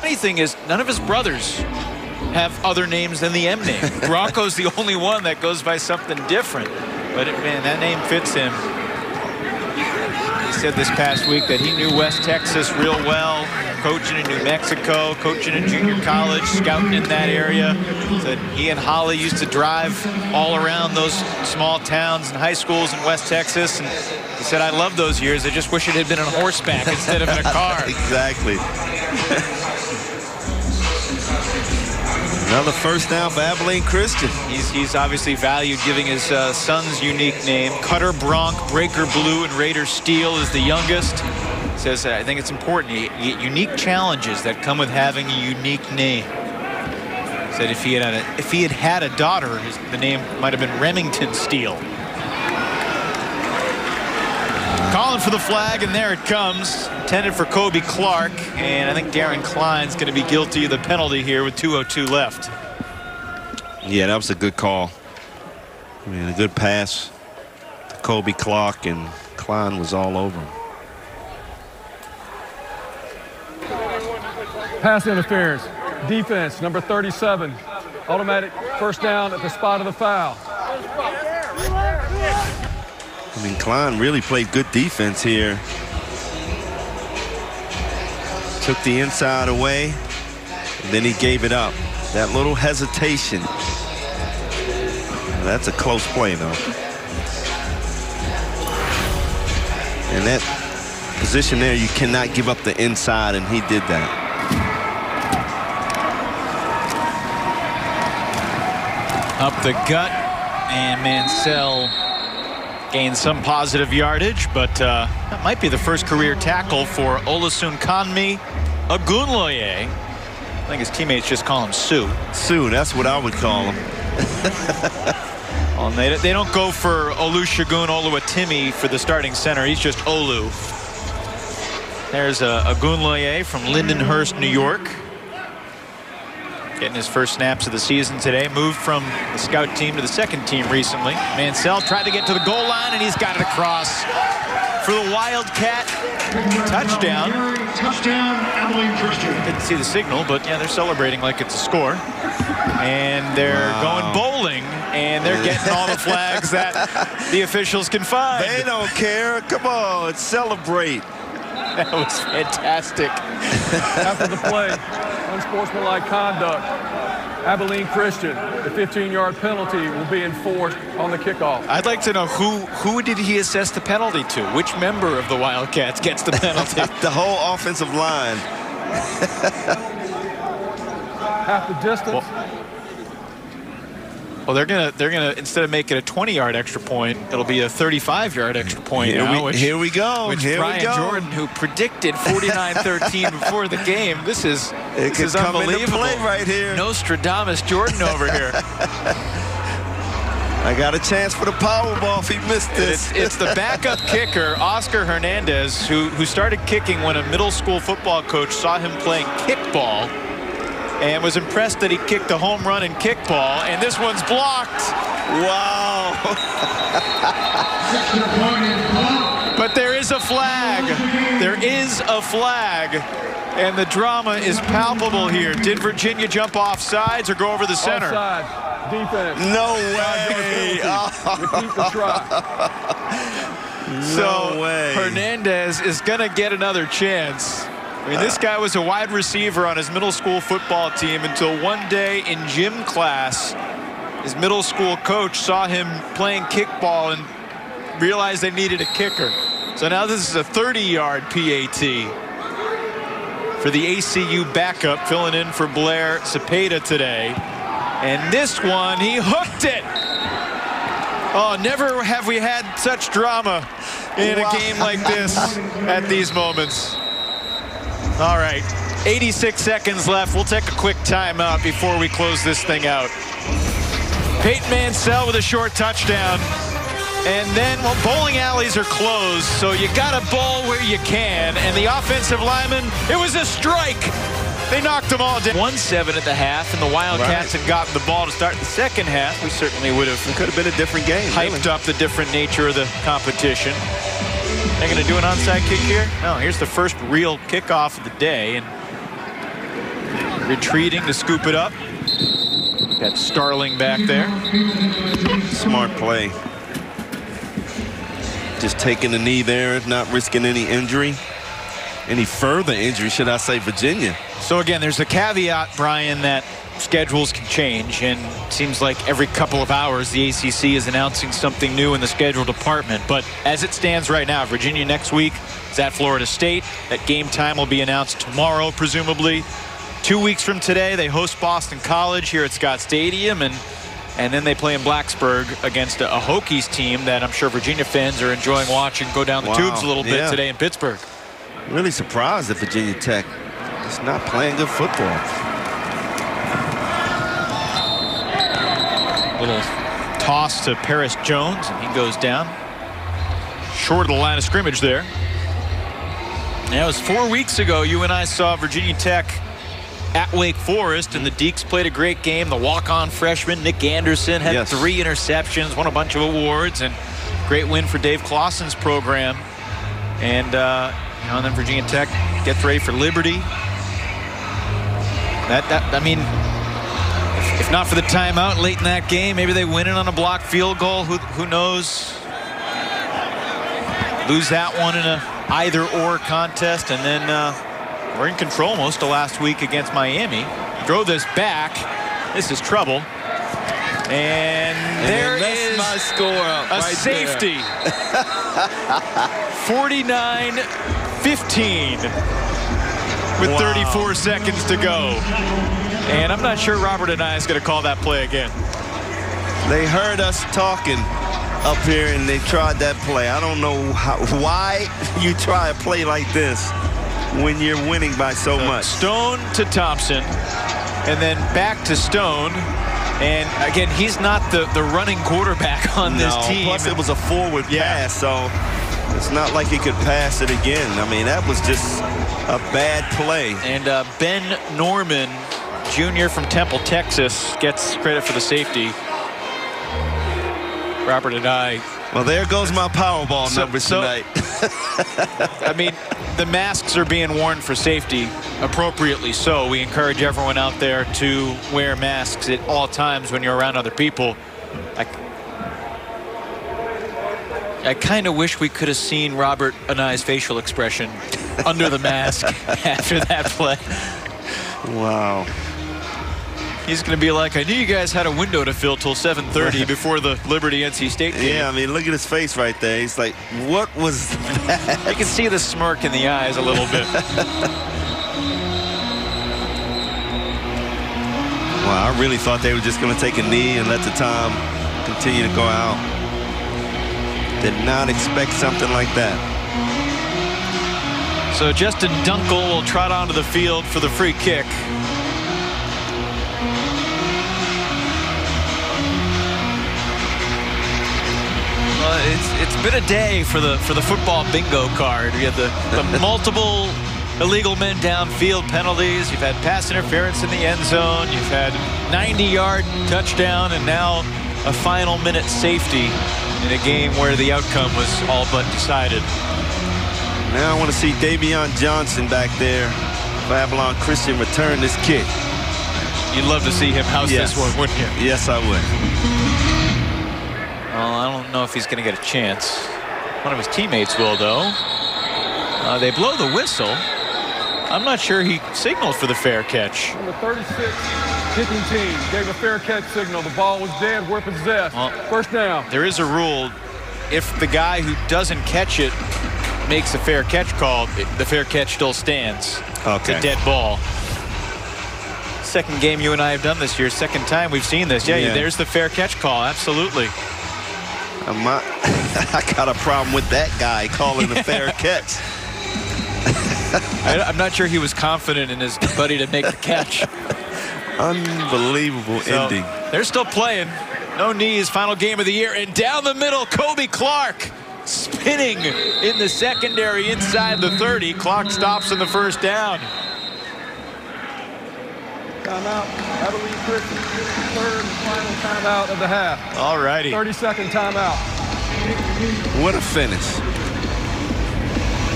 funny thing is, none of his brothers have other names than the M name. Bronco's the only one that goes by something different. But it, man, that name fits him. He said this past week that he knew West Texas real well, coaching in New Mexico, coaching in junior college, scouting in that area. Said he and Holly used to drive all around those small towns and high schools in West Texas. And he said, I love those years. I just wish it had been on horseback instead of in a car. exactly. Another first down for Abilene Christian. He's, he's obviously valued giving his uh, son's unique name. Cutter Bronk, Breaker Blue, and Raider Steel is the youngest. Says, I think it's important. Unique challenges that come with having a unique name. Said if he had a, if he had had a daughter, his, the name might have been Remington Steel. Calling for the flag, and there it comes. Intended for Kobe Clark, and I think Darren Klein's going to be guilty of the penalty here with 2.02 left. Yeah, that was a good call. I mean, a good pass to Kobe Clark, and Klein was all over him. Pass interference. Defense, number 37. Automatic first down at the spot of the foul. I mean, Klein really played good defense here. Took the inside away, then he gave it up. That little hesitation. That's a close play, though. And that position there, you cannot give up the inside, and he did that. Up the gut, and Mansell gains some positive yardage, but uh, that might be the first career tackle for Olasunkanmi Agunloye. I think his teammates just call him Sue. Sue, that's what I would call him. Well, they, they don't go for Olusegun Oluwatimi for the starting center. He's just Olu. There's uh, Agunloye from Lindenhurst, New York. Getting his first snaps of the season today. Moved from the scout team to the second team recently. Mansell tried to get to the goal line, and he's got it across for the Wildcat touchdown. Touchdown, Abilene Christian. Didn't see the signal, but yeah, they're celebrating like it's a score. And they're Wow. going bowling, and they're getting all the flags that the officials can find. They don't care. Come on, celebrate. That was fantastic. After the play, unsportsmanlike conduct. Abilene Christian, the 15-yard penalty will be enforced on the kickoff. I'd like to know who who did he assess the penalty to? Which member of the Wildcats gets the penalty? the whole offensive line. Half the distance. Well, well, they're gonna they're gonna instead of making a 20-yard extra point, it'll be a 35-yard extra point here now. We, which, here we go. Which here Brian we go. Jordan, who predicted 49-13 before the game, this is it this is unbelievable. Right here. Nostradamus Jordan over here. I got a chance for the Powerball if he missed this. It's, it's, the backup kicker, Oscar Hernandez, who, who started kicking when a middle school football coach saw him playing kickball and was impressed that he kicked a home run in kickball, and this one's blocked. Wow. but there is a flag. There is a flag. And the drama is palpable here. Did Virginia jump off sides or go over the center? Offside. Defense. No way. Repeat the try. So no way. Hernandez is going to get another chance. I mean, this guy was a wide receiver on his middle school football team until one day in gym class, his middle school coach saw him playing kickball and realized they needed a kicker. So now this is a 30-yard PAT for the ACU backup, filling in for Blake Zepeda today. And this one, he hooked it. Oh, never have we had such drama in wow. a game like this at these moments. All right, 86 seconds left. We'll take a quick timeout before we close this thing out. Peyton Mansell with a short touchdown. And then, well, bowling alleys are closed, so you got to bowl where you can. And the offensive lineman, it was a strike. They knocked them all down. 1-7 at the half, and the Wildcats right. had gotten the ball to start the second half. We certainly would have. It could have been a different game. Hyped really. up the different nature of the competition. They're going to do an onside kick here? No, here's the first real kickoff of the day. And retreating to scoop it up. Got Starling back there. Smart play. Just taking the knee there, not risking any injury. Any further injury, should I say, Virginia. So again, there's a caveat, Brian, that schedules can change and seems like every couple of hours the ACC is announcing something new in the schedule department. But as it stands right now Virginia next week is at Florida State. That game time will be announced tomorrow presumably. Two weeks from today they host Boston College here at Scott Stadium and and then they play in Blacksburg against a, Hokies team that I'm sure Virginia fans are enjoying watching go down the wow. tubes a little bit yeah. today in Pittsburgh. Really surprised that Virginia Tech is not playing good football Little toss to Paris Jones, and he goes down. Short of the line of scrimmage there. It was four weeks ago you and I saw Virginia Tech at Wake Forest, and the Deacs played a great game. The walk-on freshman, Nick Anderson, had yes. three interceptions, won a bunch of awards, and great win for Dave Clawson's program. And, uh, you know, and then Virginia Tech gets ready for Liberty. That, that, I mean, if not for the timeout late in that game, maybe they win it on a blocked field goal. Who, who knows? Lose that one in a either-or contest, and then uh, we're in control most of last week against Miami. Throw this back. This is trouble. And, and there is my score a right safety. 49-15 with wow. 34 seconds to go. And I'm not sure Robert Anae is going to call that play again. They heard us talking up here and they tried that play. I don't know how, why you try a play like this when you're winning by so, much. Stone to Thompson and then back to Stone. And again, he's not the, the running quarterback on no, this team. Plus it was a forward yeah. pass, so it's not like he could pass it again. I mean, that was just a bad play. And uh, Ben Norman Junior from Temple, Texas, gets credit for the safety. Robert Anae. Well, there goes my Powerball so, numbers so, tonight. I mean, the masks are being worn for safety, appropriately so. We encourage everyone out there to wear masks at all times when you're around other people. I, I kind of wish we could have seen Robert Anae's facial expression under the mask after that play. Wow. He's going to be like, I knew you guys had a window to fill till 7:30 before the Liberty NC State game. Yeah, I mean, look at his face right there. He's like, what was that? You can see the smirk in the eyes a little bit. Wow, I really thought they were just going to take a knee and let the time continue to go out. Did not expect something like that. so Justin Duenkel will trot onto the field for the free kick. Well, it's it's been a day for the for the football bingo card. We had the, the multiple illegal men downfield penalties. You've had pass interference in the end zone. You've had 90-yard touchdown, and now a final minute safety in a game where the outcome was all but decided. Now I want to see Davion Johnson back there. Abilene Christian return this kick. You'd love to see him house Yes. this one, wouldn't you? Yes, I would. Well, I don't know if he's going to get a chance. One of his teammates will, though. Uh, they blow the whistle. I'm not sure he signaled for the fair catch. Number 36, kicking team, gave a fair catch signal. The ball was dead, we're possessed. Well- First down. There is a rule. If the guy who doesn't catch it makes a fair catch call, the fair catch still stands. Okay. It's Okay. a dead ball. Second game you and I have done this year. Second time we've seen this. Yeah, Yeah. there's the fair catch call. Absolutely. Not- I got a problem with that guy calling the fair catch. I, I'm not sure he was confident in his buddy to make the catch. Unbelievable So, ending. They're still playing. No knees, final game of the year. And down the middle, Kobe Clark spinning in the secondary inside the 30. Clock stops in the first down. Timeout. Abilene Christian. Third and final timeout of the half. All righty. 30 second timeout. What a finish.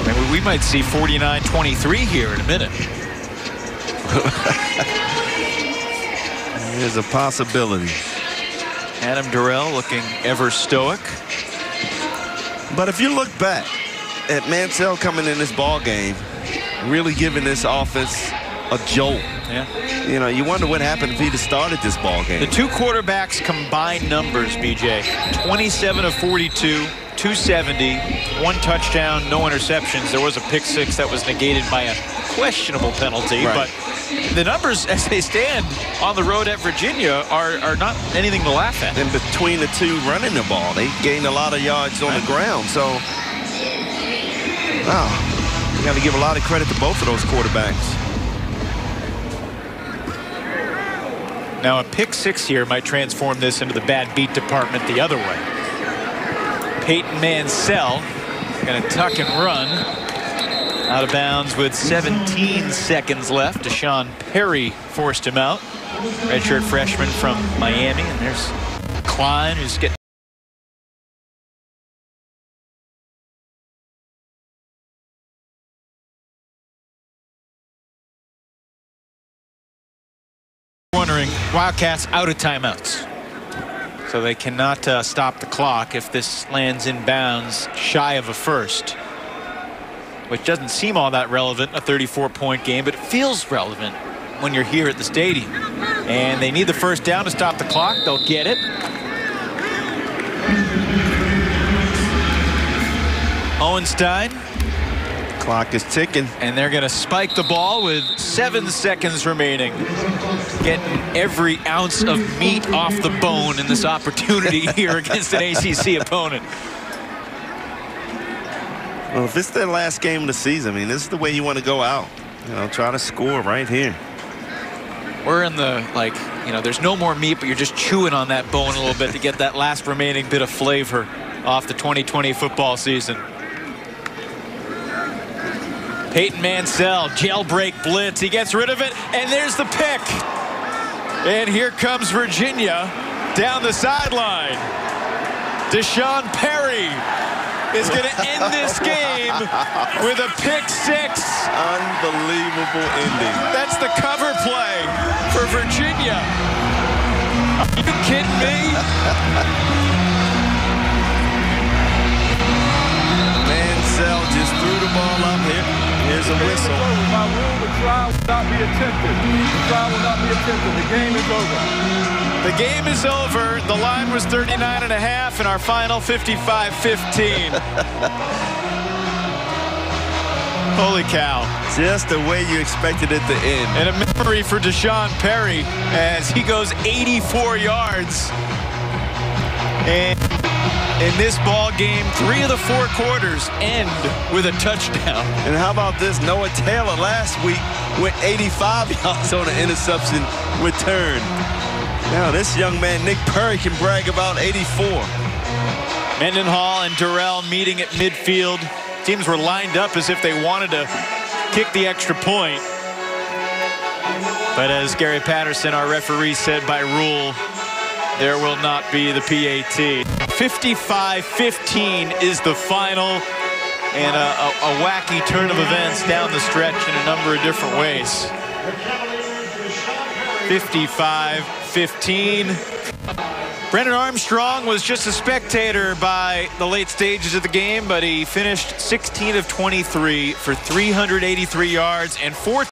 Maybe we might see 49-23 here in a minute. There's a possibility. Adam Dorrell looking ever stoic. But if you look back at Mansell coming in this ball game, really giving this offense a jolt. Yeah. You know, you wonder what happened if he'd have started this ball game. The two quarterbacks combined numbers, BJ, 27 of 42, 270, one touchdown, no interceptions. There was a pick six that was negated by a questionable penalty, Right. but the numbers as they stand on the road at Virginia are, are not anything to laugh at. And between the two running the ball, they gained a lot of yards on the ground. So, wow, you got to give a lot of credit to both of those quarterbacks. Now a pick six here might transform this into the bad beat department the other way. Peyton Mansell going to tuck and run. Out of bounds with 17 seconds left. Deshaun Perry forced him out. Redshirt freshman from Miami. And there's Klein who's getting Wildcats out of timeouts. So they cannot uh, stop the clock if this lands in bounds shy of a first. Which doesn't seem all that relevant, a 34-point game, but it feels relevant when you're here at the stadium. And they need the first down to stop the clock. They'll get it. Owenstein Clock is ticking. and they're going to spike the ball with seven seconds remaining. Getting every ounce of meat off the bone in this opportunity here against an ACC opponent. Well, if it's their last game of the season, I mean, this is the way you want to go out. You know, try to score right here. We're in the, like, you know, there's no more meat, but you're just chewing on that bone a little bit to get that last remaining bit of flavor off the 2020 football season. Peyton Mansell, jailbreak blitz. He gets rid of it, and there's the pick. And here comes Virginia down the sideline. Deshaun Perry is going to end this game with a pick six. Unbelievable ending. That's the cover play for Virginia. Are you kidding me? Mansell just threw the ball up here. Here's a whistle. My rule would try not be attempted. The try will not be attempted. The game is over. The game is over. The line was 39 and a half, and our final 55-15. Holy cow. Just the way you expected it to end. And a memory for Deshaun Perry as he goes 84 yards. And in this ball game, three of the four quarters end with a touchdown. And how about this? Noah Taylor last week went 85 yards on an interception return. Now this young man, Nick Perry, can brag about 84. Mendenhall and Dorrell meeting at midfield. Teams were lined up as if they wanted to kick the extra point. But as Gary Patterson, our referee, said by rule, there will not be the PAT. 55-15 is the final and a, a, a wacky turn of events down the stretch in a number of different ways. 55-15. Brennan Armstrong was just a spectator by the late stages of the game, but he finished 16 of 23 for 383 yards and four